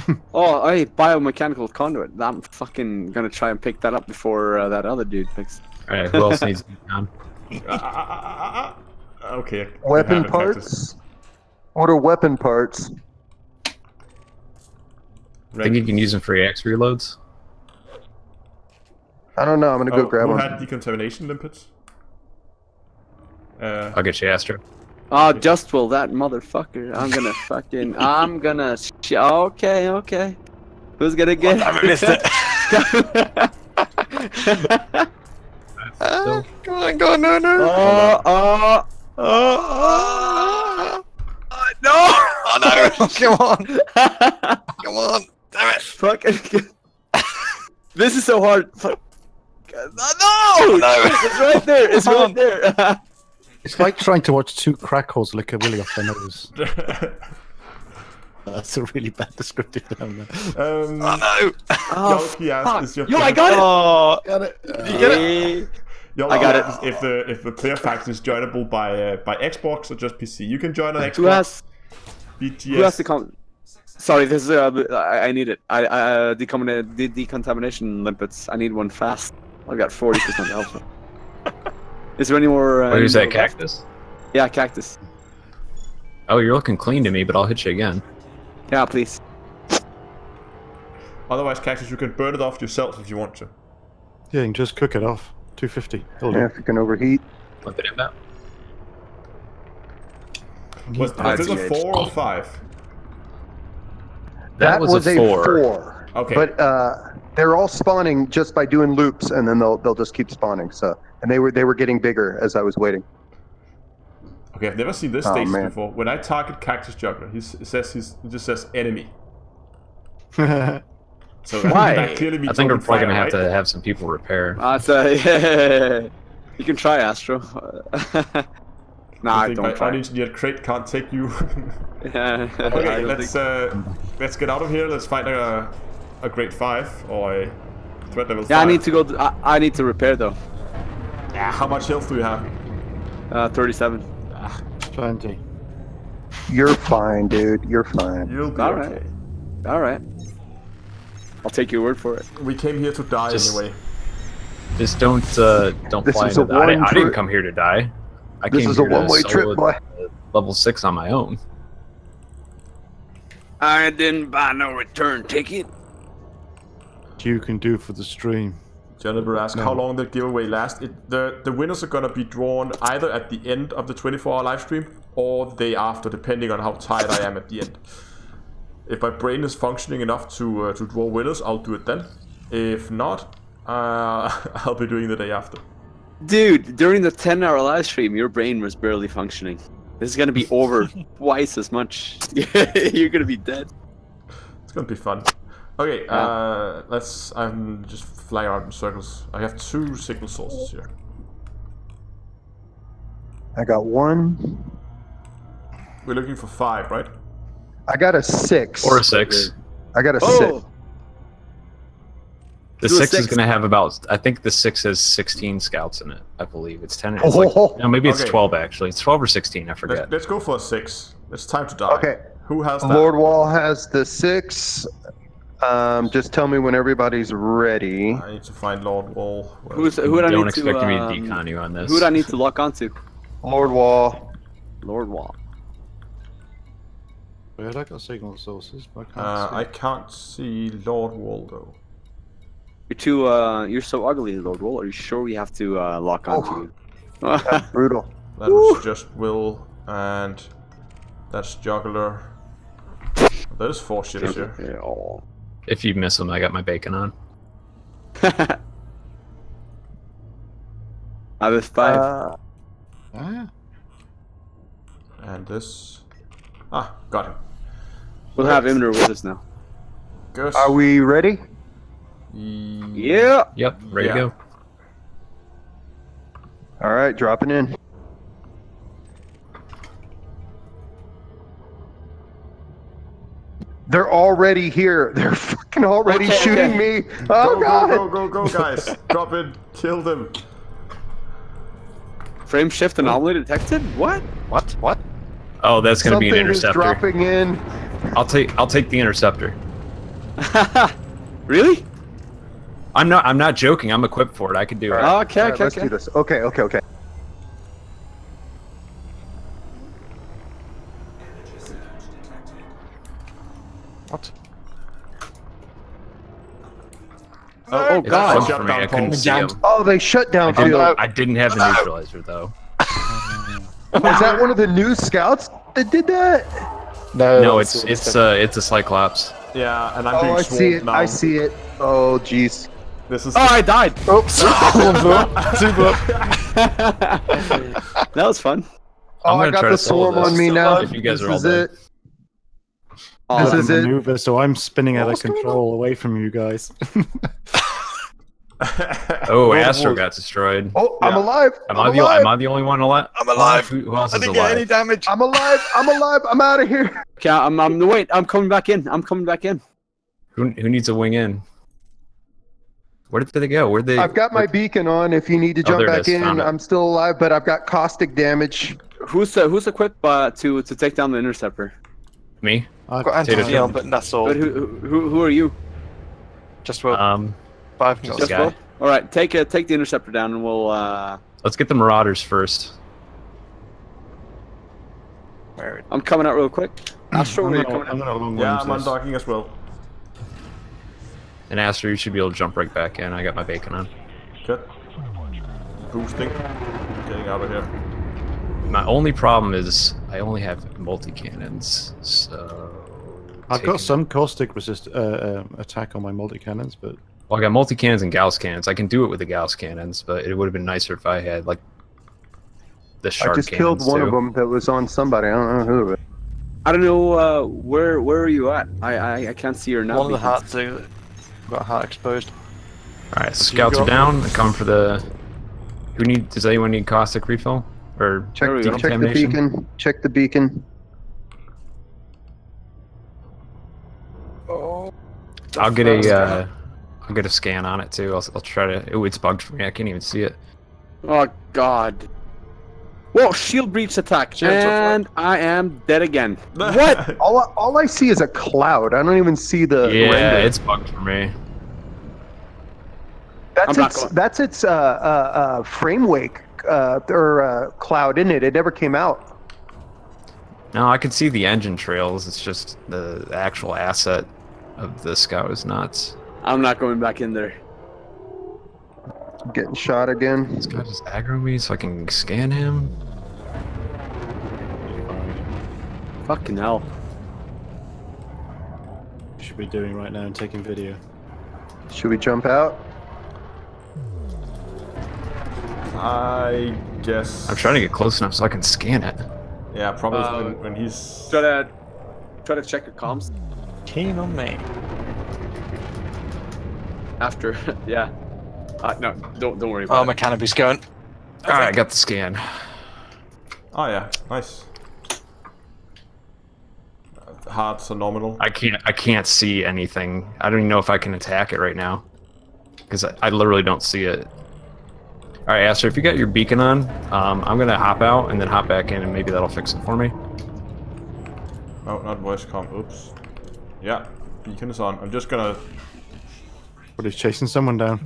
oh, hey, biomechanical conduit. I'm fucking gonna try and pick that up before uh, that other dude picks. All right, who else needs decon? Okay. Weapon have it, Cactus. parts. What are weapon parts? I think you can use them for AX reloads. I don't know. I'm gonna go Oh, grab who one. had decontamination limpets? Uh, I'll get you, Astro. Oh, just will that motherfucker. I'm gonna fucking. I'm gonna. Sh- okay, okay. Who's gonna get? I missed it. So, Come on, go on, no, no. Oh, oh, oh, oh, no! Oh no! Come on! Come on! Damn it! Fucking. this is so hard. Fuck. Uh, no! Oh, no. It's right there. It's right there. It's like trying to watch two crackles lick a willy off their nose. That's a really bad descriptive term. there. um, Oh no! Oh, Yolki fuck. is your Yo, I got it. Oh, Got it. you get it? Yolki I got asked If the if the player faction is joinable by uh, by Xbox or just PC, you can join on Xbox. Who has? BTS. Who has to come? Sorry, this is. Uh, I, I need it. I, I uh, decontamination, de- decontamination limpets. I need one fast. I've got forty percent health. Is there any more? Uh, Wait, who's any that more left? cactus? Yeah, cactus. Oh, you're looking clean to me, but I'll hit you again. Yeah, please. Otherwise, Cactus, you can burn it off yourself if you want to. Yeah, you can just cook it off. 250. It'll Yeah, if you can overheat. Flip it inbound. Was, was this a four or five? That, was, a four. four. Okay. But uh, they're all spawning just by doing loops, and then they'll they'll just keep spawning. So, and they were they were getting bigger as I was waiting. Okay, I've never seen this Oh, station man. before. When I target Cactus Juggler, he says he's, he just says enemy. So Why? that clearly means I think we're probably fire, gonna have to have some people repair. Uh, so, yeah. You can try Astro. nah, I think don't my try. unengineered Krait can't take you. Yeah. I okay, let's think- uh, let's get out of here. Let's find a a grade five or a threat level Yeah, I need to go. I, I need to repair though. Yeah, how much health do you have? Uh, 37. Plenty. You're fine, dude. You're fine. You'll be All okay. right. All right. I'll take your word for it. We came here to die Just- anyway. Just don't uh, don't This fly into that. I, didn't- I didn't come here to die. I This came is here to one-way solo trip, it, boy. uh, Level six on my own. I didn't buy no return ticket. You can do for the stream. Jennifer asked No. how long the giveaway lasts. It, the the winners are gonna be drawn either at the end of the 24-hour live stream or the day after, depending on how tired I am at the end. If my brain is functioning enough to uh, to draw winners, I'll do it then. If not, uh, I'll be doing the day after. Dude, during the 10 hour live stream, your brain was barely functioning. This is gonna be over twice as much. You're gonna be dead. It's gonna be fun. Okay, uh, let's. I'm just flying out in circles. I have two signal sources here. I got one. We're looking for five, right? I got a six. Or a six. I got a Oh! six. The Do a six, is gonna have about. I think the six has 16 scouts in it. I believe it's 10. It's Oh. like, no, maybe it's Okay. 12 actually. It's 12 or 16. I Let's, forget. let's go for a six. It's time to die. Okay. Who has that? Lord Wall has the six. Um, just tell me when everybody's ready. I need to find Lord Wall. Well, Who's, who would I Don't need expect to, me to um, decon you on this. Who would I need to lock onto? Lord Wall. Lord Wall. Where I got signal sources, but I can't Uh, see. I can't see Lord Wall though. You're too, uh, you're so ugly, Lord Wall. Are you sure we have to, uh, lock onto you? That's brutal. That was just Will, and that's Juggler. There's four ships here. Yeah, oh. If you miss them, I got my bacon on. I was five. Uh, Ah, And this. Ah, got him. we'll have Imner with us now. Good. are we ready? Yeah. Yep, ready Yeah. to go. All right, dropping in. They're already here. They're fucking already Okay, shooting okay. me. Oh go, god. go, go, go, go, guys! Drop in, kill them. Frame shift anomaly detected? What? What? What? Oh, that's gonna be an Something is interceptor. dropping in. I'll take. I'll take the interceptor. really? I'm not. I'm not joking. I'm equipped for it. I can do it. Okay, Alright, okay, let's okay. do this. Okay, okay, okay. What? Oh, oh god. bugged for me. I couldn't see him. Oh, they shut down I didn't, field. I didn't have the neutralizer though. Was that one of the new scouts that did that? No, No, it's it's uh it's a Cyclops. Yeah, and I'm Oh, being I see it. now. I see it. Oh, jeez. This is. Oh, I died. Oops. Two blow. that was fun. Oh, I'm gonna got try the to swarm on me now. if you guys this are all is dead. it. Oh, This is it. maneuver, so I'm spinning out of control away from you guys. Oh, World Astro got destroyed. Oh, I'm alive. Am I'm I the alive. am I the only one alive? I'm alive. Who, who else I is didn't get any alive? damage. I'm alive. I'm alive. I'm out of here. Okay, I'm, I'm wait. I'm coming back in. I'm coming back in. Who who needs a wing in? Where did they go? Where did they? I've got my beacon on. If you need to Oh, jump there it back in, I'm still alive, but I've got caustic damage. Who's uh, who's equipped uh, to to take down the interceptor? me. I've got Tater anti on, but that's all. But who, who who are you? Just well, Um, five this minutes. guy. Will? All right, take uh, take the interceptor down, and we'll. uh Let's get the Marauders first. Where I'm coming out real quick. Astro, I'm are you gonna, coming I'm out? gonna Yeah, I'm this. undocking as well. And Astro, you should be able to jump right back in. I got my bacon on. Good. Boosting. Getting out of here. My only problem is I only have multi cannons, so. I've got some caustic resist uh, uh, attack on my multi cannons, but Well, I got multi cannons and Gauss cannons. I can do it with the Gauss cannons, but it would have been nicer if I had like the I shark just killed one too. of them that was on somebody. I don't know who. But I don't know uh, where where are you at? I I, I can't see your now. One of the beacons. hearts got a heart exposed. All right, scouts are down. They're coming for the. Who need? Does anyone need caustic refill or check, There the, check the beacon. Check the beacon. I'll get a. Uh, I'll get a scan on it too. I'll, I'll try to. Oh, it's bugged for me. I can't even see it. Oh God. Whoa! Shield breach attack, Shields and I am dead again. What? All, I- all I see is a cloud. I don't even see the yeah, render. it's bugged for me. That's its. That's its uh, uh, uh, frame wake uh, or uh, cloud, isn't it? It never came out. No, I can see the engine trails. It's just the, the actual asset of the scout is nuts. I'm not going back in there. Getting shot again. This guy just aggro me so I can scan him. Fucking hell. should be doing right now and taking video. Should we jump out? I guess. I'm trying to get close enough so I can scan it. Yeah, probably Uh, when, when he's. Try to try to check your comms Keen on me. after. yeah. Uh, no, don't don't worry Oh, about my it. canopy's going. All right, I got the scan. Oh yeah, nice. Uh, Hearts are nominal. I can't. I can't see anything. I don't even know if I can attack it right now, because I, I literally don't see it. All right, Aster, if you got your beacon on, um, I'm gonna hop out and then hop back in, and maybe that'll fix it for me. Oh, not voice com. Oops. Yeah, beacon is on. I'm just gonna. But he's chasing someone down.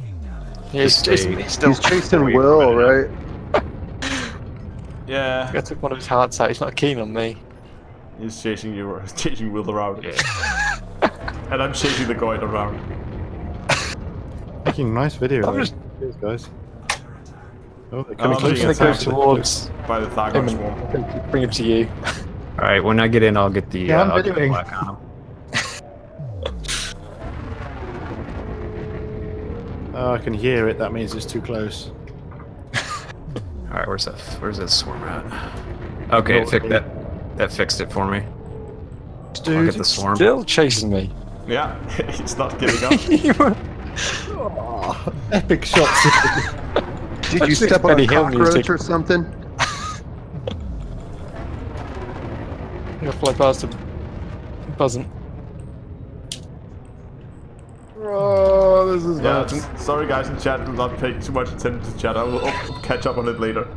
He's, Just he's, he's still. He's chasing Wait, Will, wait right? Yeah, I took one of his hearts out. He's not keen on me. he's chasing you. chasing Will around. Yeah. and I'm chasing the guy around. Making nice video. I'm just- Cheers, guys. Oh, they're I'm coming just closer. gonna gonna go towards By the Thargon him swarm. bring him to you. All right, when I get in, I'll get the. Yeah, uh, I'm I'll get the videoing. Oh, I can hear it. That means it's too close. All right, where's that? Where's that swarm at? Okay, it fi- that that fixed it for me. I'll Dude, get the swarm. Still chasing me. Yeah, he's not giving up. epic shots. Did you That's step on Benny a Hill cockroach or something? You'll fly past him. Buzzing. Oh, this is Yeah, bad. Sorry, guys in chat. Do not pay too much attention to chat. I will catch up on it later.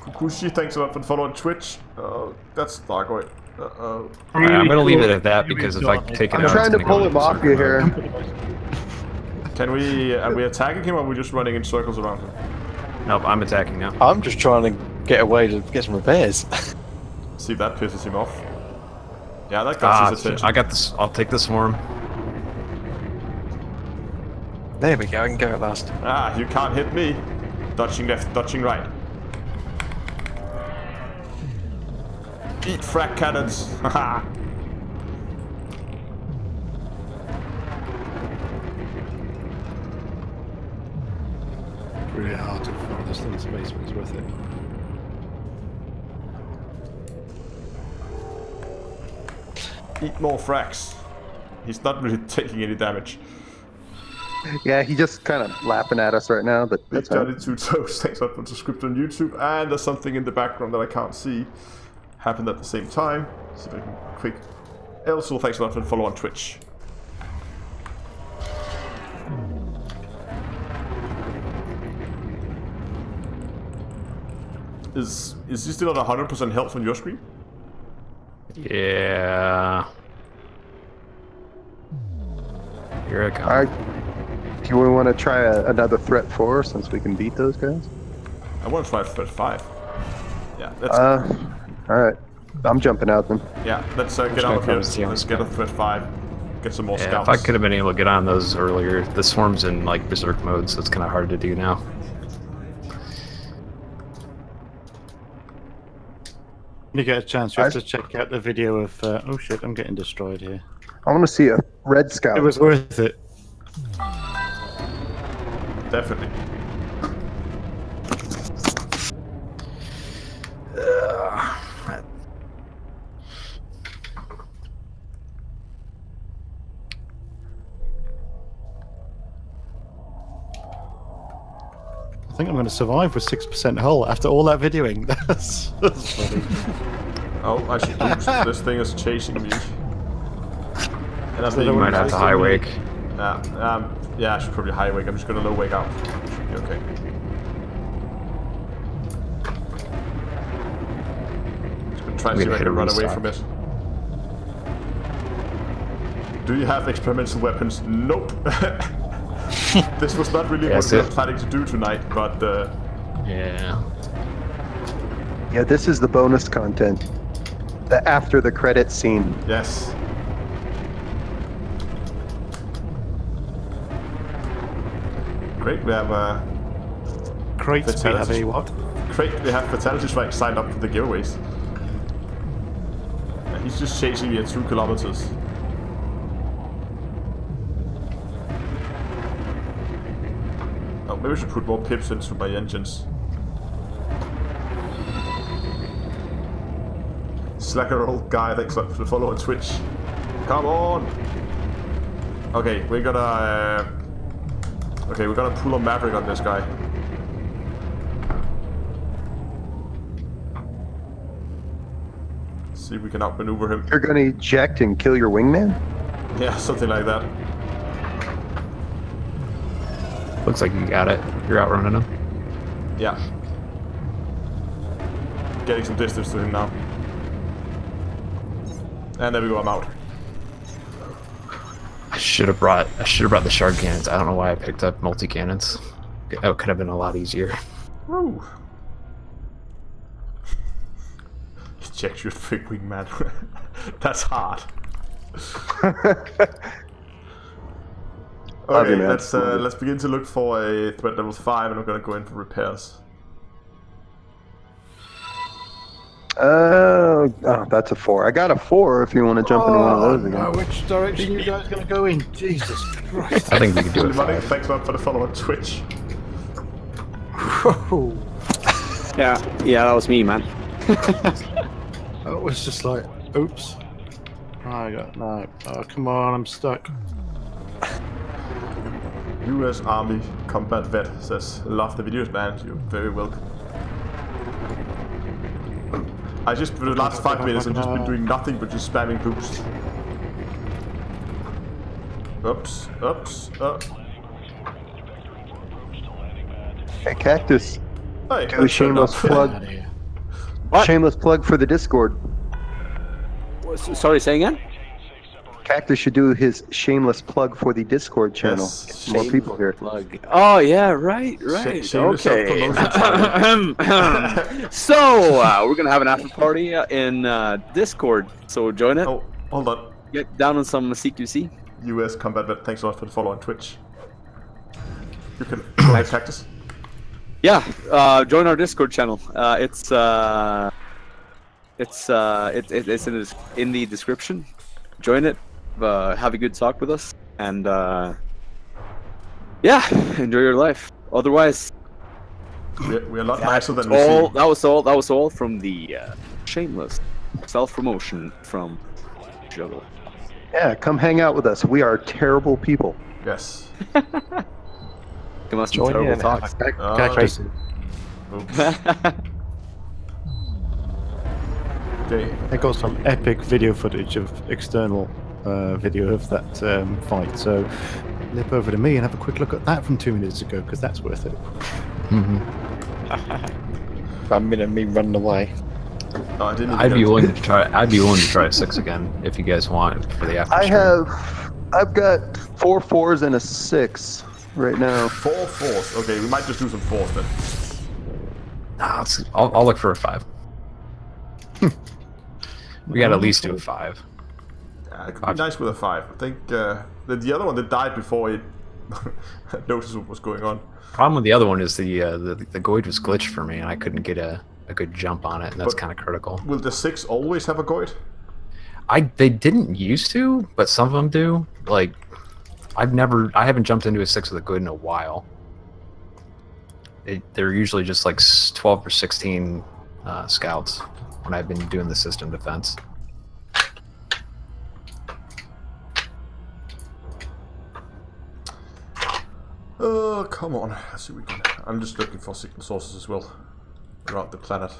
Kukushi, thanks a lot for the follow on Twitch. Uh, that's Dargoy. Uh-oh. Alright, I'm gonna leave it at that because if I take it I'm out, trying to pull go him off you here. Can we, are we attacking him or are we just running in circles around him? Nope, I'm attacking now. I'm just trying to get away to get some repairs. See if that pisses him off. Yeah, that got Ah, his attention. I got this. I'll take this swarm. there we go, I can go at last. Ah, you can't hit me. Dodging left, dodging right. Eat frag cannons. Haha. Really hard to find this thing space, but it's worth it. Eat more frags. He's not really taking any damage. Yeah, he just kind of laughing at us right now, but Big that's. Johnny Two Toes, thanks a lot for the subscription on YouTube. And there's something in the background that I can't see. Happened at the same time. See if I can quick. Also, thanks a lot for the follow on Twitch. Is is he still at 100% health on your screen? Yeah. Here I come. All right. Do we want to try a, another threat four since we can beat those guys? I want to try threat 5. Yeah, let's, Uh, all right. I'm jumping out then. yeah, let's uh, get gonna out here. come see him. Let's get a threat 5. Get some more Yeah, scouts. if I could have been able to get on those earlier, the swarm's in like berserk mode, so it's kind of hard to do now. When you get a chance, you have to check out the video of. Uh, oh shit, I'm getting destroyed here. I want to see a red scout. It was worth it. Definitely. I think I'm going to survive with six percent hull after all that videoing. That's, that's funny. Oh, I should oops, this thing is chasing me. And I'm So being they Might have to high wake. Yeah, um, yeah, I should probably high wake. I'm just gonna low wake out. Should be okay. Just gonna try I'm to see if I can run away from it. Do you have experimental weapons? Nope. this was not really That's what we were planning to do tonight, but uh, Yeah. Yeah, this is the bonus content. The after the credit scene. yes. Great, we have uh, Crates we have a what? Great, we have Fatality Strike signed up for the giveaways. Yeah, he's just chasing me at two kilometers. Maybe I should put more pips into my engines. Slacker old guy, lot for the follow on Twitch. Come on! Okay, we're gonna... Uh, okay, we're gonna pull a Maverick on this guy. See if we can outmaneuver him. You're going to eject and kill your wingman? Yeah, something like that. Looks like you got it. You're outrunning him. Yeah. Getting some distance to him now. And there we go, I'm out. I should have brought. I should have brought the shard cannons. I don't know why I picked up multi cannons. That could have been a lot easier. Woo! Eject your big wingman. That's hard. Love you, okay, man. let's uh, let's begin to look for a threat level five, and I'm gonna go in for repairs. Oh, oh, that's a four. I got a four if you want to jump into one of those again. Oh, no, which direction you guys going to go in? Jesus Christ. I think we could do it. Money, Five. thanks a lot for the follow on Twitch. Whoa. Yeah, yeah, that was me, man. that was just like, oops. I got no. Oh, come on, I'm stuck. U.S. Army combat vet says, "Love the videos, man. You're very welcome." I just for the last five minutes, I've just been doing nothing but just spamming boost. Oops, oops, uh. Hey, Cactus. Hey, Do a shameless up. plug. Shameless plug for the Discord. S- Sorry, say again. Cactus should do his shameless plug for the Discord channel. Yes, Get more people here. Plug. Oh yeah, right, right. shameless okay. so uh, we're gonna have an after party uh, in uh, Discord. So join it. Oh, hold on. Get down on some CQC. US Combat Vet, thanks a lot for the follow on Twitch. You can play Cactus. Yeah, uh, join our Discord channel. Uh, it's uh, it's uh, it, it, it's in the, in the description. Join it. Uh, have a good talk with us, and uh, yeah, enjoy your life. Otherwise, We're, we're a lot nicer than all. seem. That was all. That was all from the uh, shameless self promotion from Juggle. Yeah, come hang out with us. We are terrible people. Yes. Come on, some Join terrible in, talks. All Cactus. right. Okay. I got some epic video footage of external uh, video of that um, fight. So nip over to me and have a quick look at that from two minutes ago because that's worth it. One minute me running away. Oh, I didn't I'd be willing to try. I'd be willing to try six again if you guys want for the after. I stream. have, I've got four fours and a six right now. Four fours. Okay, we might just do some fours then. Nah, I'll, I'll look for a five. we got to at least do a five. Yeah, it could be nice with a five. I think uh, the, the other one that died before it noticed what was going on. Problem with the other one is the uh, the the goid was glitched for me, and I couldn't get a, a good jump on it, and that's kind of critical. Will the six always have a goid? I they didn't used to, but some of them do. Like, I've never, I haven't jumped into a six with a good in a while. They, they're usually just like twelve or sixteen uh, scouts when I've been doing the system defense. Oh, come on. Let's see what we can. I'm just looking for signal sources as well around the planet.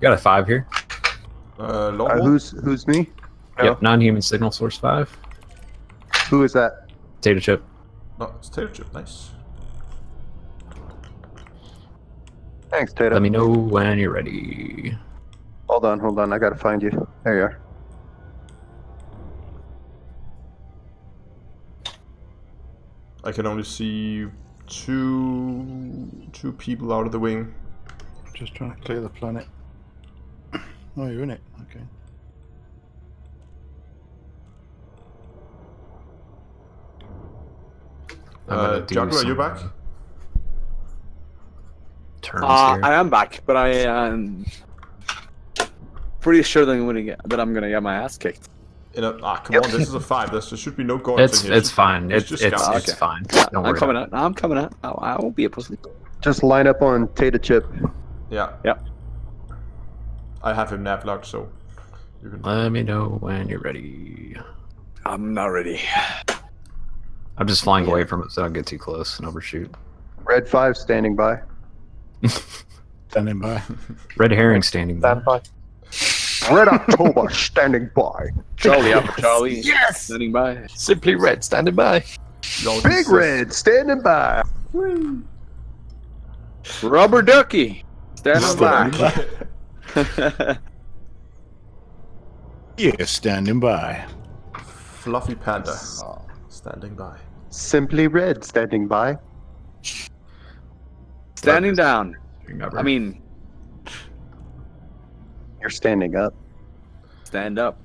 Got a five here. Uh, Uh, who's who's me? No. Yep, non-human signal source five. Who is that? Data chip. No, it's tater chip. Nice. Thanks, Tato. Let me know when you're ready. Hold on, hold on. I gotta find you. There you are. I can only see two two people out of the wing. Just trying to clear the planet. Oh, you're in it. Okay. I'm gonna Uh, do Juggler, are you some back? Turns Uh, here. I am back, but I am pretty sure that I'm gonna get that I'm gonna get my ass kicked. In a, ah, come on, this is a five. There's, there should be no goids It's in here. it's fine. It's just it's scouts. it's fine. Don't I'm coming about out. I'm coming out. I, I won't be a pussy. Just line up on Tato Chip. Yeah. Yep. I have him nav locked, so you can. Let me know when you're ready. I'm not ready. I'm just flying away from it so I don't get too close and overshoot. Red five standing by. Standing by. Red herring standing by. Stand by. Red October standing by. Charlie up Charlie. Yes! Standing by. Simply red, standing by. Y'all Big just- Red standing by. Rubber ducky. Standing by. Yeah, standing by. Fluffy panda standing by. Simply Red standing by. Standing down. I mean, You're standing up. stand up.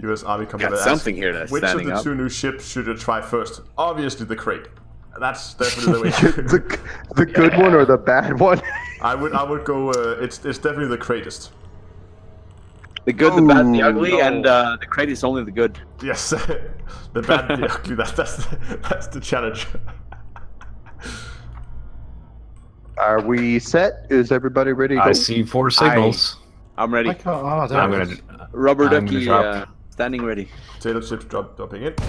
U.S. Army Got Commander asks, something here that's Which of the up. two new ships should you try first? Obviously, the Krait. That's definitely the way. the the good one or the bad one? I would I would go. Uh, it's it's definitely the greatest. The good, the bad, the Oh, ugly, no. and uh, the Krait is only the good. Yes, the bad, the ugly. That, that's that's the challenge. Are we set? Is everybody ready to go? I see four signals. I'm ready. I can't. Oh, there I'm gonna. is. Rubber I'm gonna ducky, uh, standing ready. Taylor chips drop dropping it.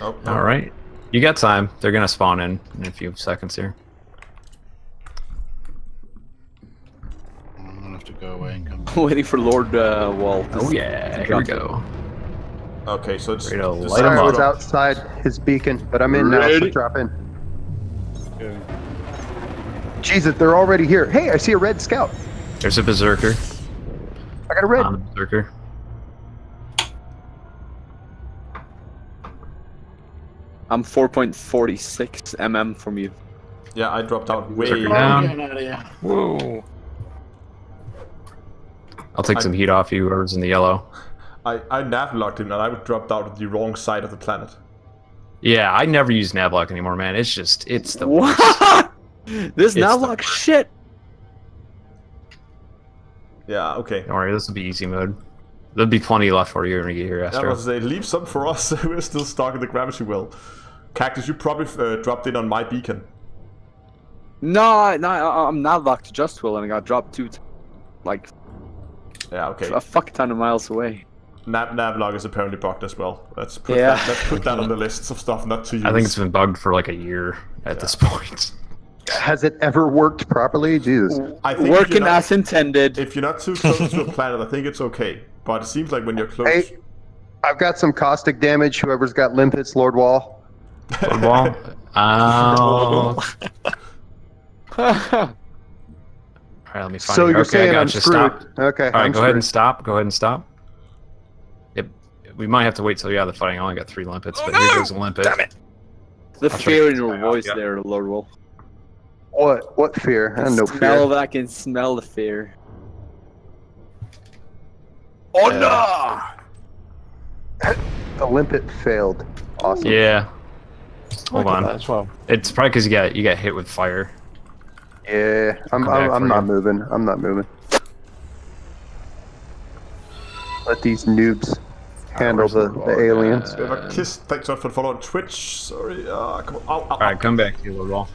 Oh, no. All right. You got time. They're gonna spawn in in a few seconds here. I'm gonna have to go away and come. Waiting for Lord uh, Walt. Oh yeah, here we go. Okay, so it's Ready to the light 'em I up. was outside his beacon, but I'm in now, so drop in. Go. Jesus, they're already here. Hey, I see a red scout. There's a berserker. I got a red. I'm a berserker. I'm 4.46 mm from you. Yeah, I dropped out way. Berserker down. out. Whoa. I'll take some heat off you, whoever's in the yellow. I, I nav locked him and I dropped out at the wrong side of the planet. Yeah, I never use Navlock anymore, man. It's just, it's the worst. What? This It's now the shit. Yeah, okay. Don't worry, this will be easy mode. There'll be plenty left for you when you get here, That Astro. was a leave some for us. We're still stuck in the gravity well. Cactus, you probably uh, dropped in on my beacon. No, no, I- I'm not locked to Just Will, and I got dropped two, t- like Yeah, okay. a fuck ton of miles away. Nav Navlog is apparently bugged as well. Let's put Yeah. that, let's put that on the lists of stuff not to use. I think it's been bugged for like a year at this point. Has it ever worked properly? Jesus. I think Working not- as intended. If you're not too close to a planet, I think it's okay. But it seems like when you're close. Hey, I've got some caustic damage. Whoever's got limpets, Lord Wall. Football. Oh. Alright, let me find So you. you're okay, saying I got I'm you. screwed. Stop. Okay, Alright, I'm go ahead and stop. Go ahead and stop. Yep. We might have to wait till you're out of the fighting. I only got three limpets, but oh, here goes a limpet. Damn it. The I'll try fear to in your voice off, yeah. there, Lord Wolf. What? What fear? I have no smell fear. that. I can smell the fear. Oh no! The limpet failed. Awesome. Yeah. Hold on. that as well. It's probably because you got you got hit with fire. Yeah, I'm, I'm, I'm not you. moving. I'm not moving. Let these noobs handle the, the aliens. We have a kiss. Thanks a for the follow on Twitch. Sorry. Uh, come on. Ow, ow, ow. Alright, come back to you, little wall.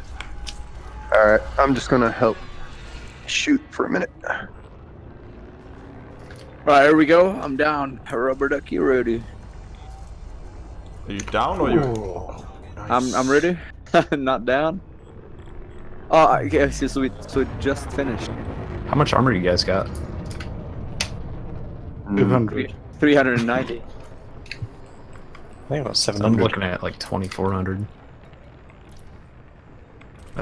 All right, I'm just gonna help shoot for a minute. Alright, here we go. I'm down. Rubber ducky ready. Are you down or you? I'm I'm ready. Not down. Oh, I guess so. We so we just finished. How much armor you guys got? Hmm. 200. 390. I think about seven hundred. I'm looking at like 2400.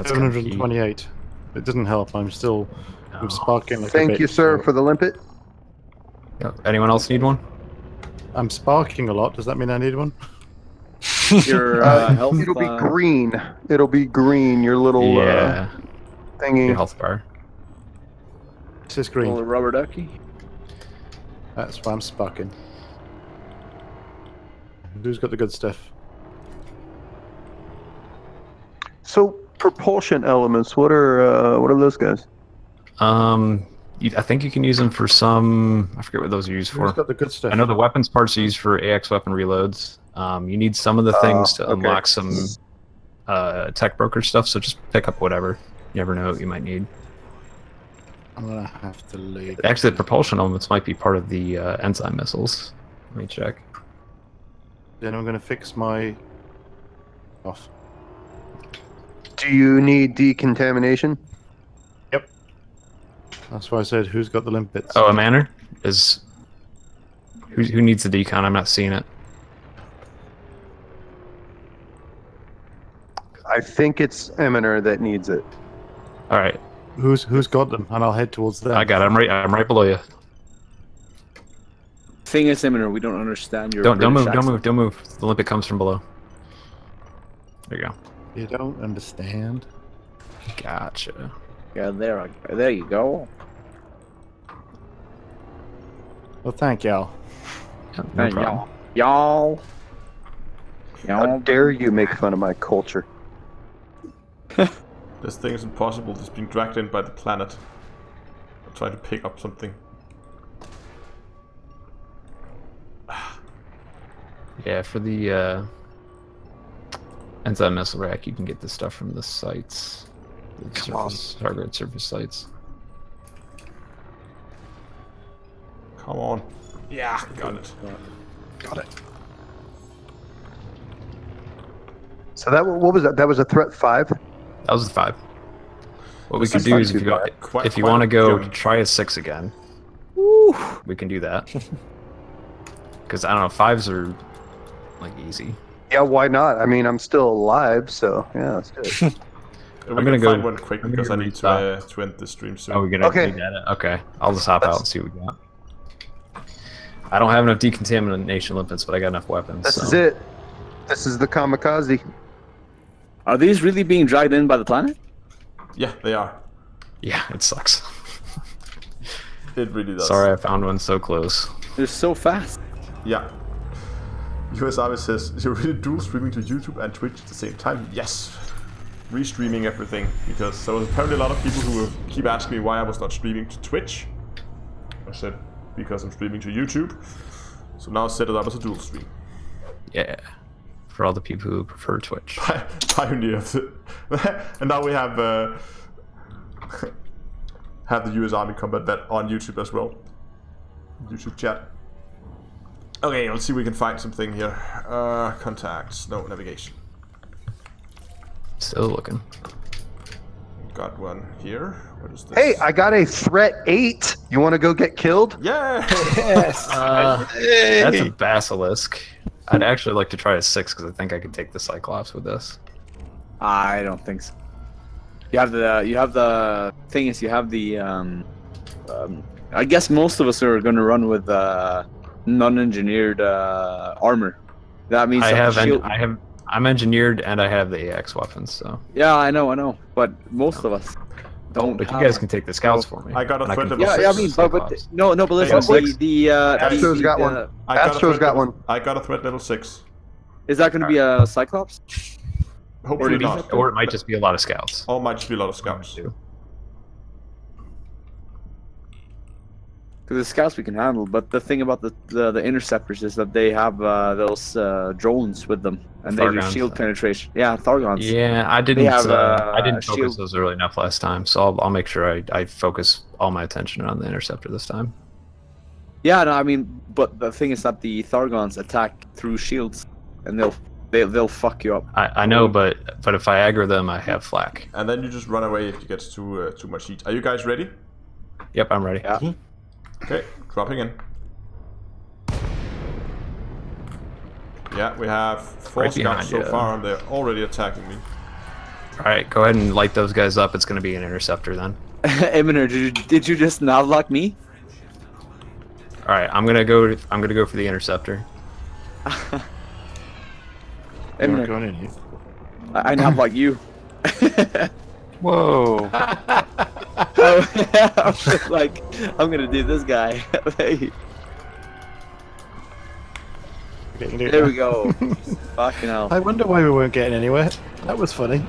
That's kinda 728. It doesn't help. I'm still. I'm sparking like a Thank you, sir, for the limpet. Yep. Anyone else need one? I'm sparking a lot. Does that mean I need one? Your Uh, uh, health. it'll be uh, green. It'll be green. Your little yeah. uh, thingy. Your health bar. This is green. little rubber ducky. That's why I'm sparking. Who's got the good stuff? So propulsion elements. What are uh, what are those guys? Um, you, I think you can use them for some. I forget what those are used Who's for. got the good stuff? I know the weapons parts are used for AX weapon reloads. Um, you need some of the Oh, things to okay. unlock some uh, tech broker stuff. So just pick up whatever. You never know what you might need. I'm gonna have to leave. Actually, the propulsion elements might be part of the uh, enzyme missiles. Let me check. Then I'm gonna fix my off. Do you need decontamination? Yep. That's why I said who's got the limpets. Oh, Eminer is. Who, who needs the decon? I'm not seeing it. I think it's Eminer that needs it. All right, Who's who's got them? And I'll head towards them. I got it. I'm right. I'm right below you. Thing is, Eminer, we don't understand your. Don't don't British move. Don't move. Don't move. The limpet comes from below. There you go. You don't understand. Gotcha. Yeah, there, I- go. there you go. Well, thank y'all. No y'all, y'all, How dare you make fun of my culture? This thing is impossible. It's being dragged in by the planet. I'm trying to pick up something. Yeah, for the uh, enzyme missile rack, you can get the stuff from the sites. The Come on. target surface sites. Come on. Yeah, got it. Got it. So that what was that? That was a threat five. That was the five. What we This could do is if you, go. Quite- if you want to go good. try a six again, we can do that. Because I don't know, fives are like easy. Yeah, why not? I mean, I'm still alive, so yeah, let's do it. I'm gonna go- find one quick I'm because I need to, uh, to end the stream soon. Oh, we're gonna Okay. we it. Okay, I'll just hop out and see what we got. I don't have enough decontamination limpets, but I got enough weapons. This so. is it. This is the kamikaze. Are these really being dragged in by the planet? Yeah, they are. Yeah, it sucks. It really does. Sorry, I found one so close. They're so fast. Yeah. US Army says, you're really dual streaming to YouTube and Twitch at the same time? Yes. Restreaming everything, because there was apparently a lot of people who keep asking me why I was not streaming to Twitch. I said, because I'm streaming to YouTube. So now I set it up as a dual stream. Yeah, for all the people who prefer Twitch. Pioneer of the... and now we have uh, have the US Army Combat Vet on YouTube as well. YouTube chat. Okay, let's see if we can find something here. Uh, contacts, no navigation. Still looking. Got one here. What is this? Hey, I got a threat eight. You want to go get killed? Yeah. Uh, that's a basilisk. I'd actually like to try a six because I think I could take the Cyclops with this. I don't think so. You have the you have the thing is you have the um, um I guess most of us are going to run with uh non-engineered uh armor. That means I that the have, en- I have, I'm engineered and I have the AX weapons. So, Yeah, I know, I know, but most of us don't. but you guys it. can take the scouts for me. I got a and I threat level Yeah, yeah, I mean, but, but no, no, but listen, the the uh, Astro's the- got the- one. I got a Astro's got one. I got a threat level 6. Is that going to be a Cyclops? Hopefully Or, not. or it might just be a lot of scouts. Or it might just be a lot of scouts. Because the scouts we can handle, but the thing about the the, the interceptors is that they have uh, those uh, drones with them, and they do Thargons. shield penetration. Yeah, Thargons. Yeah, I didn't. Have, uh, uh, I didn't focus shield- those early enough last time, so I'll, I'll make sure I, I focus all my attention on the interceptor this time. Yeah, no, I mean, but the thing is that the Thargons attack through shields, and they'll they, they'll fuck you up. I, I know, but but if I aggro them, I have flak. And then you just run away if you get too uh, too much heat. Are you guys ready? Yep, I'm ready. Yeah. Okay, dropping in. Yeah, we have four Right scouts so ya. far, and they're already attacking me. All right, go ahead and light those guys up. It's going to be an interceptor then. Eminer, did you, did you just not lock me? All right, I'm gonna go. I'm gonna go for the interceptor. You're Eminer, going in here. I, I not like you. Whoa. Oh, I'm just like, I'm gonna do this guy. Hey, Okay, you can do it there we go. Fucking hell. I wonder why we weren't getting anywhere. That was funny.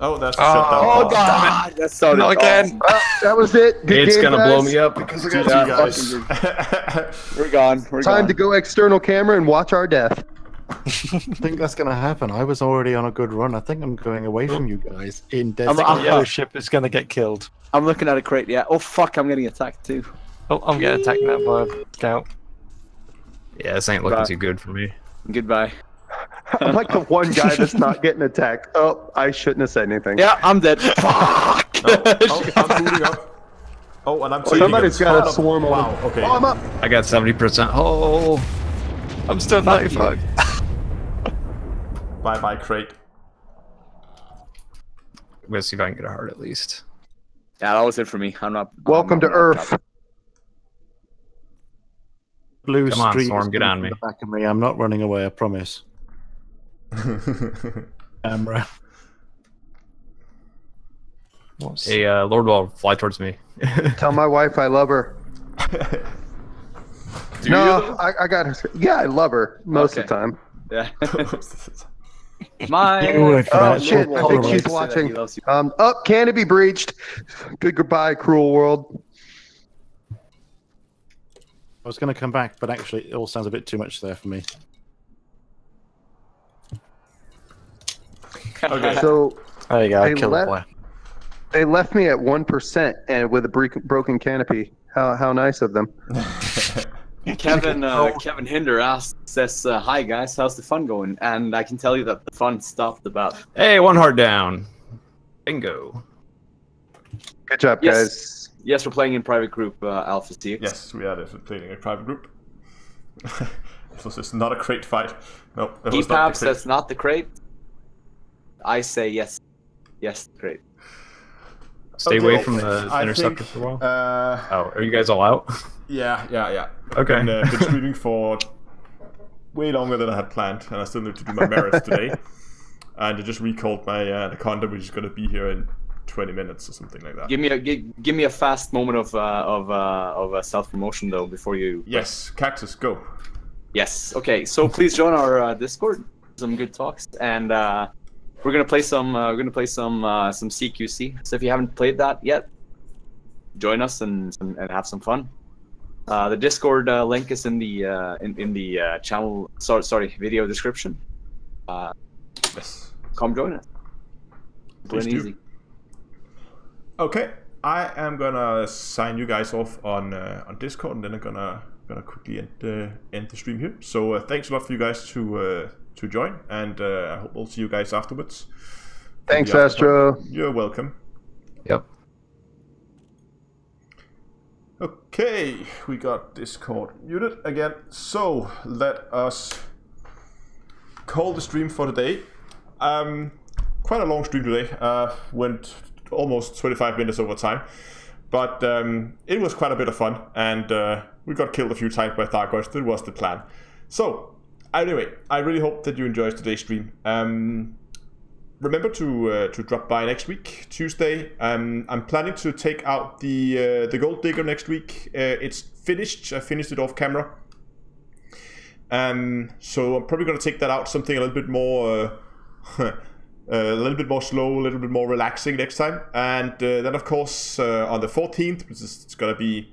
Oh, that's the Oh, shutdown. Oh button. god, that sounded Not again. Well, that was it. Good it's game, gonna guys. blow me up because I got GG, two guys. We're gone. We're Time gone. to go external camera and watch our death. I think that's going to happen. I was already on a good run. I think I'm going away from you guys in I'm- dead. I'm- Yellow ship is gonna get killed. I'm looking at a crate. Yeah. Oh fuck, I'm getting attacked too. Oh, I'm getting attacked now by a scout. Yeah, this ain't looking Bye. too good for me. Goodbye. I'm like the one guy that's not getting attacked. Oh, I shouldn't have said anything. Yeah, I'm dead. Fuck. No, oh, I'm booting up. Oh, and I'm oh, taking Somebody's a got a ton of- swarm on Wow, okay. Oh, I'm up. I got 70%. Oh, I'm still 95. Bye bye, crate. I'm gonna see if I can get a heart at least. Yeah, that was it for me. I'm not. Welcome I'm to not- Earth. Blue Come on, streak Storm, is get on me. The back of me. I'm not running away. I promise. Camera. What's Hey, uh, Lord Wall, fly towards me. Tell my wife I love her. Do no, I, I got her. Yeah, I love her most of the time. Yeah. My. You would, Oh shit! I think she's watching. He loves you. Um, up, canopy breached. Good goodbye, cruel world. I was going to come back, but actually, it all sounds a bit too much there for me. Okay. So There you go, I Hey, killed let- they left me at one percent and with a bre- broken canopy. How how nice of them. Kevin uh, Kevin Hinder asks, says uh, hi guys how's the fun going and I can tell you that the fun stopped about hey, one heart down. Bingo. Good job, Yes. guys. yes we're playing in private group uh, Alpha CX yes, we are definitely playing a private group. this was just not a crate fight. Nope. that was not the crate. says not the crate I say yes. Yes, great. Stay Okay, away from the I interceptor think, for a while. Uh, oh, are you guys all out? Yeah, yeah, yeah. Okay. I've been, uh, been streaming for way longer than I had planned, and I still need to do my merits today. And I just recalled my uh, anaconda, which is going to be here in 20 minutes or something like that. Give me a give, give me a fast moment of uh, of uh, of uh, self promotion though before you. Yes, cactus, go. Yes. Okay. So please join our uh, Discord. Some good talks, and uh, we're gonna play some. Uh, we're gonna play some uh, some CQC. So if you haven't played that yet, join us and and, and have some fun. Uh, the Discord uh, link is in the uh, in in the uh, channel. Sorry, sorry, video description. Uh, yes. Come join us. Please Plain do. easy. Okay, I am gonna sign you guys off on uh, on Discord, and then I'm gonna gonna quickly end uh, end the stream here. So uh, thanks a lot for you guys to uh, to join, and uh, I hope we'll see you guys afterwards. Thanks, Astro. You're welcome. Yep. Okay, we got Discord muted again. So let us call the stream for today. Um, quite a long stream today. Uh, went almost 25 minutes over time, but um, it was quite a bit of fun, and uh, we got killed a few times by Thargoids. That was the plan. So anyway, I really hope that you enjoyed today's stream. Um, remember to uh, to drop by next week, Tuesday. Um, I'm planning to take out the uh, the gold digger next week. Uh, it's finished. I finished it off camera. Um, so I'm probably going to take that out something a little bit more. Uh, a little bit more slow, a little bit more relaxing next time. And uh, then, of course, uh, on the 14th, which is it's going to be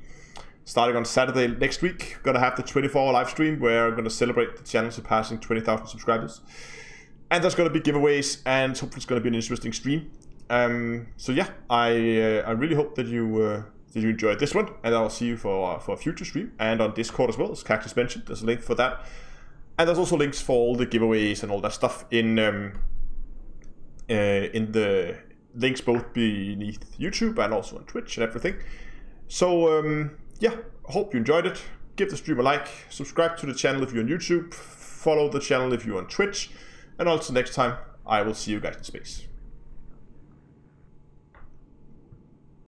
starting on Saturday next week, going to have the 24 hour live stream where I'm going to celebrate the channel surpassing 20,000 subscribers. And there's going to be giveaways, and hopefully it's going to be an interesting stream. Um, so yeah, I uh, I really hope that you uh, that you enjoyed this one, and I'll see you for for a future stream and on Discord as well, as Cactus mentioned. There's a link for that, and there's also links for all the giveaways and all that stuff in um, uh, in the links both beneath YouTube and also on Twitch and everything. So um, yeah, hope you enjoyed it. Give the stream a like, subscribe to the channel if you're on YouTube, follow the channel if you're on Twitch, and also next time I will see you guys in space.